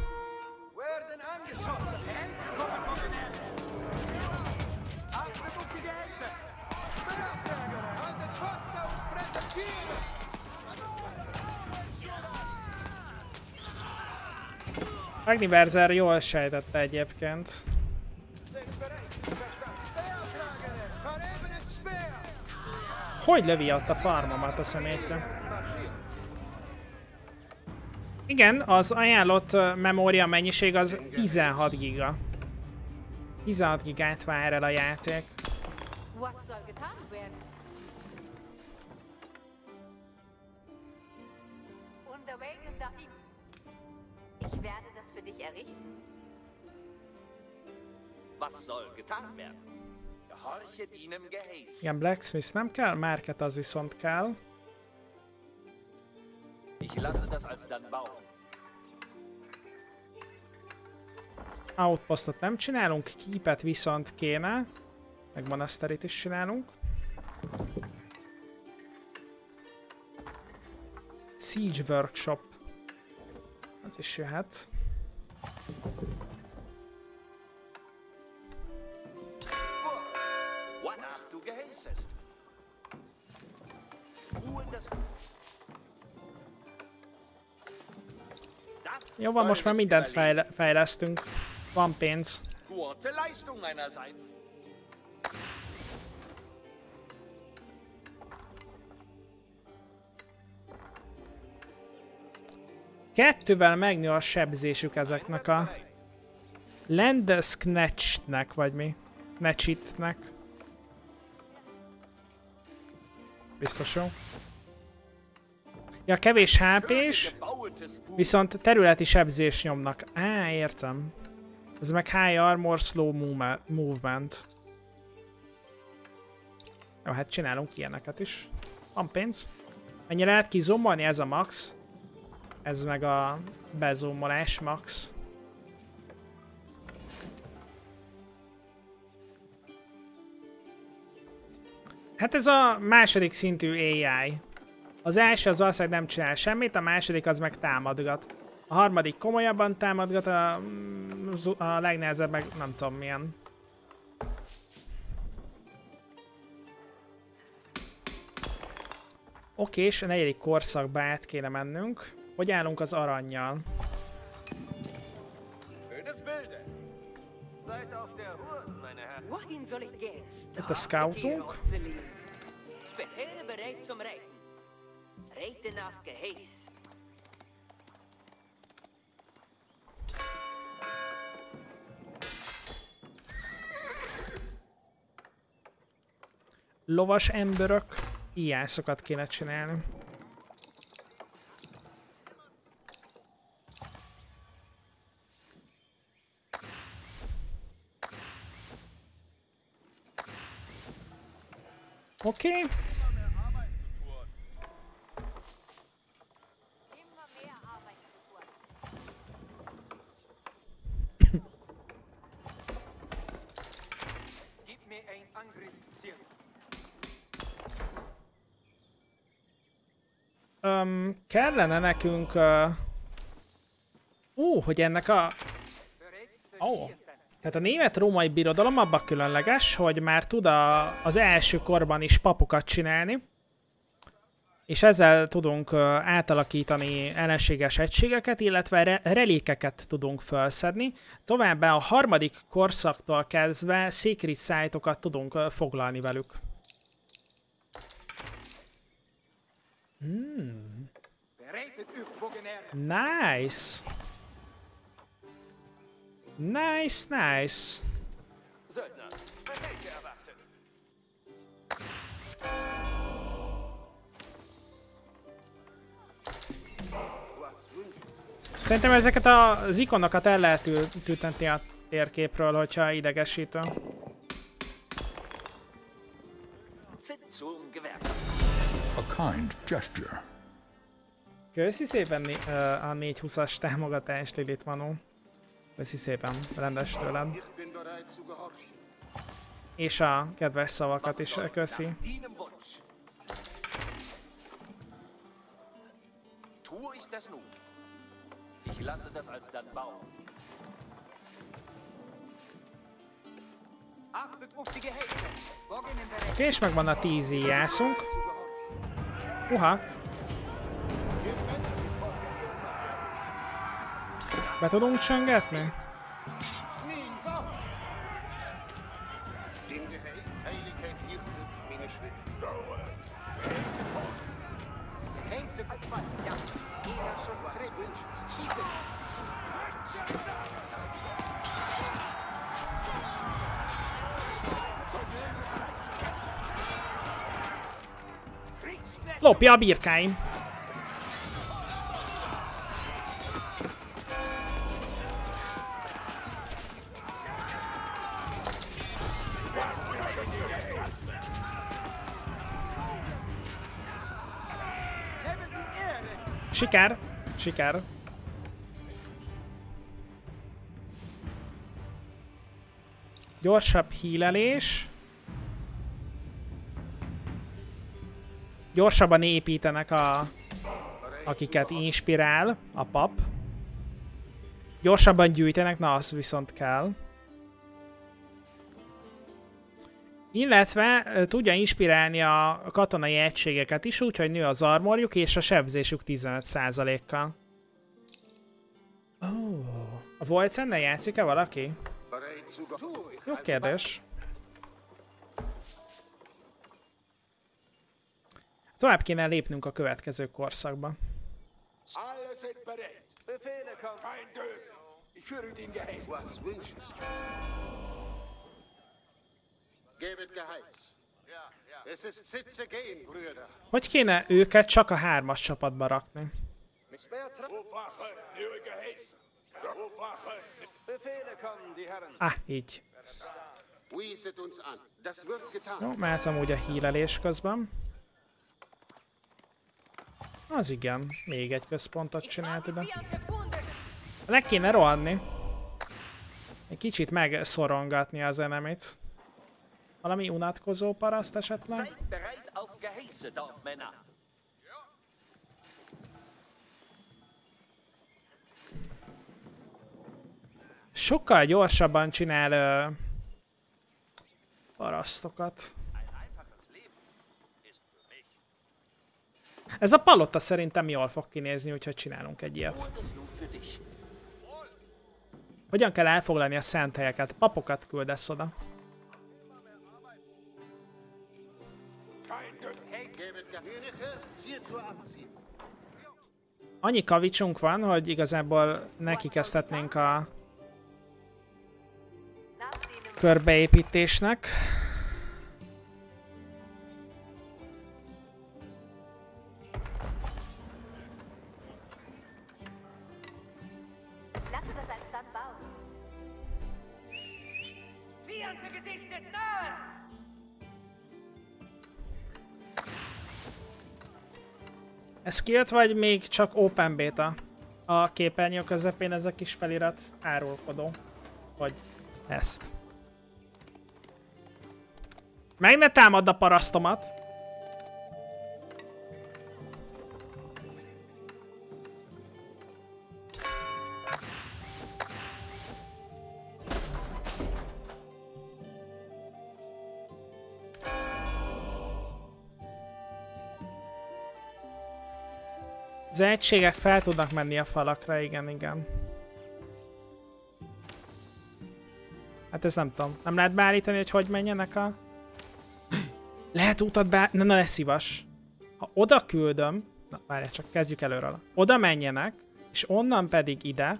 Magniverzer jól sejtette egyébként. Hogy lövi ott a farmomat a szemétre? Igen, az ajánlott memória mennyiség az 16 giga. 16 gigát vár el a játék. Für dich errichten. Was soll getan werden? Igen, Blacksmith nem kell, Market az viszont kell. Ich lasse das alsdann bauen. Outpostot nem csinálunk, keepet viszont kéne. Meg monasterit is csinálunk. Siege Workshop. Az is jöhet. Wonach du geheißest. Ruhe das... Das Jó van, most már mindent fejle fejlesztünk. Van pénz. Gute Leistung einerseits. Kettővel megnő a sebzésük ezeknek a Landesknechtnek, vagy mi? Necsitnek. Biztos jó. Ja, kevés Buch. viszont területi sebzés nyomnak. Á, értem. Ez meg high armor, slow move- movement. Jó, hát csinálunk ilyeneket is. Van pénz. Mennyire lehet kizomolni? Ez a max. Ez meg a bezomolás max. Hát ez a második szintű AI. Az első az valószínűleg nem csinál semmit, a második az meg támadgat. A harmadik komolyabban támadgat, a, a legnehezebb meg nem tudom milyen. Oké, és a negyedik korszakba át kéne mennünk. Hogy állunk az aranyjal? Schönes Bilde. Seid auf der Hut, meine Herren. Wohin soll ich gehen? Mit der Scoutung? Celine. Ich bin hier bereit zum Reiten. Reiten nach Geheiß. Lovas emberök, ijászokat kéne csinálni. Oké, okay. Immer mehr Arbeit zu tun. Gib mir ein Angriffsziel. um, kellene nekünk... Uh... Ú, hogy ennek a... Ó, oh. Tehát a német-római birodalom abban különleges, hogy már tud a, az első korban is papokat csinálni, és ezzel tudunk átalakítani ellenséges egységeket, illetve re- relékeket tudunk felszedni. Továbbá a harmadik korszaktól kezdve secret szájtokat tudunk foglalni velük. Bogenäre. Nice! Nice, nice! Szerintem ezeket az ikonokat el lehet tüntetni a térképről, hogyha idegesítő. A kind gesture. Köszi szépen a 420-as támogatást, Lilith Manó. Köszi szépen, rendes tőled. És a kedves szavakat is köszi. Tue ich das nun? Ich lasse das alsdann bauen. Achtet auf die Gehälter. Boggenen bereit. Oké, és megvan a 10 íjászunk. Uha. Schuss trifft. Schießen. Lopja a birkáim! Siker! Siker! Gyorsabb hílelés. Gyorsabban építenek a, akiket inspirál a pap. Gyorsabban gyűjtenek, na az viszont kell. Illetve tudja inspirálni a katonai egységeket is, úgyhogy nő az armorjuk és a sebzésük 15%-kal. Oh. A Volcennel játszik-e valaki? Jó kérdés. Tovább kéne lépnünk a következő korszakba. Ich führe den Geheiß. Was wünschest du? Gebet Geheiß. Es ist Sitze gehen, Brüder. Hogy kéne őket csak a hármas csapatba rakni? Ah, így. Jó, mehetsz amúgy a hílelés közben. Az igen, még egy központot csinált ide. Le kéne rohanni. Egy kicsit megszorongatni az enemit. Valami unatkozó paraszt esetleg? Sokkal gyorsabban csinál ö, parasztokat. Ez a palota szerintem jól fog kinézni, úgyhogy csinálunk egy ilyet. Hogyan kell elfoglalni a szent helyeket? Papokat küldesz oda. Annyi kavicsunk van, hogy igazából nekikezdhetnénk a körbeépítésnek. Ez kijött, vagy még csak open beta? A képernyő közepén ez a kis felirat árulkodó. Vagy ezt. Meg ne támadd a parasztomat! Az egységek fel tudnak menni a falakra, igen, igen. Hát ez nem tudom. Nem lehet beállítani, hogy hogy menjenek a... Lehet utat be... Na, na, ne szívas. Ha oda küldöm... Na, várjál, csak kezdjük előről. Oda menjenek, és onnan pedig ide.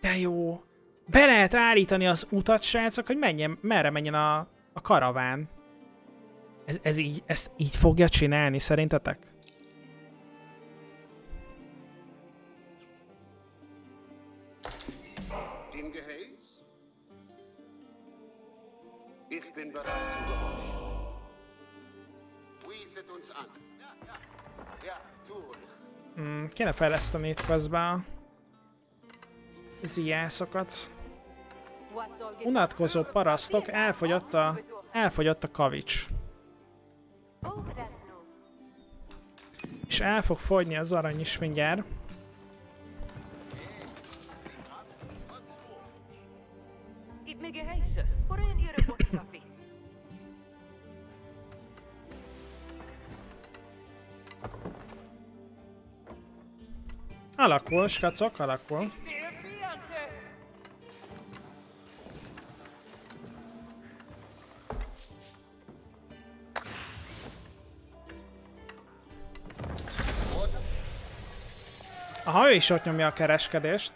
De jó. Be lehet állítani az utat, srácok, hogy menjen, merre menjen a, a karaván. Ez, ez így, ezt így fogja csinálni, szerintetek? Bin bereit zu gehorchen. Wieset uns an. Ja, tu ich. Mm, kéne fejleszteni itt közben a ziászokat. Unatkozó parasztok, elfogyott a, elfogyott a kavics. És el fog fogyni az arany is mindjárt. Gib mir Geheisse. Worin ihre Fotografie? Alakul, skacok, alakul. Aha, ő is ott nyomja a kereskedést.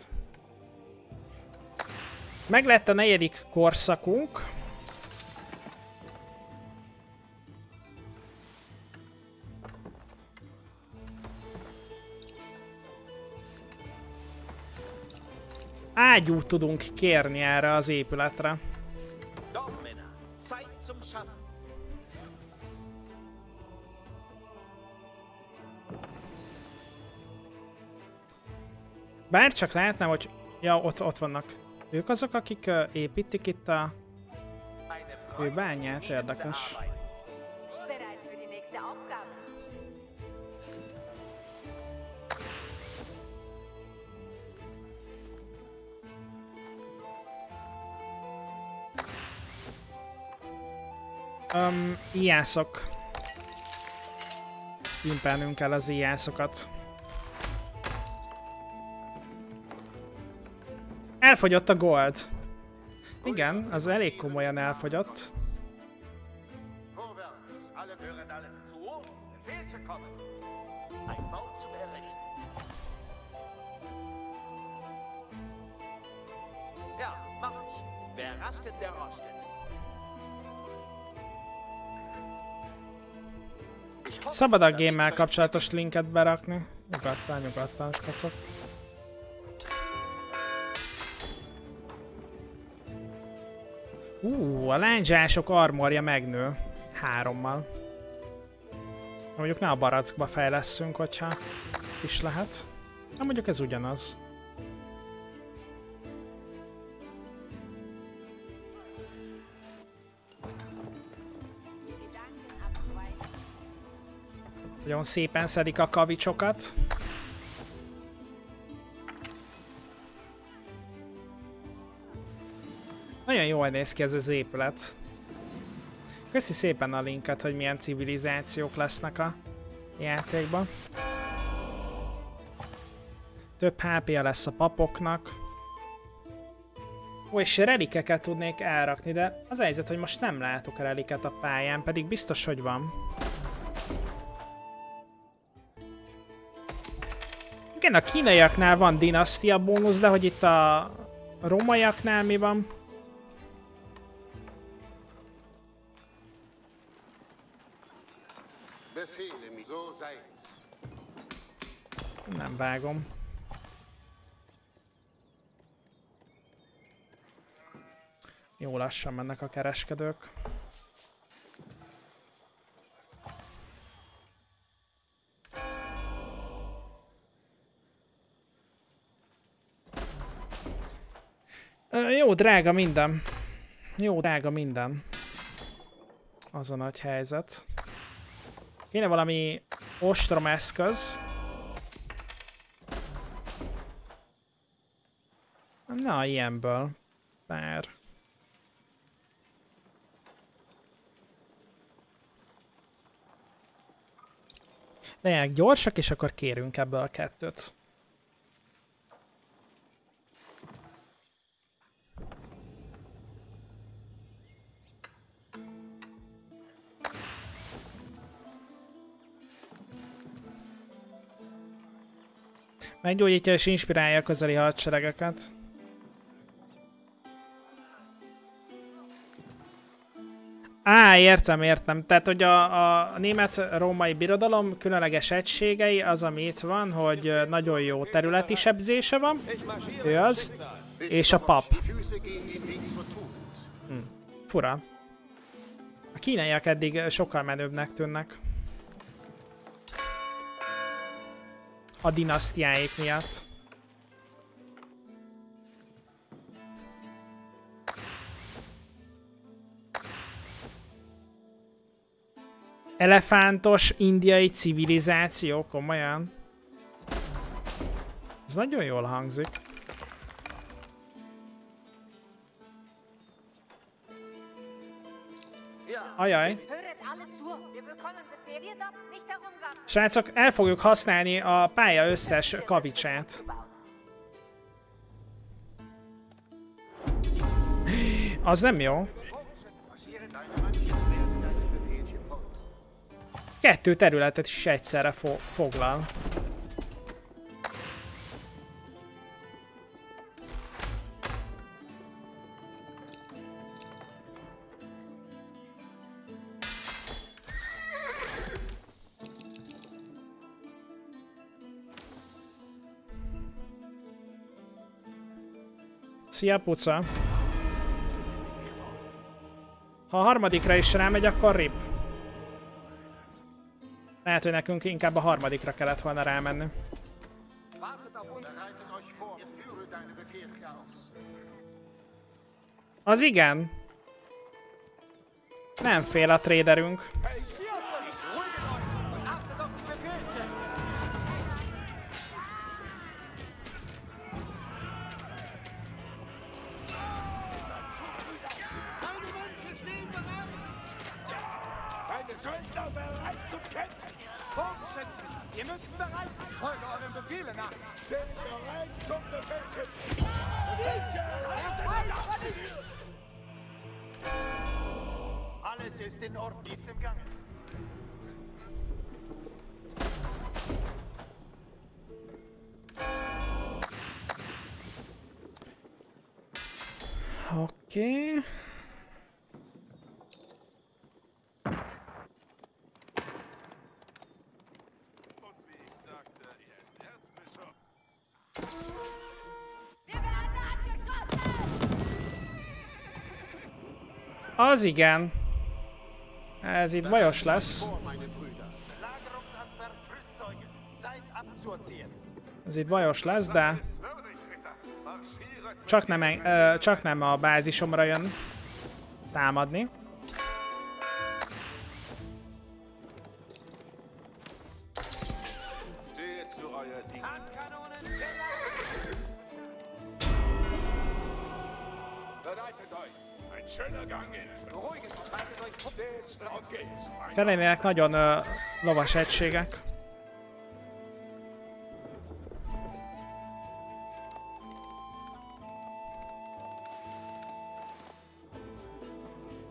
Meg lett a negyedik korszakunk. Ágyút tudunk kérni erre az épületre. Bár csak lehetne, hogy... Ja, ott, ott vannak. Ők azok, akik építik itt a kőbányát, érdekes. Um, ijászok. Pimpelnünk kell az ijászokat. Elfogyott a gold. Igen, az elég komolyan elfogyott. Wer rastet, der rostet. Szabad a bringt kapcsolatos linket berakni. Nyugodtan, nyugodtan, skacok. Ú, a lányzsások armorja megnő. Hárommal. Mondjuk ne a barackba fejleszünk, hogyha is lehet. Na mondjuk ez ugyanaz. Nagyon szépen szedik a kavicsokat. Nagyon jól néz ki ez az épület. Köszi szépen a linket, hogy milyen civilizációk lesznek a játékban. Több HP-ja lesz a papoknak. Ó, és relikeket tudnék elrakni, de az helyzet, hogy most nem látok reliket a pályán, pedig biztos, hogy van. Igen, a kínaiaknál van dinasztia bónusz, de hogy itt a rómaiaknál mi van? Nem vágom. Jó lassan mennek a kereskedők. Drága minden. Jó, drága minden. Az a nagy helyzet. Kéne valami ostrom eszköz. Na, ilyenből. Bár. Legyenek gyorsak, és akkor kérünk ebből a kettőt. Meggyógyítja és inspirálja a közeli hadseregeket. Á, értem, értem. Tehát, hogy a, a német-római birodalom különleges egységei az, ami itt van, hogy nagyon jó területi sebzése van, ő az, és a pap. Tugend. Fura. A kínaiak eddig sokkal menőbbnek tűnnek. A dinasztiáik miatt. Elefántos indiai civilizáció, komolyan. Ez nagyon jól hangzik. Ja, Ajaj. Srácok, el fogjuk használni a pálya összes kavicsát. Az nem jó. Kettő területet is egyszerre fo foglal. Szia, puca! Ha a harmadikra is rámegy, akkor rip. Lehet, hogy nekünk inkább a harmadikra kellett volna rámenni. Az igen. Nem fél a traderünk. Söldner bereit zum Kämpfen. Bogenschützen, ihr müsst bereit sein. Folge euren Befehlen nach. Steht bereit zum Befehl. Alles ist in Ordnung. Ist im Gange. Okay. Az igen. Ez itt bajos lesz. Ez itt bajos lesz, de csak nem, en- ö, csak nem a bázisomra jön támadni. Kellenének nagyon ö, lovas egységek.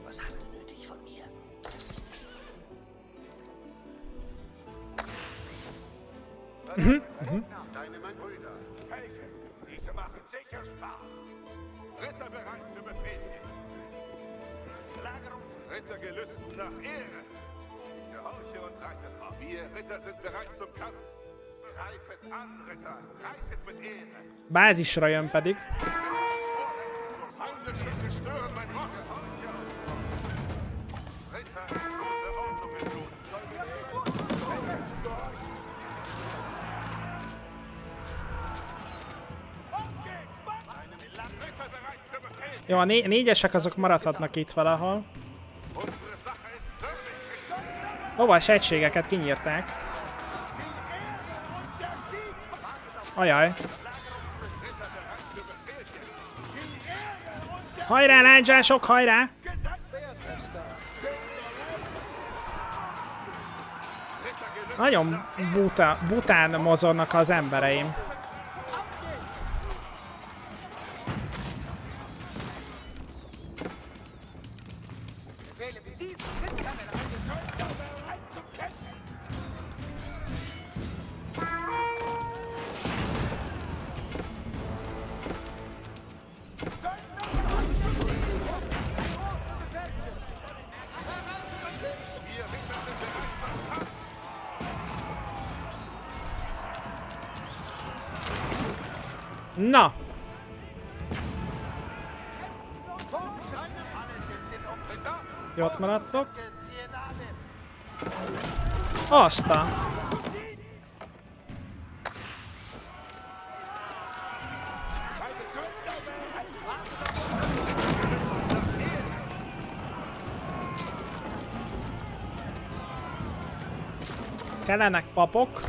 Was hast nach Ehre. Ich gehorche und reite auf. Wir Ritter sind bereit zum Kampf. Greifet an, Ritter. Reitet mit Ehre. Bázisra jön pedig. Feindliche stören mein Ross. Ritter, gute. Jó, a né négyesek azok maradhatnak itt valahol. Lovas egységeket kinyírták. Ajaj. Hajrá, lándzsások, hajrá! Nagyon buta, bután mozognak az embereim. Azt a... Kellenek papok.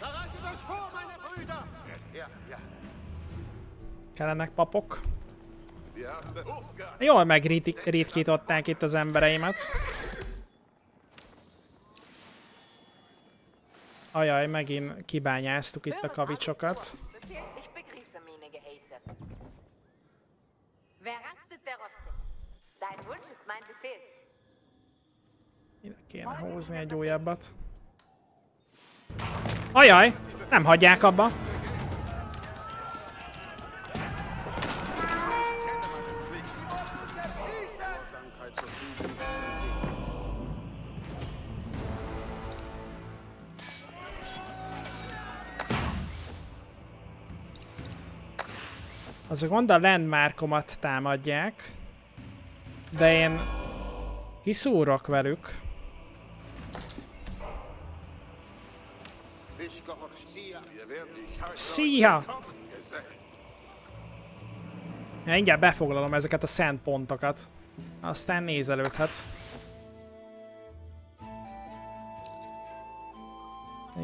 Bereitet euch vor, meine Brüder. Ja, ja. Kellenek papok. Jól megritkították itt az embereimet. Ajaj, megint kibányáztuk itt a kavicsokat. Ide kéne húzni egy újabbat. Ajaj, nem hagyják abba. Az a gond a landmarkomat támadják, de én kiszúrok velük. Szia! Ja, mindjárt befoglalom ezeket a szent pontokat. Aztán nézelődhet.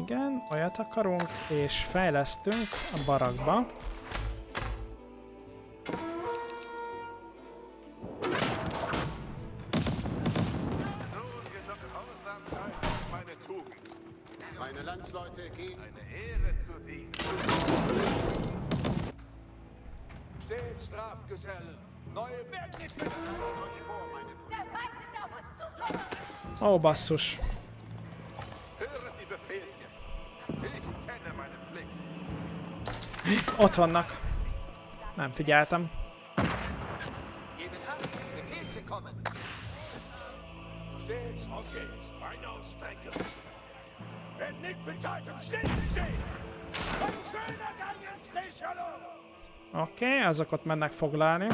Igen, olyat akarunk, és fejlesztünk a barakba. Stillstehen. Ein schöner Gang ins frische Luft. Oké, okay, azokat mennek foglalni.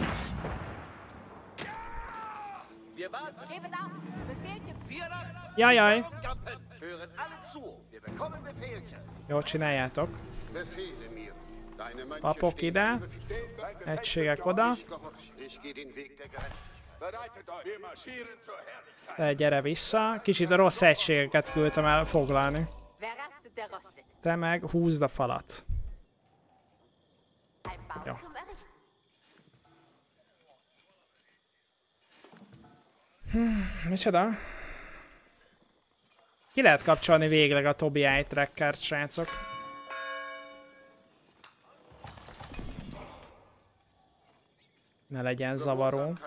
Wir warten. Gebet ab. Befehlchen. Zierer, Jajaj. Hören alle zu. Wir bekommen Befehlchen. Jól csináljátok. Befehle mir. Papok ide. Egységek oda. Te gyere vissza. Kicsit a rossz egységeket küldtem el foglalni. Te meg húzd a falat. Ein Errichten. Micsoda? Ki lehet kapcsolni végleg a Tobi Eye Trackert, srácok? Ne legyen zavaró.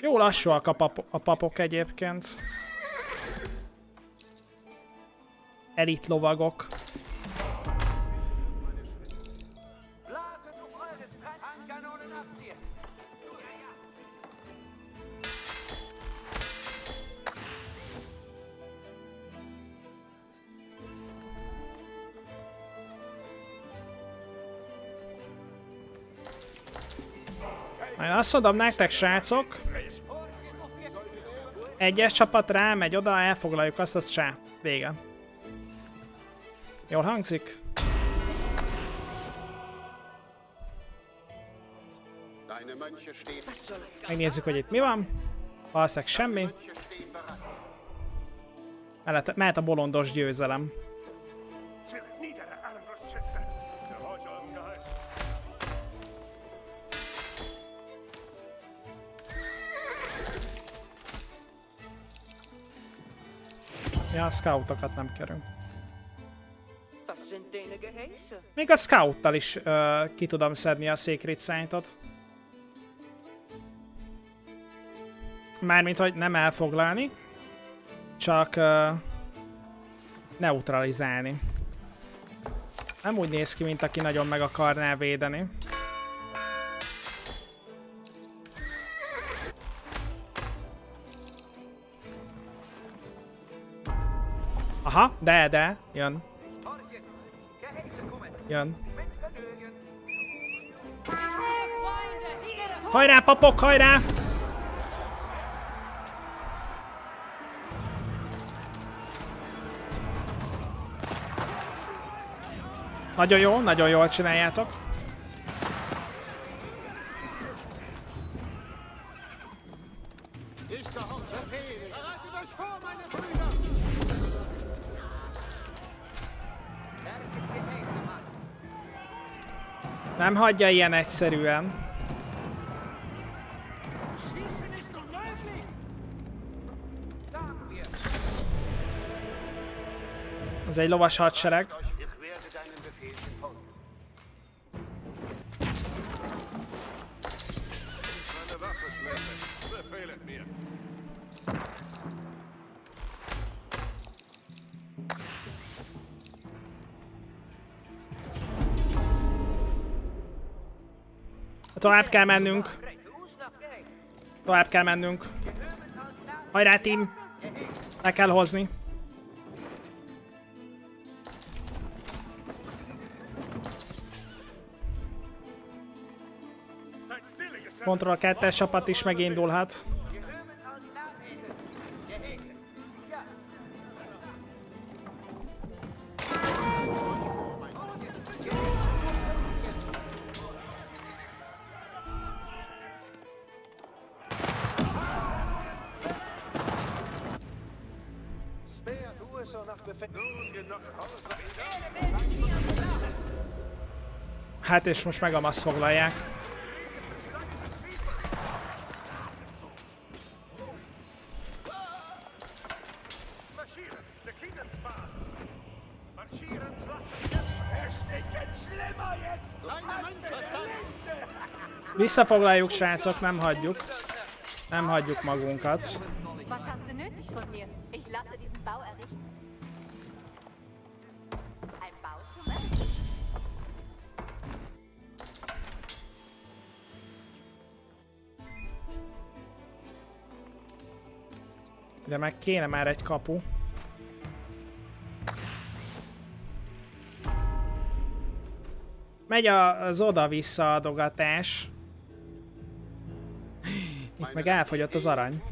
Jó lassúak a, pap a papok egyébként. Elit lovagok. Azt mondom nektek, srácok. Egyes csapat rámegy oda, elfoglaljuk azt, az csá. Vége. Jól hangzik? Megnézzük, hogy itt mi van. Valószínűleg semmi. Mehet a bolondos győzelem. Ja, a scoutokat nem Geheiße. Még a scouttal is uh, ki tudom szedni a Secret Sight-ot. Mármint, hogy nem elfoglalni, csak uh, neutralizálni. Nem úgy néz ki, mint aki nagyon meg akarná védeni. Aha, de, de, jön, jön. Hajrá, papok, hajrá! Nagyon jó, nagyon jól csináljátok. Nem hagyja ilyen egyszerűen. Ez egy lovas hadsereg. Tovább kell mennünk. Tovább kell mennünk. Hajrá, team! Le kell hozni. Control 2-es csapat is megindulhat. Hát és most meg a masz foglalják. Visszafoglaljuk, srácok, nem hagyjuk. Nem hagyjuk magunkat. Meg kéne már egy kapu. Megy az oda-vissza adogatás. Itt meg elfogyott az arany.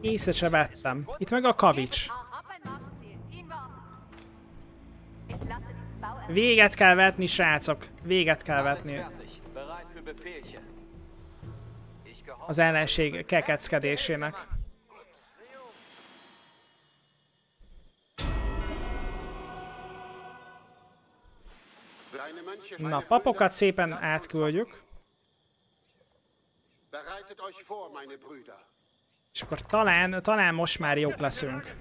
Észre se vettem. Itt meg a kavics. Véget kell vetni, srácok. Véget kell vetni az ellenség kekeckedésének. Na, papokat szépen átküldjük. És akkor talán, talán most már jók leszünk.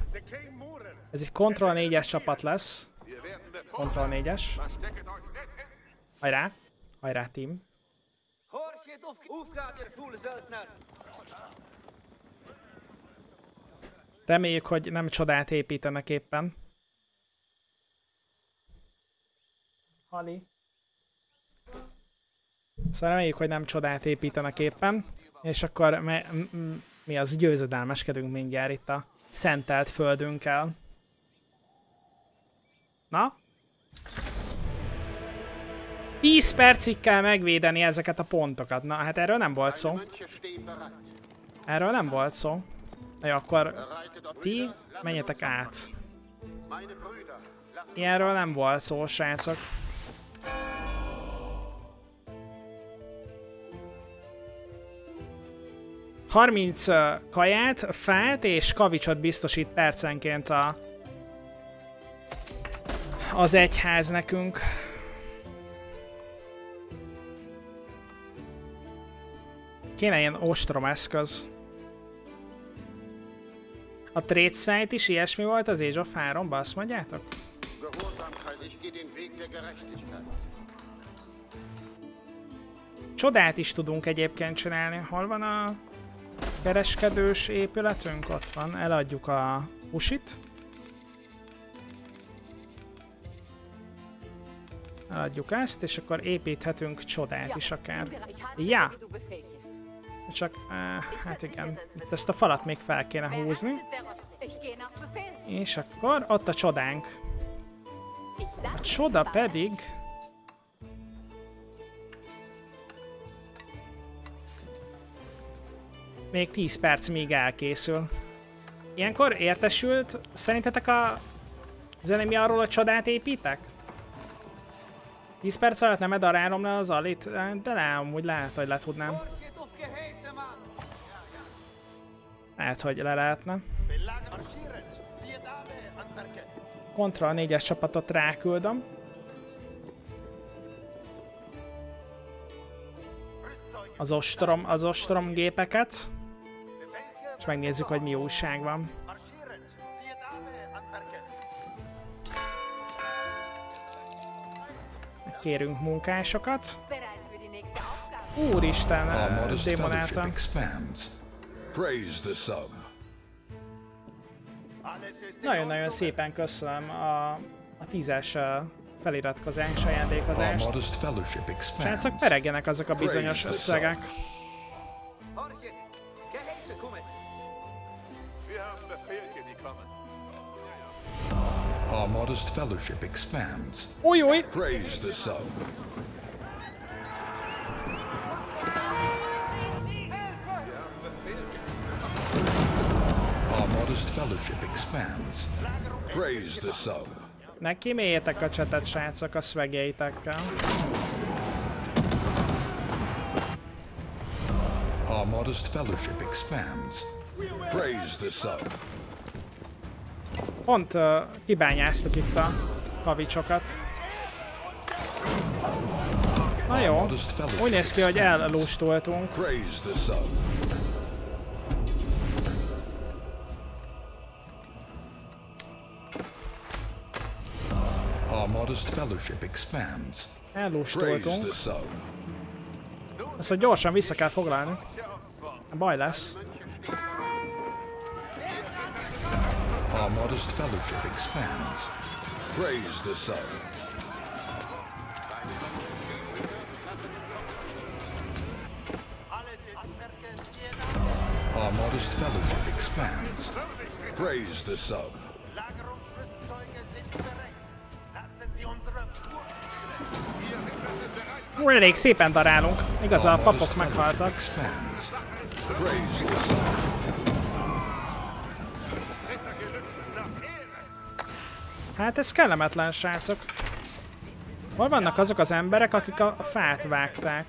Ez egy Control 4-es csapat lesz. Control 4-es. Verstecket euch nicht hin. Hajrá! Hajrá, team! Het of Oefgaat, ihr Foele Söldner! Reméljük, hogy nem csodát építenek éppen. Hali. Szóval reméljük, hogy nem csodát építenek éppen. És akkor mi az győzedelmeskedünk mindjárt itt a szentelt földünkkel. Na? 10 percig kell megvédeni ezeket a pontokat. Na, hát erről nem volt szó. Erről nem volt szó. Na akkor ti menjetek át. Ilyenről nem volt szó, srácok. Harminc kaját, fát és kavicsot biztosít percenként a az egyház nekünk. Kéne ilyen ostrom eszköz. A trade site is ilyesmi volt az Age of 3-ban, azt mondjátok? Csodát is tudunk egyébként csinálni. Hol van a kereskedős épületünk? Ott van. Eladjuk a usit. Eladjuk ezt, és akkor építhetünk csodát is akár. Ja. Csak, eh, hát igen, itt ezt a falat még fel kéne húzni. Befehl. És akkor ott a csodánk. A csoda pedig... Még 10 perc még elkészül. Ilyenkor értesült szerintetek a zenemi arról, hogy csodát építek? 10 perc alatt nem darálom le az alit, de nem, amúgy lehet, hogy le tudnám. Lehet, hogy le lehetne. Kontra a négyes csapatot ráküldöm. Az ostrom, az ostrom gépeket. És megnézzük, hogy mi újság van. Kérünk munkásokat. Úristen, Our modest fellowship démonálta. expands. Praise the sub. Alles ist in Nagyon-nagyon szépen köszönöm a, a tízes feliratkozás, ajándékozást. Srácok, peregjenek azok a bizonyos összegek. Our modest fellowship expands. Új, új! Praise the sub. Fellowship expands. Praise the sub. Ne kiméljétek a csetet, srácok, a szvegjeitekkel. Our modest fellowship expands. Praise the sub. Pont uh, kibányáztuk itt a kavicsokat. Na jó, úgy néz ki, hogy expands. ellustultunk. Praise the sub. Our modest fellowship expands. Praise the sub. Ezt hogy gyorsan vissza kell foglalni. Baj lesz. Our modest fellowship expands. Praise the sub. Alles in anmerken. Vier Dame. Our modest fellowship expands. Praise the sub. Ú, elég szépen darálunk. Igaz, a papok meghaltak. Hát ez kellemetlen, srácok. Hol vannak azok az emberek, akik a fát vágták?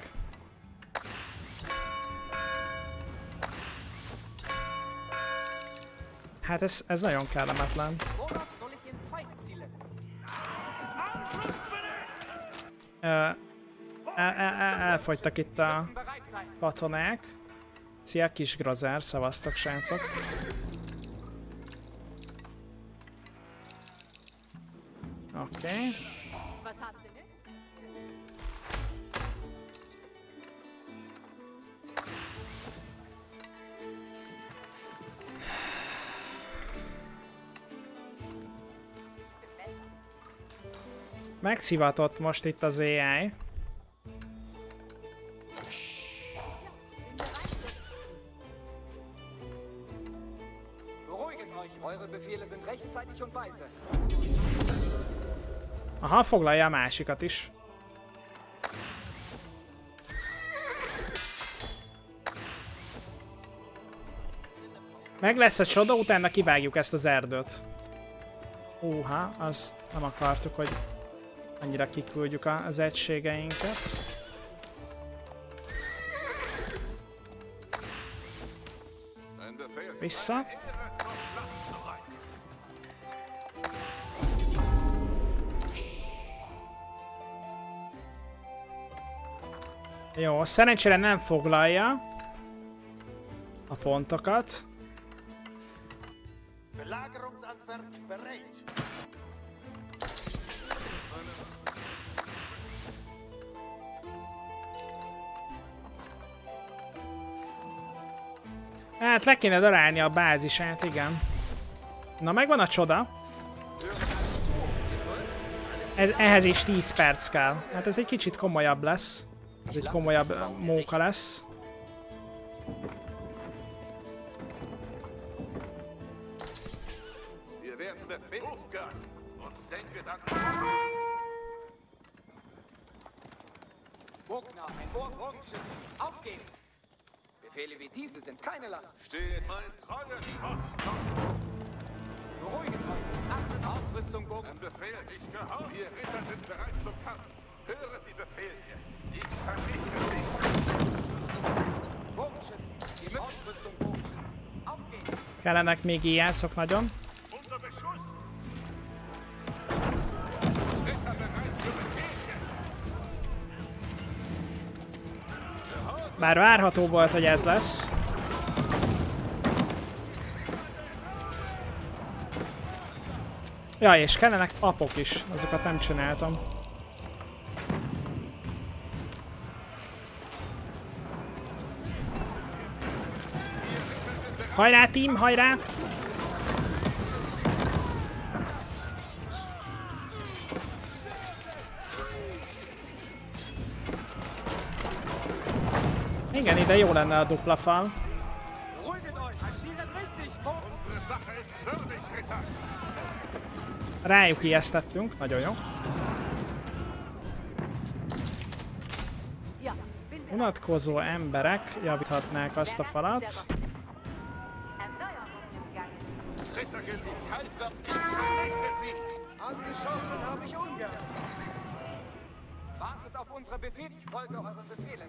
Hát ez, ez nagyon kellemetlen. Worauf el, el, el, elfogytak itt a katonák. Szia, kis grozer, szavaztok, srácok. Oké. Okay. Megszivatott most itt az AI. Eure Befehle sind rechtzeitig und weise. Aha, foglalja a másikat is. Meg lesz a csoda, utána kivágjuk ezt az erdőt. Húha, azt nem akartuk, hogy annyira kiküldjük az egységeinket. Vissza. Jó, szerencsére nem foglalja a pontokat. Hát le kéne darálni a bázisát, igen. Na, megvan a csoda. Ez, ehhez is 10 perc kell. Hát ez egy kicsit komolyabb lesz. Komolyabb ö, móka lesz. Wir werden Befehl. Hofgard. Und denket an. Burgner, ein Bogenschützen. Auf geht's! Befehle wie diese sind keine Last. Steht mein treues Post. Beruhigt euch. Achtet Ausrüstung, Bogen. Ein Befehl. Ich gehorche. Wir Ritter sind bereit zum Kampf. Höret die Befehlchen. Ich verrichte sie. Bogenschützen. Die. Ausrüstung, Bogenschützen. Auf geht's! Kellenek még íjászok nagyon. Bár várható volt, hogy ez lesz. Ja, és kellenek apok is, azokat nem csináltam. Hajrá, team, hajrá! Igen, ide jó lenne a dupla fal. Rájuk ijesztettünk, nagyon jó. Unatkozó emberek javíthatnák azt a falat. Angeschossen habe ich ungern. Wartet auf unsere Befehle. Ich folge euren Befehlen.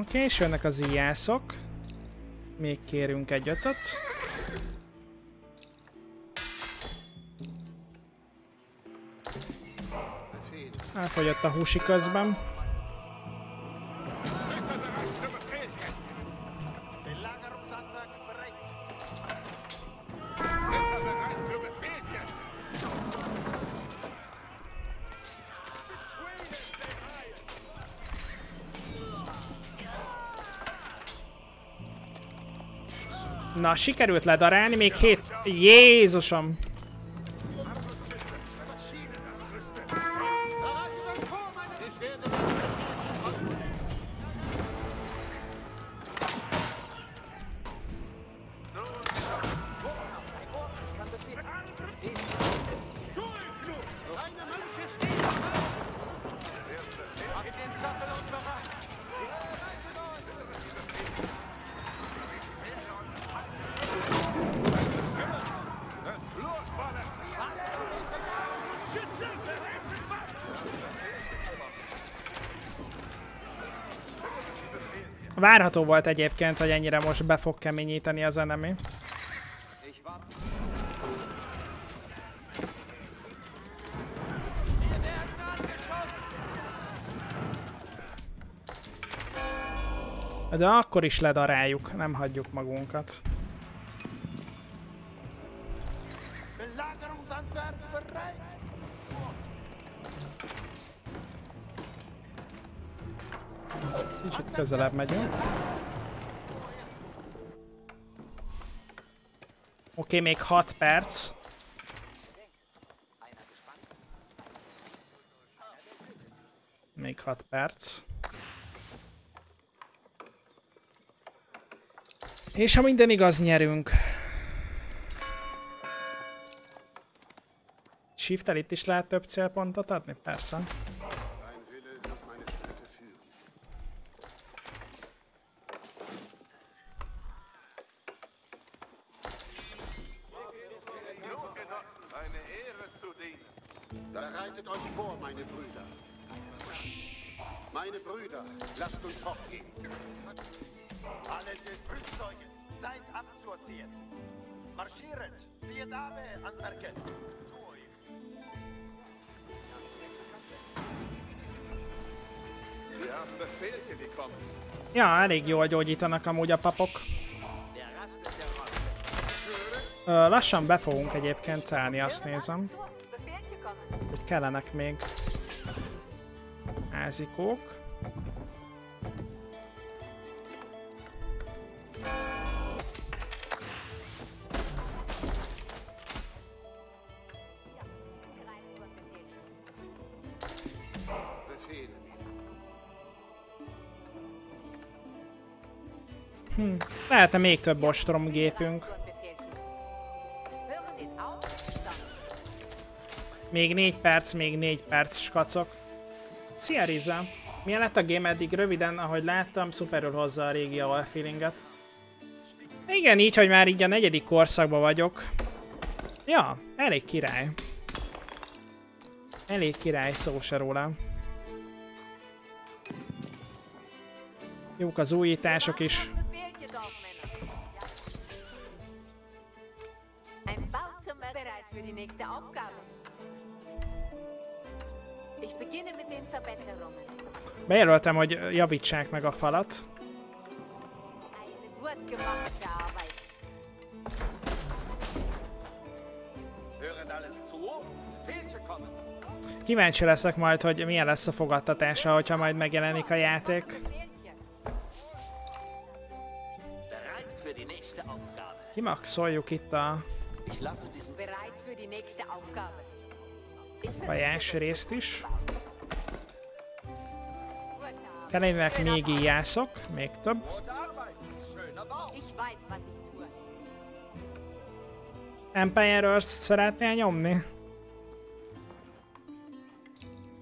Oké, és jönnek az íjászok. Még kérünk egy ötöt. Elfogyott a húsi közben. Na, sikerült ledarálni, még hét... Jézusom! Várható volt egyébként, hogy ennyire most be fog keményíteni az enemy. De akkor is ledaráljuk, nem hagyjuk magunkat. Közelebb megyünk. Oké, még 6 perc. Még 6 perc. És ha minden igaz, nyerünk. shift itt is lehet több célpontot adni? Persze. Elég jól gyógyítanak amúgy a papok. Ö, lassan be fogunk egyébként állni, azt nézem. Hogy kellenek még házikók. Lehetne még több ostrom gépünk. Hören den auf? Még 4 perc, még 4 perc, skacok. Szia Riza! Milyen lett a game eddig? Röviden, ahogy láttam, szuperül hozza a régi AOL feelinget. Igen, így, hogy már így a negyedik korszakban vagyok. Ja, elég király. Elég király, szó se róla. Jók az újítások is. Bejelöltem, hogy javítsák meg a falat. Kíváncsi leszek majd, hogy milyen lesz a fogadtatása, hogyha majd megjelenik a játék. Kimaxoljuk itt a Ich lasse diesen Kellenek még íjászok, még több. Empire Earth szeretnél nyomni?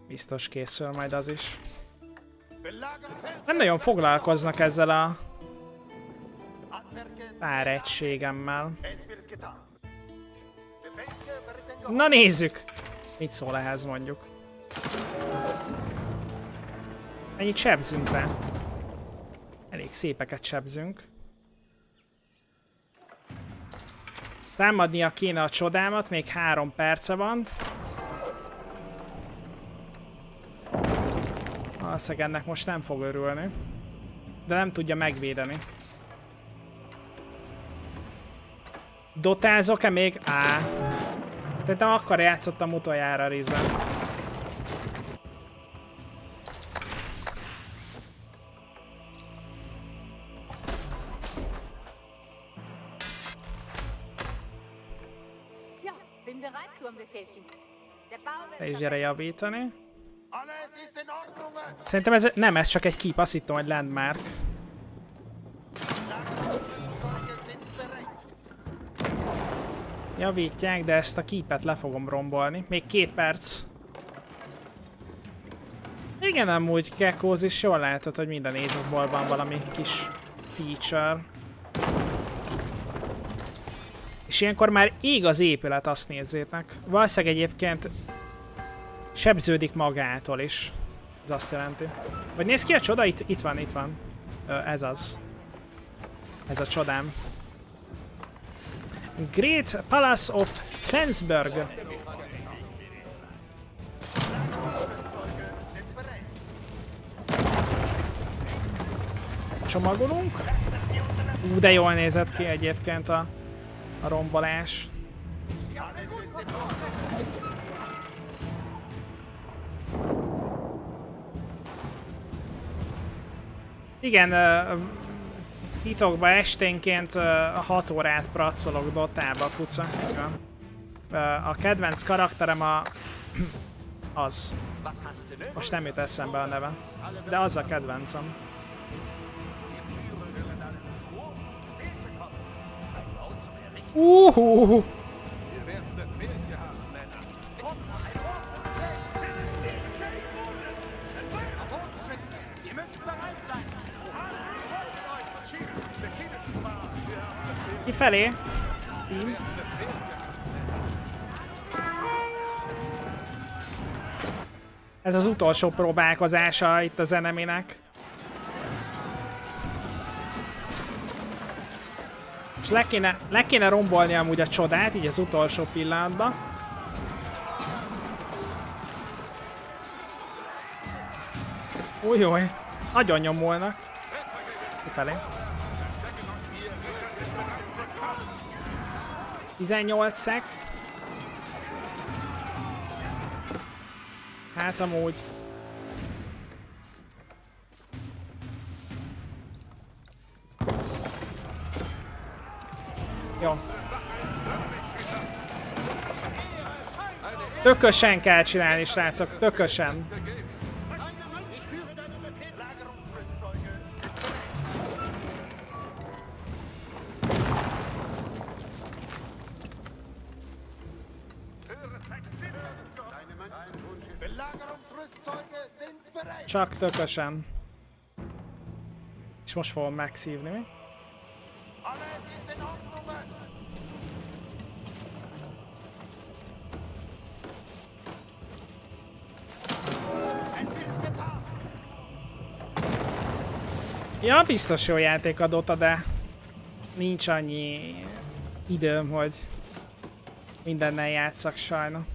Biztos készül majd az is. Nem nagyon foglalkoznak ezzel a pár egységemmel. Es wird getan. Befehlche verrieten Na nézzük! Mit szól ehhez mondjuk? Ennyit sebzünk le. Elég szépeket sebzünk. Támadnia kéne a csodámat, még három perce van. Valószínűleg ennek most nem fog örülni. De nem tudja megvédeni. Dotázok-e még? Á. Szerintem akkor játszottam utoljára Rizen. Te is gyere javítani. Szerintem ez nem, ez csak egy keep, azt hittem, hogy landmark. Javítják, de ezt a keepet le fogom rombolni. Még két perc. Igen, amúgy Gekkoz is jól látod, hogy minden ézokból van valami kis feature. És ilyenkor már ég az épület, azt nézzétek. Valószínűleg egyébként sebződik magától is. Ez azt jelenti. Vagy néz ki a csoda? Itt, itt van, itt van. Ö, ez az. Ez a csodám. Great Palace of Flensburg. Csomagolunk. Ú, de jól nézett ki egyébként a, a rombolás. Igen, ö, titokba esténként 6 órát pracolok Dotába. Ö, A kedvenc karakterem a... az. Most nem jut eszembe a neve. De az a kedvencem. Uhu. Kifelé. Ez az utolsó próbálkozása itt az eneminek. És le kéne, le kéne rombolni amúgy a csodát, így az utolsó pillanatban. Újjaj, nagyon nyomulnak. Kifelé. 18 szek. Hát amúgy. Jó. Tökösen kell csinálni, srácok, tökösen. Csak tökösen. És most fogom megszívni, mi? Ja, biztos jó játék a Dota, de nincs annyi időm, hogy mindennel játszak sajna.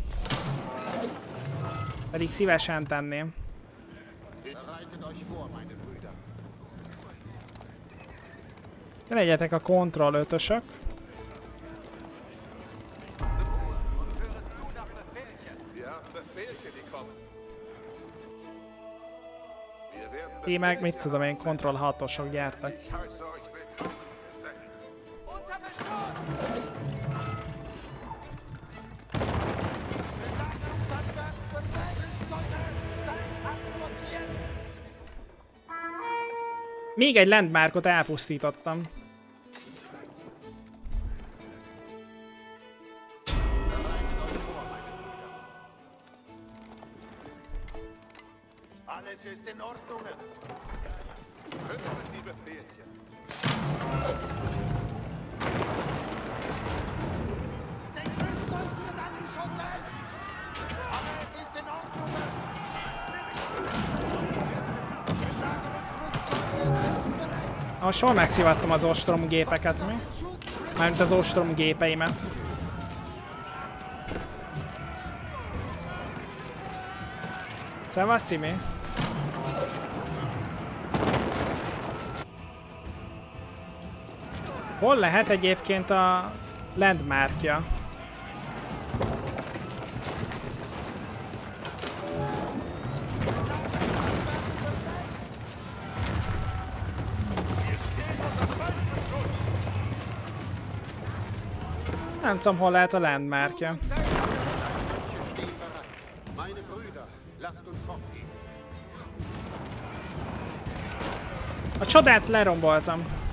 Pedig szívesen tenném. Bereitet euch vor, meine Brüder. Ne legyetek a. Wir werden Ti meg mit tudom én, kontroll hatosok gyertek. Unter Beschuss! Még egy landmarkot elpusztítottam. Alles ist. Most hol megszivattam az ostrom gépeket, mi? Mármint az ostrom gépeimet. Szevasz, Szimi! Hol lehet egyébként a landmarkja? Nem tudom, hol lehet a landmarkja. A csodát leromboltam.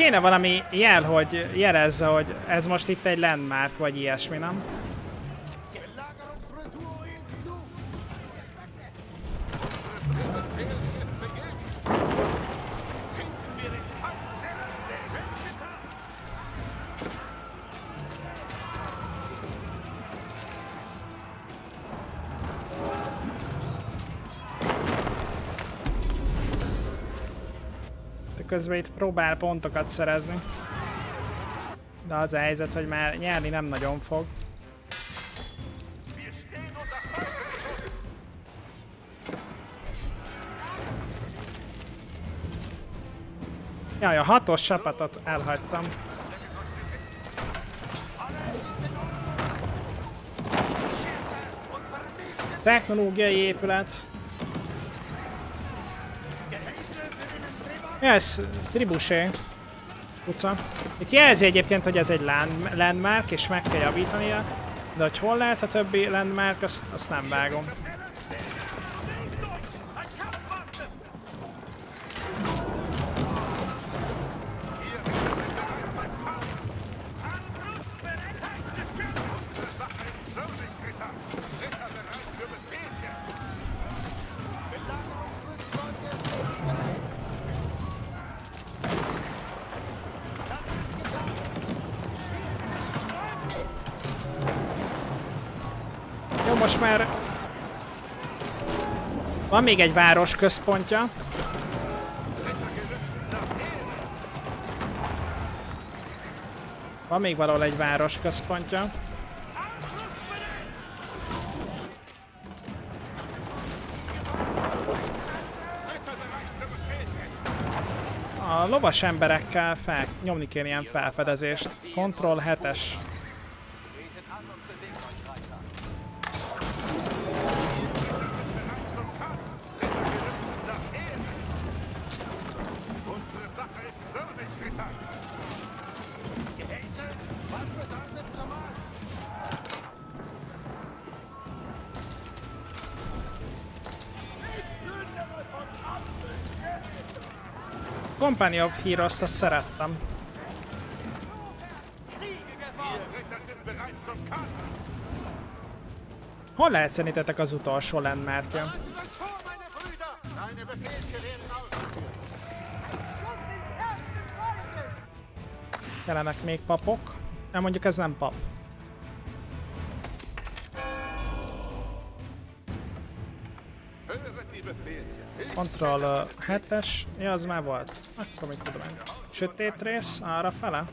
Kéne valami jel, hogy jelezze, hogy ez most itt egy landmark, vagy ilyesmi, nem? Közben itt próbál pontokat szerezni. De az a helyzet, hogy már nyerni nem nagyon fog. Jaj, a hatos csapatot elhagytam. Technológiai épület. Ez tribusé. Utca. Itt jelzi egyébként, hogy ez egy land, landmark, és meg kell javítania. De hogy hol lehet a többi landmark, azt, azt nem vágom. Most már van még egy város központja. Van még valahol egy város központja. A lovas emberekkel fel, nyomni kéne ilyen felfedezést. Control 7-es. Company of Heroes, azt szerettem. Hol lehet szerintetek az utolsó landmarkja? Kellenek még papok. Nem mondjuk ez nem pap. Control 7-es. Ja, az már volt. Akkor mit tudom én. Sötét rész, arra fele?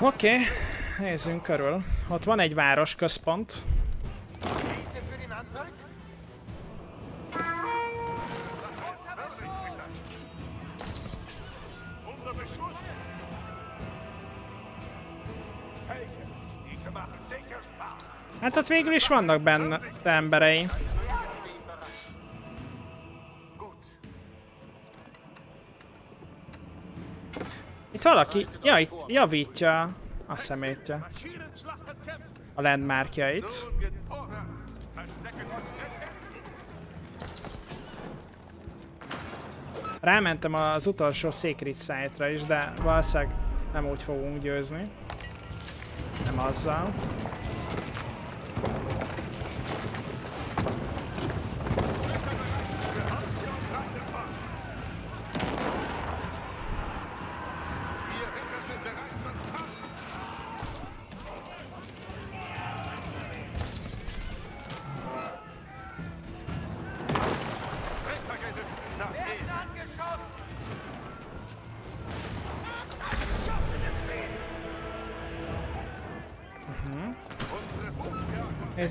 Oké, okay. nézzünk körül. Ott van egy városközpont. Hát végül is vannak benne emberei. Itt valaki, ja, itt javítja a szemétje. A landmarkjait. Rámentem az utolsó Secret Site-ra is, de valószínűleg nem úgy fogunk győzni. Nem azzal.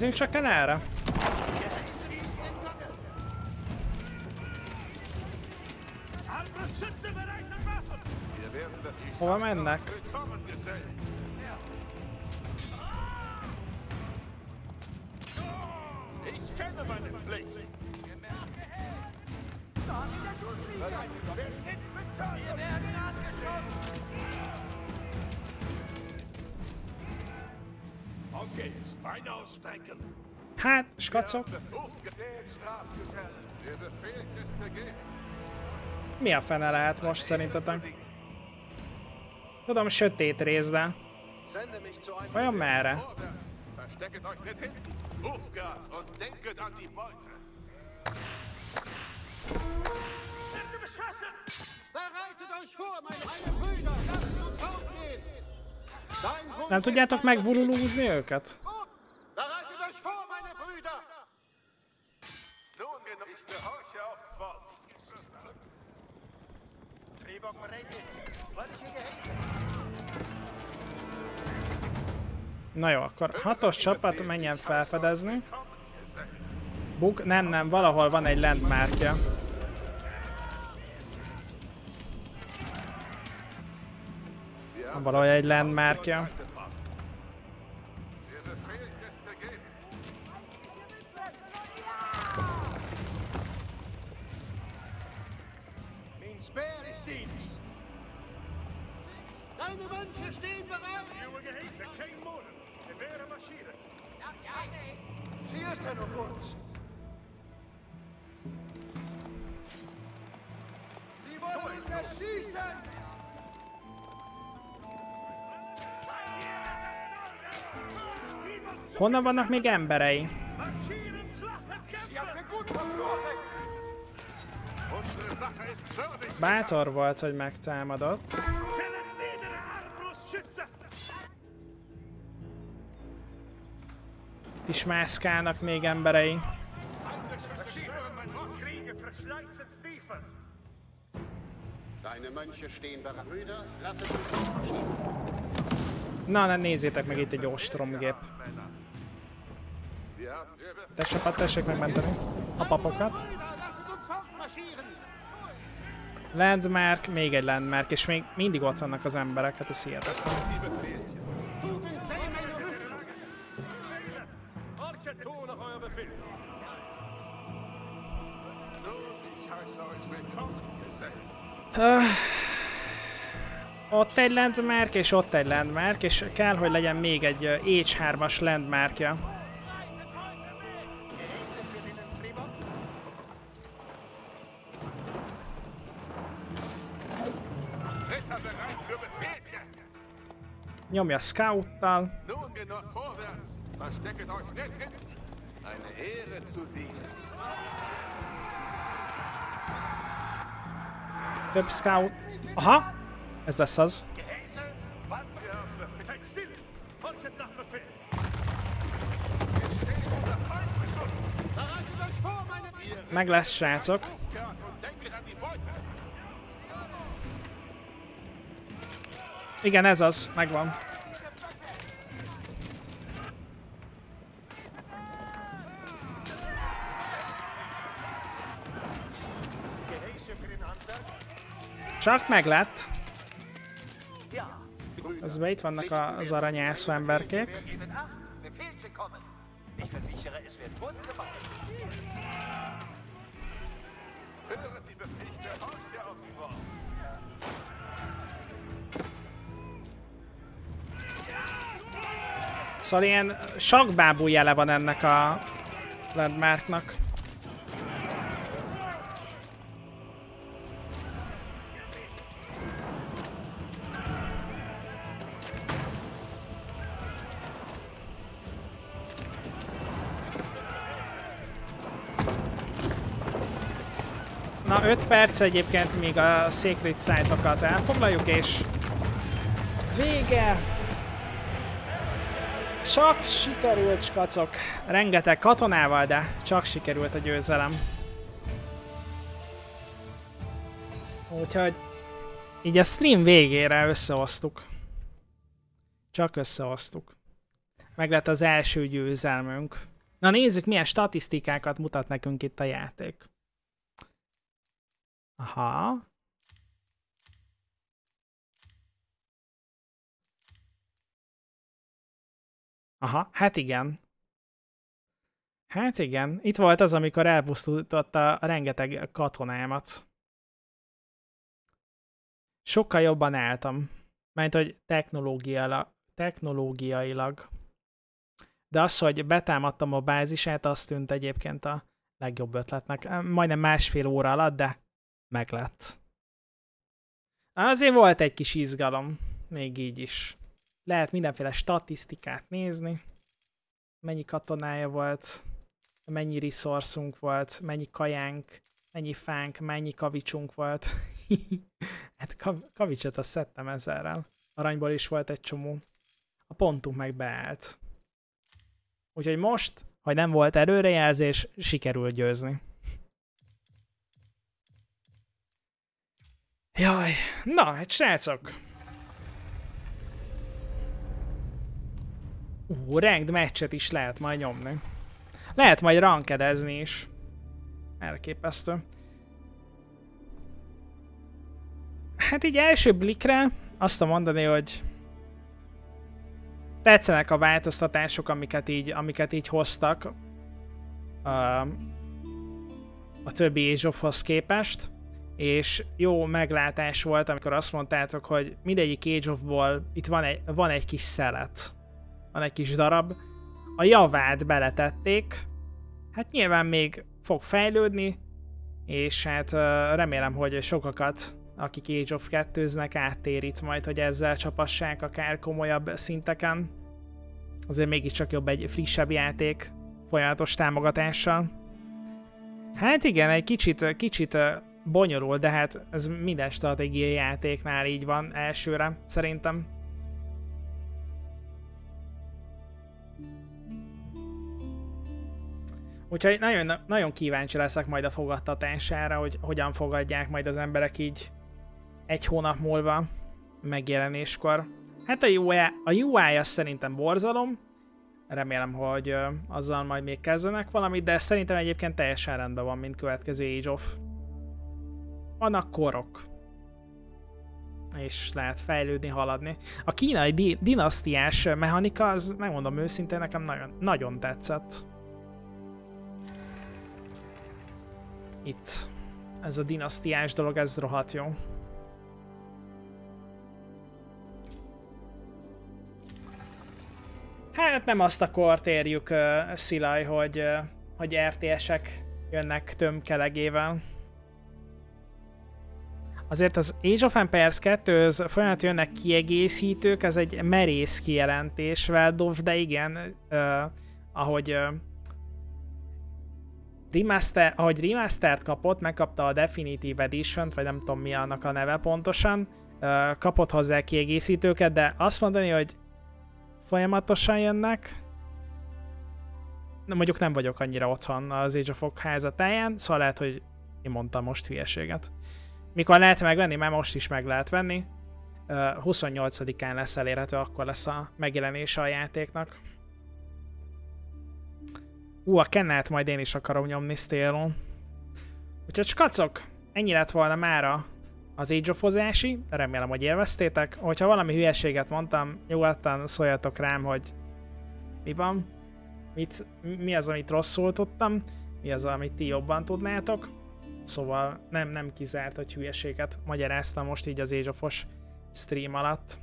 Nézzünk csak el erre. Hova mennek? Gegeben! mi a fene lehet most szerintetek? Tudom, sötét rész, de vajon merre? Vorwärts! Verstecket euch nicht hinten! Rufgas und denket an die Beute! Bereitet euch vor, meine, meine Brüder. Lasst uns fortgehen. Dein Wunsch Nem tudjátok megvululúzni őket? Bereitet euch vor, meine Brüder. Nun genug, ich gehorche aufs Wort! Gerettet. Wolliche Gehäuse. Na jó, akkor hatos csapat menjen felfedezni. Bug, nem, nem, valahol van egy landmarkja. Van valahol egy landmarkja. Mönche stehen bereit. Uwe Gehäuse, kein Moden! Gewehre marschieren! Schießen auf uns. Sie wollen uns erschießen. Honnan vannak még emberei? Bátor volt, hogy megtámadott. Itt is mászkálnak még emberei. Na, ne nézzétek meg itt egy ostromgép. Te csapat, tessék megmenteni a papokat. Landmark, még egy landmark, és még mindig ott vannak az emberek, hát ez hihetetlen. Zu nach euer Befehl! Nun, ich heiße euch willkommen, Gesell! Ott egy landmark, és ott egy landmark, és kell, hogy legyen még egy ö, H3-as landmarkja. Nyomja scouttal. Nun, vorwärts! Verstecket euch nicht hinten! Eine Ehre zu dienen. Web Scout. Aha! Ez lesz az. Meg lesz, srácok. Igen, ez az. Megvan. Csak meglett. Ja, Az be itt vannak az aranyászó emberkék. Szóval ilyen sakbábú jele van ennek a landmarknak. 5 perc egyébként, míg a Secret Site-okat elfoglaljuk, és vége! Csak sikerült, skacok. Rengeteg katonával, de csak sikerült a győzelem. Úgyhogy így a stream végére összehoztuk. Csak összehoztuk. Meg lett az első győzelmünk. Na nézzük, milyen statisztikákat mutat nekünk itt a játék. Aha. Aha, hát igen. Hát igen, itt volt az, amikor elpusztította rengeteg katonámat. Sokkal jobban álltam. Mert hogy technológiailag, technológiailag. De az, hogy betámadtam a bázisát, azt tűnt egyébként a legjobb ötletnek. Majdnem másfél óra alatt, de meglett. Azért volt egy kis izgalom, még így is. Lehet mindenféle statisztikát nézni. Mennyi katonája volt, mennyi resourcunk volt, mennyi kajánk, mennyi fánk, mennyi kavicsunk volt. hát kav- kavicsot azt szedtem ezerrel. Aranyból is volt egy csomó. A pontunk meg beállt. Úgyhogy most, hogy nem volt előrejelzés, sikerült győzni. Jaj, na, hát srácok. Ú, ranked meccset is lehet majd nyomni. Lehet majd rankedezni is. Elképesztő. Hát így első blikre azt tudom mondani, hogy tetszenek a változtatások, amiket így, amiket így hoztak a, a többi Age of-hoz képest, és jó meglátás volt, amikor azt mondtátok, hogy mindegyik Age of-ból itt van egy, van egy kis szelet, van egy kis darab, a javát beletették, hát nyilván még fog fejlődni, és hát remélem, hogy sokakat, akik Age of 2-znek áttérít majd, hogy ezzel csapassák akár komolyabb szinteken. Azért mégiscsak jobb egy frissebb játék folyamatos támogatással. Hát igen, egy kicsit, kicsit bonyolul, de hát ez minden stratégiai játéknál így van elsőre, szerintem. Úgyhogy nagyon, nagyon kíváncsi leszek majd a fogadtatására, hogy hogyan fogadják majd az emberek így egy hónap múlva megjelenéskor. Hát a UI, a UI az szerintem borzalom, remélem, hogy azzal majd még kezdenek valamit, de szerintem egyébként teljesen rendben van, mint következő Age of. Vannak korok. És lehet fejlődni, haladni. A kínai di- dinasztiás mechanika, az megmondom őszintén, nekem nagyon, nagyon tetszett. Itt. Ez a dinasztiás dolog, ez rohadt jó. Hát nem azt a kort érjük, uh, Szilaj, hogy, uh, hogy RTS-ek jönnek tömkelegével. Azért az Age of Empires 2 az folyamatosan jönnek kiegészítők, ez egy merész kijelentés, Veldov, de igen, uh, ahogy uh, remaster, ahogy remastert kapott, megkapta a Definitive edition vagy nem tudom mi annak a neve pontosan, uh, kapott hozzá kiegészítőket, de azt mondani, hogy folyamatosan jönnek, nem, mondjuk nem vagyok annyira otthon az Age of Fog házatáján, szóval lehet, hogy én mondtam most hülyeséget. Mikor lehet megvenni? Már most is meg lehet venni. Ö, 28-án lesz elérhető, akkor lesz a megjelenése a játéknak. Ú, a Kennelt majd én is akarom nyomni Stélon. Úgyhogy skacok, ennyi lett volna mára az Age of Ozási, remélem, hogy élveztétek. Hogyha valami hülyeséget mondtam, nyugodtan szóljatok rám, hogy mi van, mit, mi az, amit rosszul tudtam, mi az, amit ti jobban tudnátok. Szóval nem, nem kizárt, hogy hülyeséget magyaráztam most így az Age of-os stream alatt.